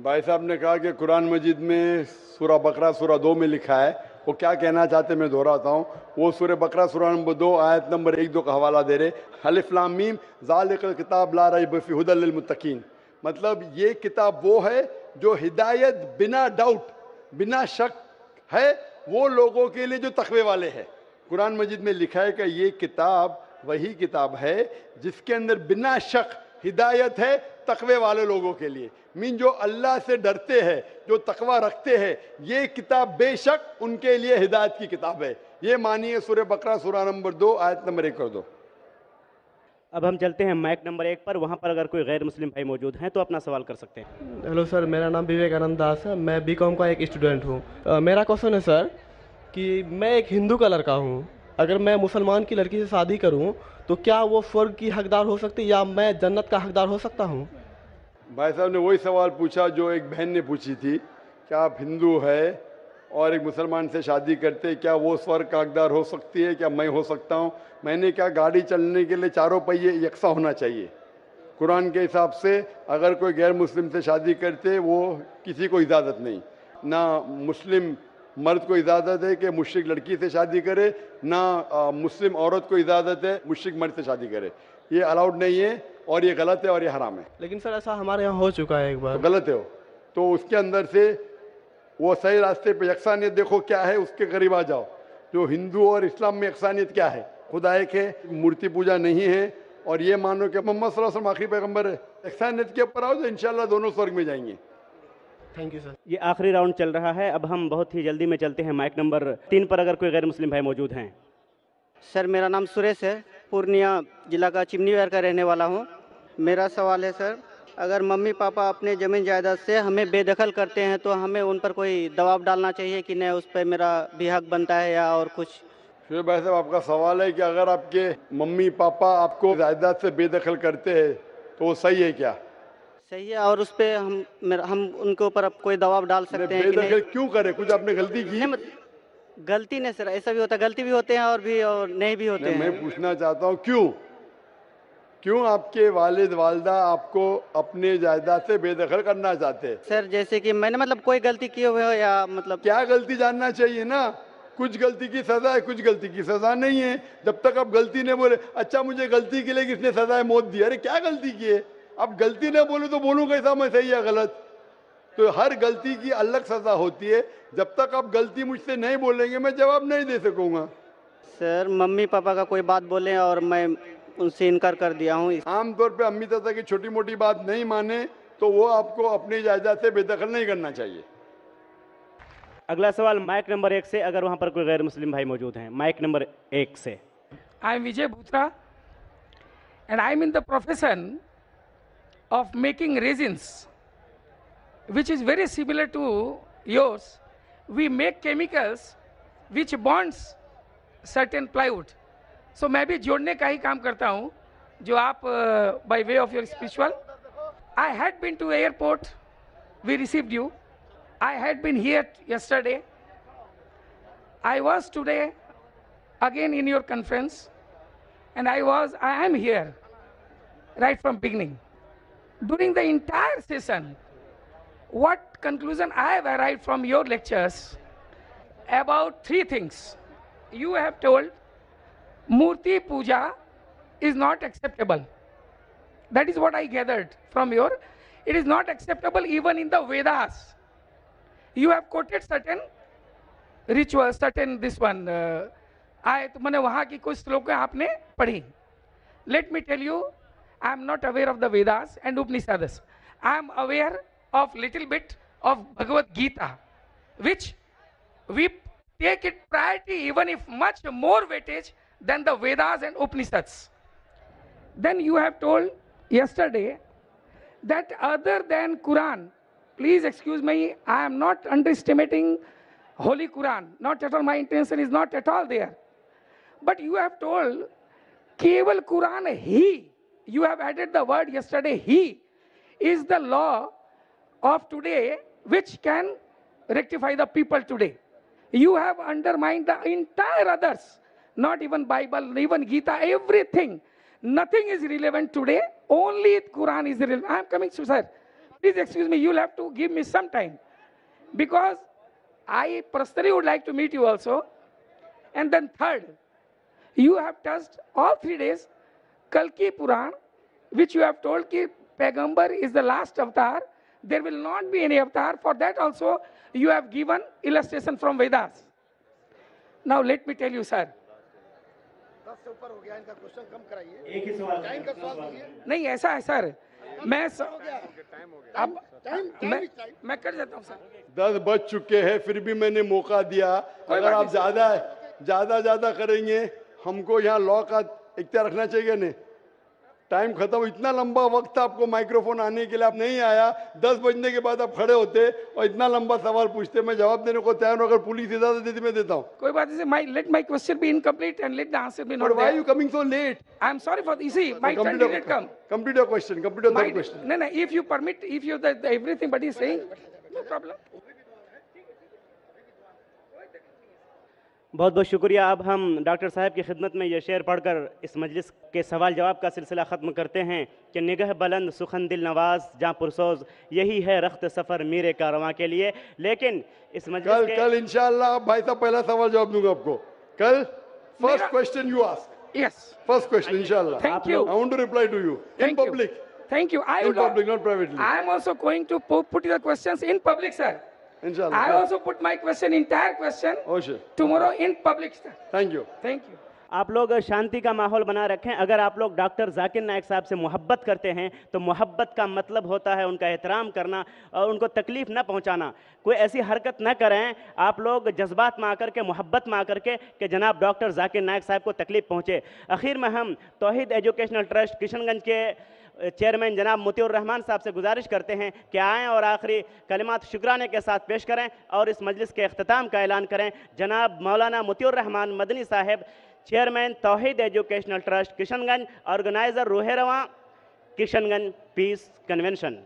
Speaker 2: भाई साहब ने कहा कि कुरान मजिद में सूरा बकरा, सूरा दो में लिखा है। वो क्या कहना चाहते मैं दोहराता हूँ। वो सूर्य बकरा, सूरा नंबर दो, आयत नंबर एक दो का हवाला दे रहे हलिफ्लाम मीम, जालिकल किताब ला रही बफी हुदल मुतकीन मतलब ये किताब वो है जो हिदायत बिना डाउट, बिना शक है, वो लोगों के लिए जो तकवे वाले हैं। कुरान मजिद में लिखा है कि ये किताब वही किताब है जिसके अंदर बिना शक हिदायत है तकवे वाले लोगों के लिए। मीन जो अल्लाह से डरते हैं जो तकवा रखते हैं ये किताब बेशक उनके लिए हिदायत की किताब है। ये मानिए सूर्य बकरा सूरा नंबर दो आयत नंबर एक कर दो।
Speaker 3: अब हम चलते हैं माइक नंबर एक पर। वहाँ पर अगर कोई गैर मुस्लिम भाई मौजूद हैं तो अपना सवाल कर सकते हैं।
Speaker 21: हेलो सर मेरा नाम विवेकानंद दास है। मैं बी का एक स्टूडेंट हूँ। मेरा क्वेश्चन है सर कि मैं एक हिंदू का लड़का हूँ। अगर मैं मुसलमान की लड़की से शादी करूँ तो क्या वो स्वर्ग की हकदार हो सकती या मैं जन्नत का हकदार हो सकता हूँ?
Speaker 2: भाई साहब ने वही सवाल पूछा जो एक बहन ने पूछी थी, क्या आप हिंदू है और एक मुसलमान से शादी करते क्या वो स्वर्ग का हकदार हो सकती है, क्या मैं हो सकता हूँ? मैंने क्या गाड़ी चलने के लिए चारों पहिए यकसा होना चाहिए। कुरान के हिसाब से अगर कोई गैर मुस्लिम से शादी करते, वो किसी को इजाज़त नहीं। ना मुस्लिम मर्द को इजाज़त है कि मुश्रिक लड़की से शादी करे ना आ, मुस्लिम औरत को इजाज़त है मुश्रिक मर्द से शादी करे। ये अलाउड नहीं है और ये गलत है और ये हराम है।
Speaker 21: लेकिन सर ऐसा हमारे यहाँ हो चुका है एक बार।
Speaker 2: तो गलत है वो। तो उसके अंदर से वो सही रास्ते पे यकसानियत देखो क्या है उसके करीब आ जाओ। जो हिंदू और इस्लाम में यकसानियत क्या है? खुदा एक है मूर्ति पूजा नहीं है और ये मानो कि मोहम्मद सल्लल्लाहु अलैहि वसल्लम आखिरी पैगंबर है। यकसानियत के ऊपर आओ तो इंशाल्लाह दोनों स्वर्ग में जाएँगे।
Speaker 21: थैंक यू सर
Speaker 3: ये आखिरी राउंड चल रहा है। अब हम बहुत ही जल्दी में चलते हैं माइक नंबर तीन पर अगर कोई गैर मुस्लिम भाई मौजूद हैं।
Speaker 20: सर मेरा नाम सुरेश है। पूर्णिया जिला का चिमनी वेयर का रहने वाला हूँ। मेरा सवाल है सर अगर मम्मी पापा अपने ज़मीन जायदाद से हमें बेदखल करते हैं तो हमें उन पर कोई दबाव डालना चाहिए कि नहीं उस पर मेरा भी हक बनता है या और कुछ?
Speaker 2: फिर भाई साहब आपका सवाल है कि अगर आपके मम्मी पापा आपको जायदाद से बेदखल करते हैं तो वो सही है क्या?
Speaker 20: सही है और उस पर हम मेरा हम उनके ऊपर अब कोई दबाव डाल सकते हैं कि नहीं?
Speaker 2: क्यों करे कुछ आपने गलती की?
Speaker 20: नहीं मत, गलती नहीं सर ऐसा भी होता है गलती भी होते हैं और भी और नहीं भी होते हैं
Speaker 2: मैं पूछना चाहता हूँ क्यों? क्यों आपके वालिद वालदा आपको अपने जायदाद से बेदखल करना चाहते हैं?
Speaker 20: सर जैसे कि मैंने मतलब कोई गलती किए हुए हो या मतलब
Speaker 2: क्या गलती जानना चाहिए ना? कुछ गलती की सजा है कुछ गलती की सजा नहीं है। जब तक आप गलती नहीं बोले अच्छा मुझे गलती के लिए किसने सजा है मौत दी? अरे क्या गलती की है? आप गलती ना बोले तो बोलूँ कैसा मैं सही या गलत? तो हर गलती की अलग सजा होती है। जब तक आप गलती मुझसे नहीं बोलेंगे मैं जवाब नहीं दे सकूँगा।
Speaker 20: सर मम्मी पापा का कोई बात बोले और मैं उनसे इनकार कर दिया हूँ।
Speaker 2: आमतौर पर अम्मी चाचा की छोटी मोटी बात नहीं माने तो वो आपको अपनी जायदाद से बेदखल नहीं करना चाहिए।
Speaker 3: अगला सवाल माइक नंबर एक से अगर वहाँ पर कोई गैर मुस्लिम भाई मौजूद हैं। माइक नंबर एक से।
Speaker 22: आई am Vijay Bhutra and I am in the profession of making resins which is very similar to yours, we make chemicals which bonds certain plywood. So मैं भी जोड़ने का ही काम करता हूँ जो आप by way of your spiritual. I had been to airport. We received you. I had been here yesterday. I was today again in your conference and I was, I am here right from beginning. During the entire session, what conclusion I have arrived from your lectures about three things. You have told Murti Puja is not acceptable. That is what I gathered from your. It is not acceptable even in the Vedas. You have quoted certain rituals, certain this one. Uh, आए तो मैंने वहाँ की कुछ श्लोकें आपने पढ़ी let me tell you I am not aware of the Vedas and Upanishads I am aware of little bit of Bhagavad Gita, which we take it priority even if much more weightage than the Vedas and Upanishads. Then you have told yesterday that other than Quran, please excuse me, I am not underestimating Holy Quran. Not at all. My intention is not at all there. But you have told Keval Quran, He, you have added the word yesterday, He is the law of today which can rectify the people today. You have undermined the entire others, not even Bible, even Gita, everything. Nothing is relevant today. Only Quran is relevant. I am coming to sir. Please excuse me. You'll have to give me some time because I personally would like to meet you also. And then third, you have touched all three days Kalki Puran, which you have told ki Pagambar is the last avatar. There will not be any avatar. For that also, you have given illustration from Vedas. Now let me tell you, sir.
Speaker 3: एक ही सवाल
Speaker 22: नहीं ऐसा है सर मैं स... अब मैं मैं कर देता हूँ सर
Speaker 2: दस बज चुके हैं फिर भी मैंने मौका दिया अगर आप ज़्यादा ज़्यादा ज़्यादा करेंगे हमको यहाँ लॉ का इख्तियार रखना चाहिए नहीं टाइम खत्म इतना लंबा वक्त आपको माइक्रोफोन आने के लिए आप नहीं आया दस बजने के बाद आप खड़े होते और इतना लंबा सवाल पूछते मैं जवाब देने को तैयार हूँ अगर पुलिस इजाज़त देती मैं देता हूँ
Speaker 22: कोई बात नहीं my let my question be incomplete and let the
Speaker 2: answer
Speaker 22: be
Speaker 2: not are you coming so late?
Speaker 22: I am sorry for इसी my
Speaker 2: complete,
Speaker 22: did come
Speaker 2: your, complete your question. Complete your third question.
Speaker 22: No, no, if you permit, if you the, the everything but
Speaker 3: बहुत बहुत शुक्रिया। अब हम डॉक्टर साहब की खिदमत में ये शेर पढ़कर इस मजलिस के सवाल जवाब का सिलसिला ख़त्म करते हैं कि निगह बुलंद सुखन दिल नवाज़ जहाँ पुरसोज यही है रख्त सफ़र मीरे कारवां के लिए। लेकिन इस मजलिस
Speaker 2: कल
Speaker 3: के
Speaker 2: कल इंशाल्लाह आप भाई साहब पहला सवाल जवाब दूँगा आपको। कल first question you ask
Speaker 22: yes
Speaker 2: first question इंशाल्लाह
Speaker 22: Thank you.
Speaker 2: I want to reply
Speaker 22: to you
Speaker 2: in public
Speaker 22: Thank you. I
Speaker 2: In public, not privately.
Speaker 22: I am also going to pu- put the questions in public, sir.
Speaker 2: इंशाल्लाह
Speaker 22: I also put my question, entire question,
Speaker 2: ओशे
Speaker 22: tomorrow in public, sir.
Speaker 2: Thank you
Speaker 22: Thank you.
Speaker 3: आप लोग शांति का माहौल बना रखें। अगर आप लोग डॉक्टर जाकिर नायक साहब से मोहब्बत करते हैं तो मोहब्बत का मतलब होता है उनका एहतराम करना और उनको तकलीफ़ ना पहुंचाना। कोई ऐसी हरकत ना करें। आप लोग जज्बात में आकर के मोहब्बत में आकर के कि जनाब डॉक्टर जाकिर नायक साहब को तकलीफ़ पहुँचे। आखिर में हम तोहद एजुकेशनल ट्रस्ट किशनगंज के चेयरमैन जनाब मतीर रहमान साहब से गुजारिश करते हैं कि आएँ और आखिरी कलमात शुक्राने के साथ पेश करें और इस मजलिस के अख्ताम का ऐलान करें। जनाब मौलाना मतीर रहमान मदनी साहब, chairman तोहद educational trust, Kishanganj, organiser रूहेरवा, Kishanganj peace convention.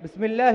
Speaker 23: बसमिल्लर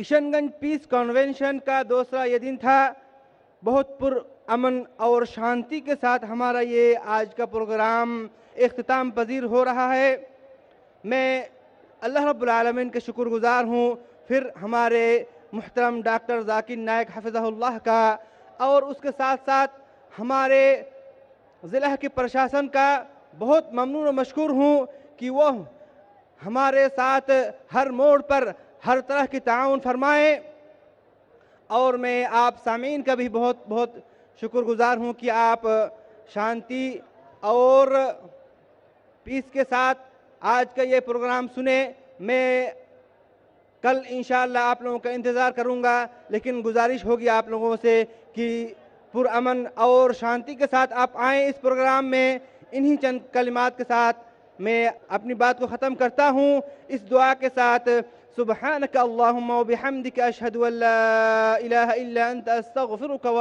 Speaker 23: Kishanganj peace convention का दूसरा ये दिन था। बहुत पुर अमन और शांति के साथ हमारा ये आज का प्रोग्राम अख्ताम पजीर हो रहा है। मैं अल्लाह रब्बुल आलमीन के शुक्रगुजार हूँ। फिर हमारे मुहतरम डॉक्टर जाकिर नायक हफिज़ल्लाह का और उसके साथ साथ हमारे ज़िला के प्रशासन का बहुत ममनून मशहूर हूँ कि वह हमारे साथ हर मोड़ पर हर तरह की ताउन फरमाएँ। और मैं आप सामीन का भी बहुत बहुत शुक्रगुजार हूँ कि आप शांति और पीस के साथ आज का ये प्रोग्राम सुने। मैं कल इन आप लोगों का इंतज़ार करूँगा, लेकिन गुजारिश होगी आप लोगों से कि पुरअमन और शांति के साथ आप आएँ इस प्रोग्राम में। इन्हीं चंद कलिमात के साथ मैं अपनी बात को ख़त्म करता हूँ। इस दुआ के साथ सुबहानक अल्लाहुम्मा व बिहम्दिक अशहदु अल्ला इलाहा इल्ला अंत अस्तगफिरुक व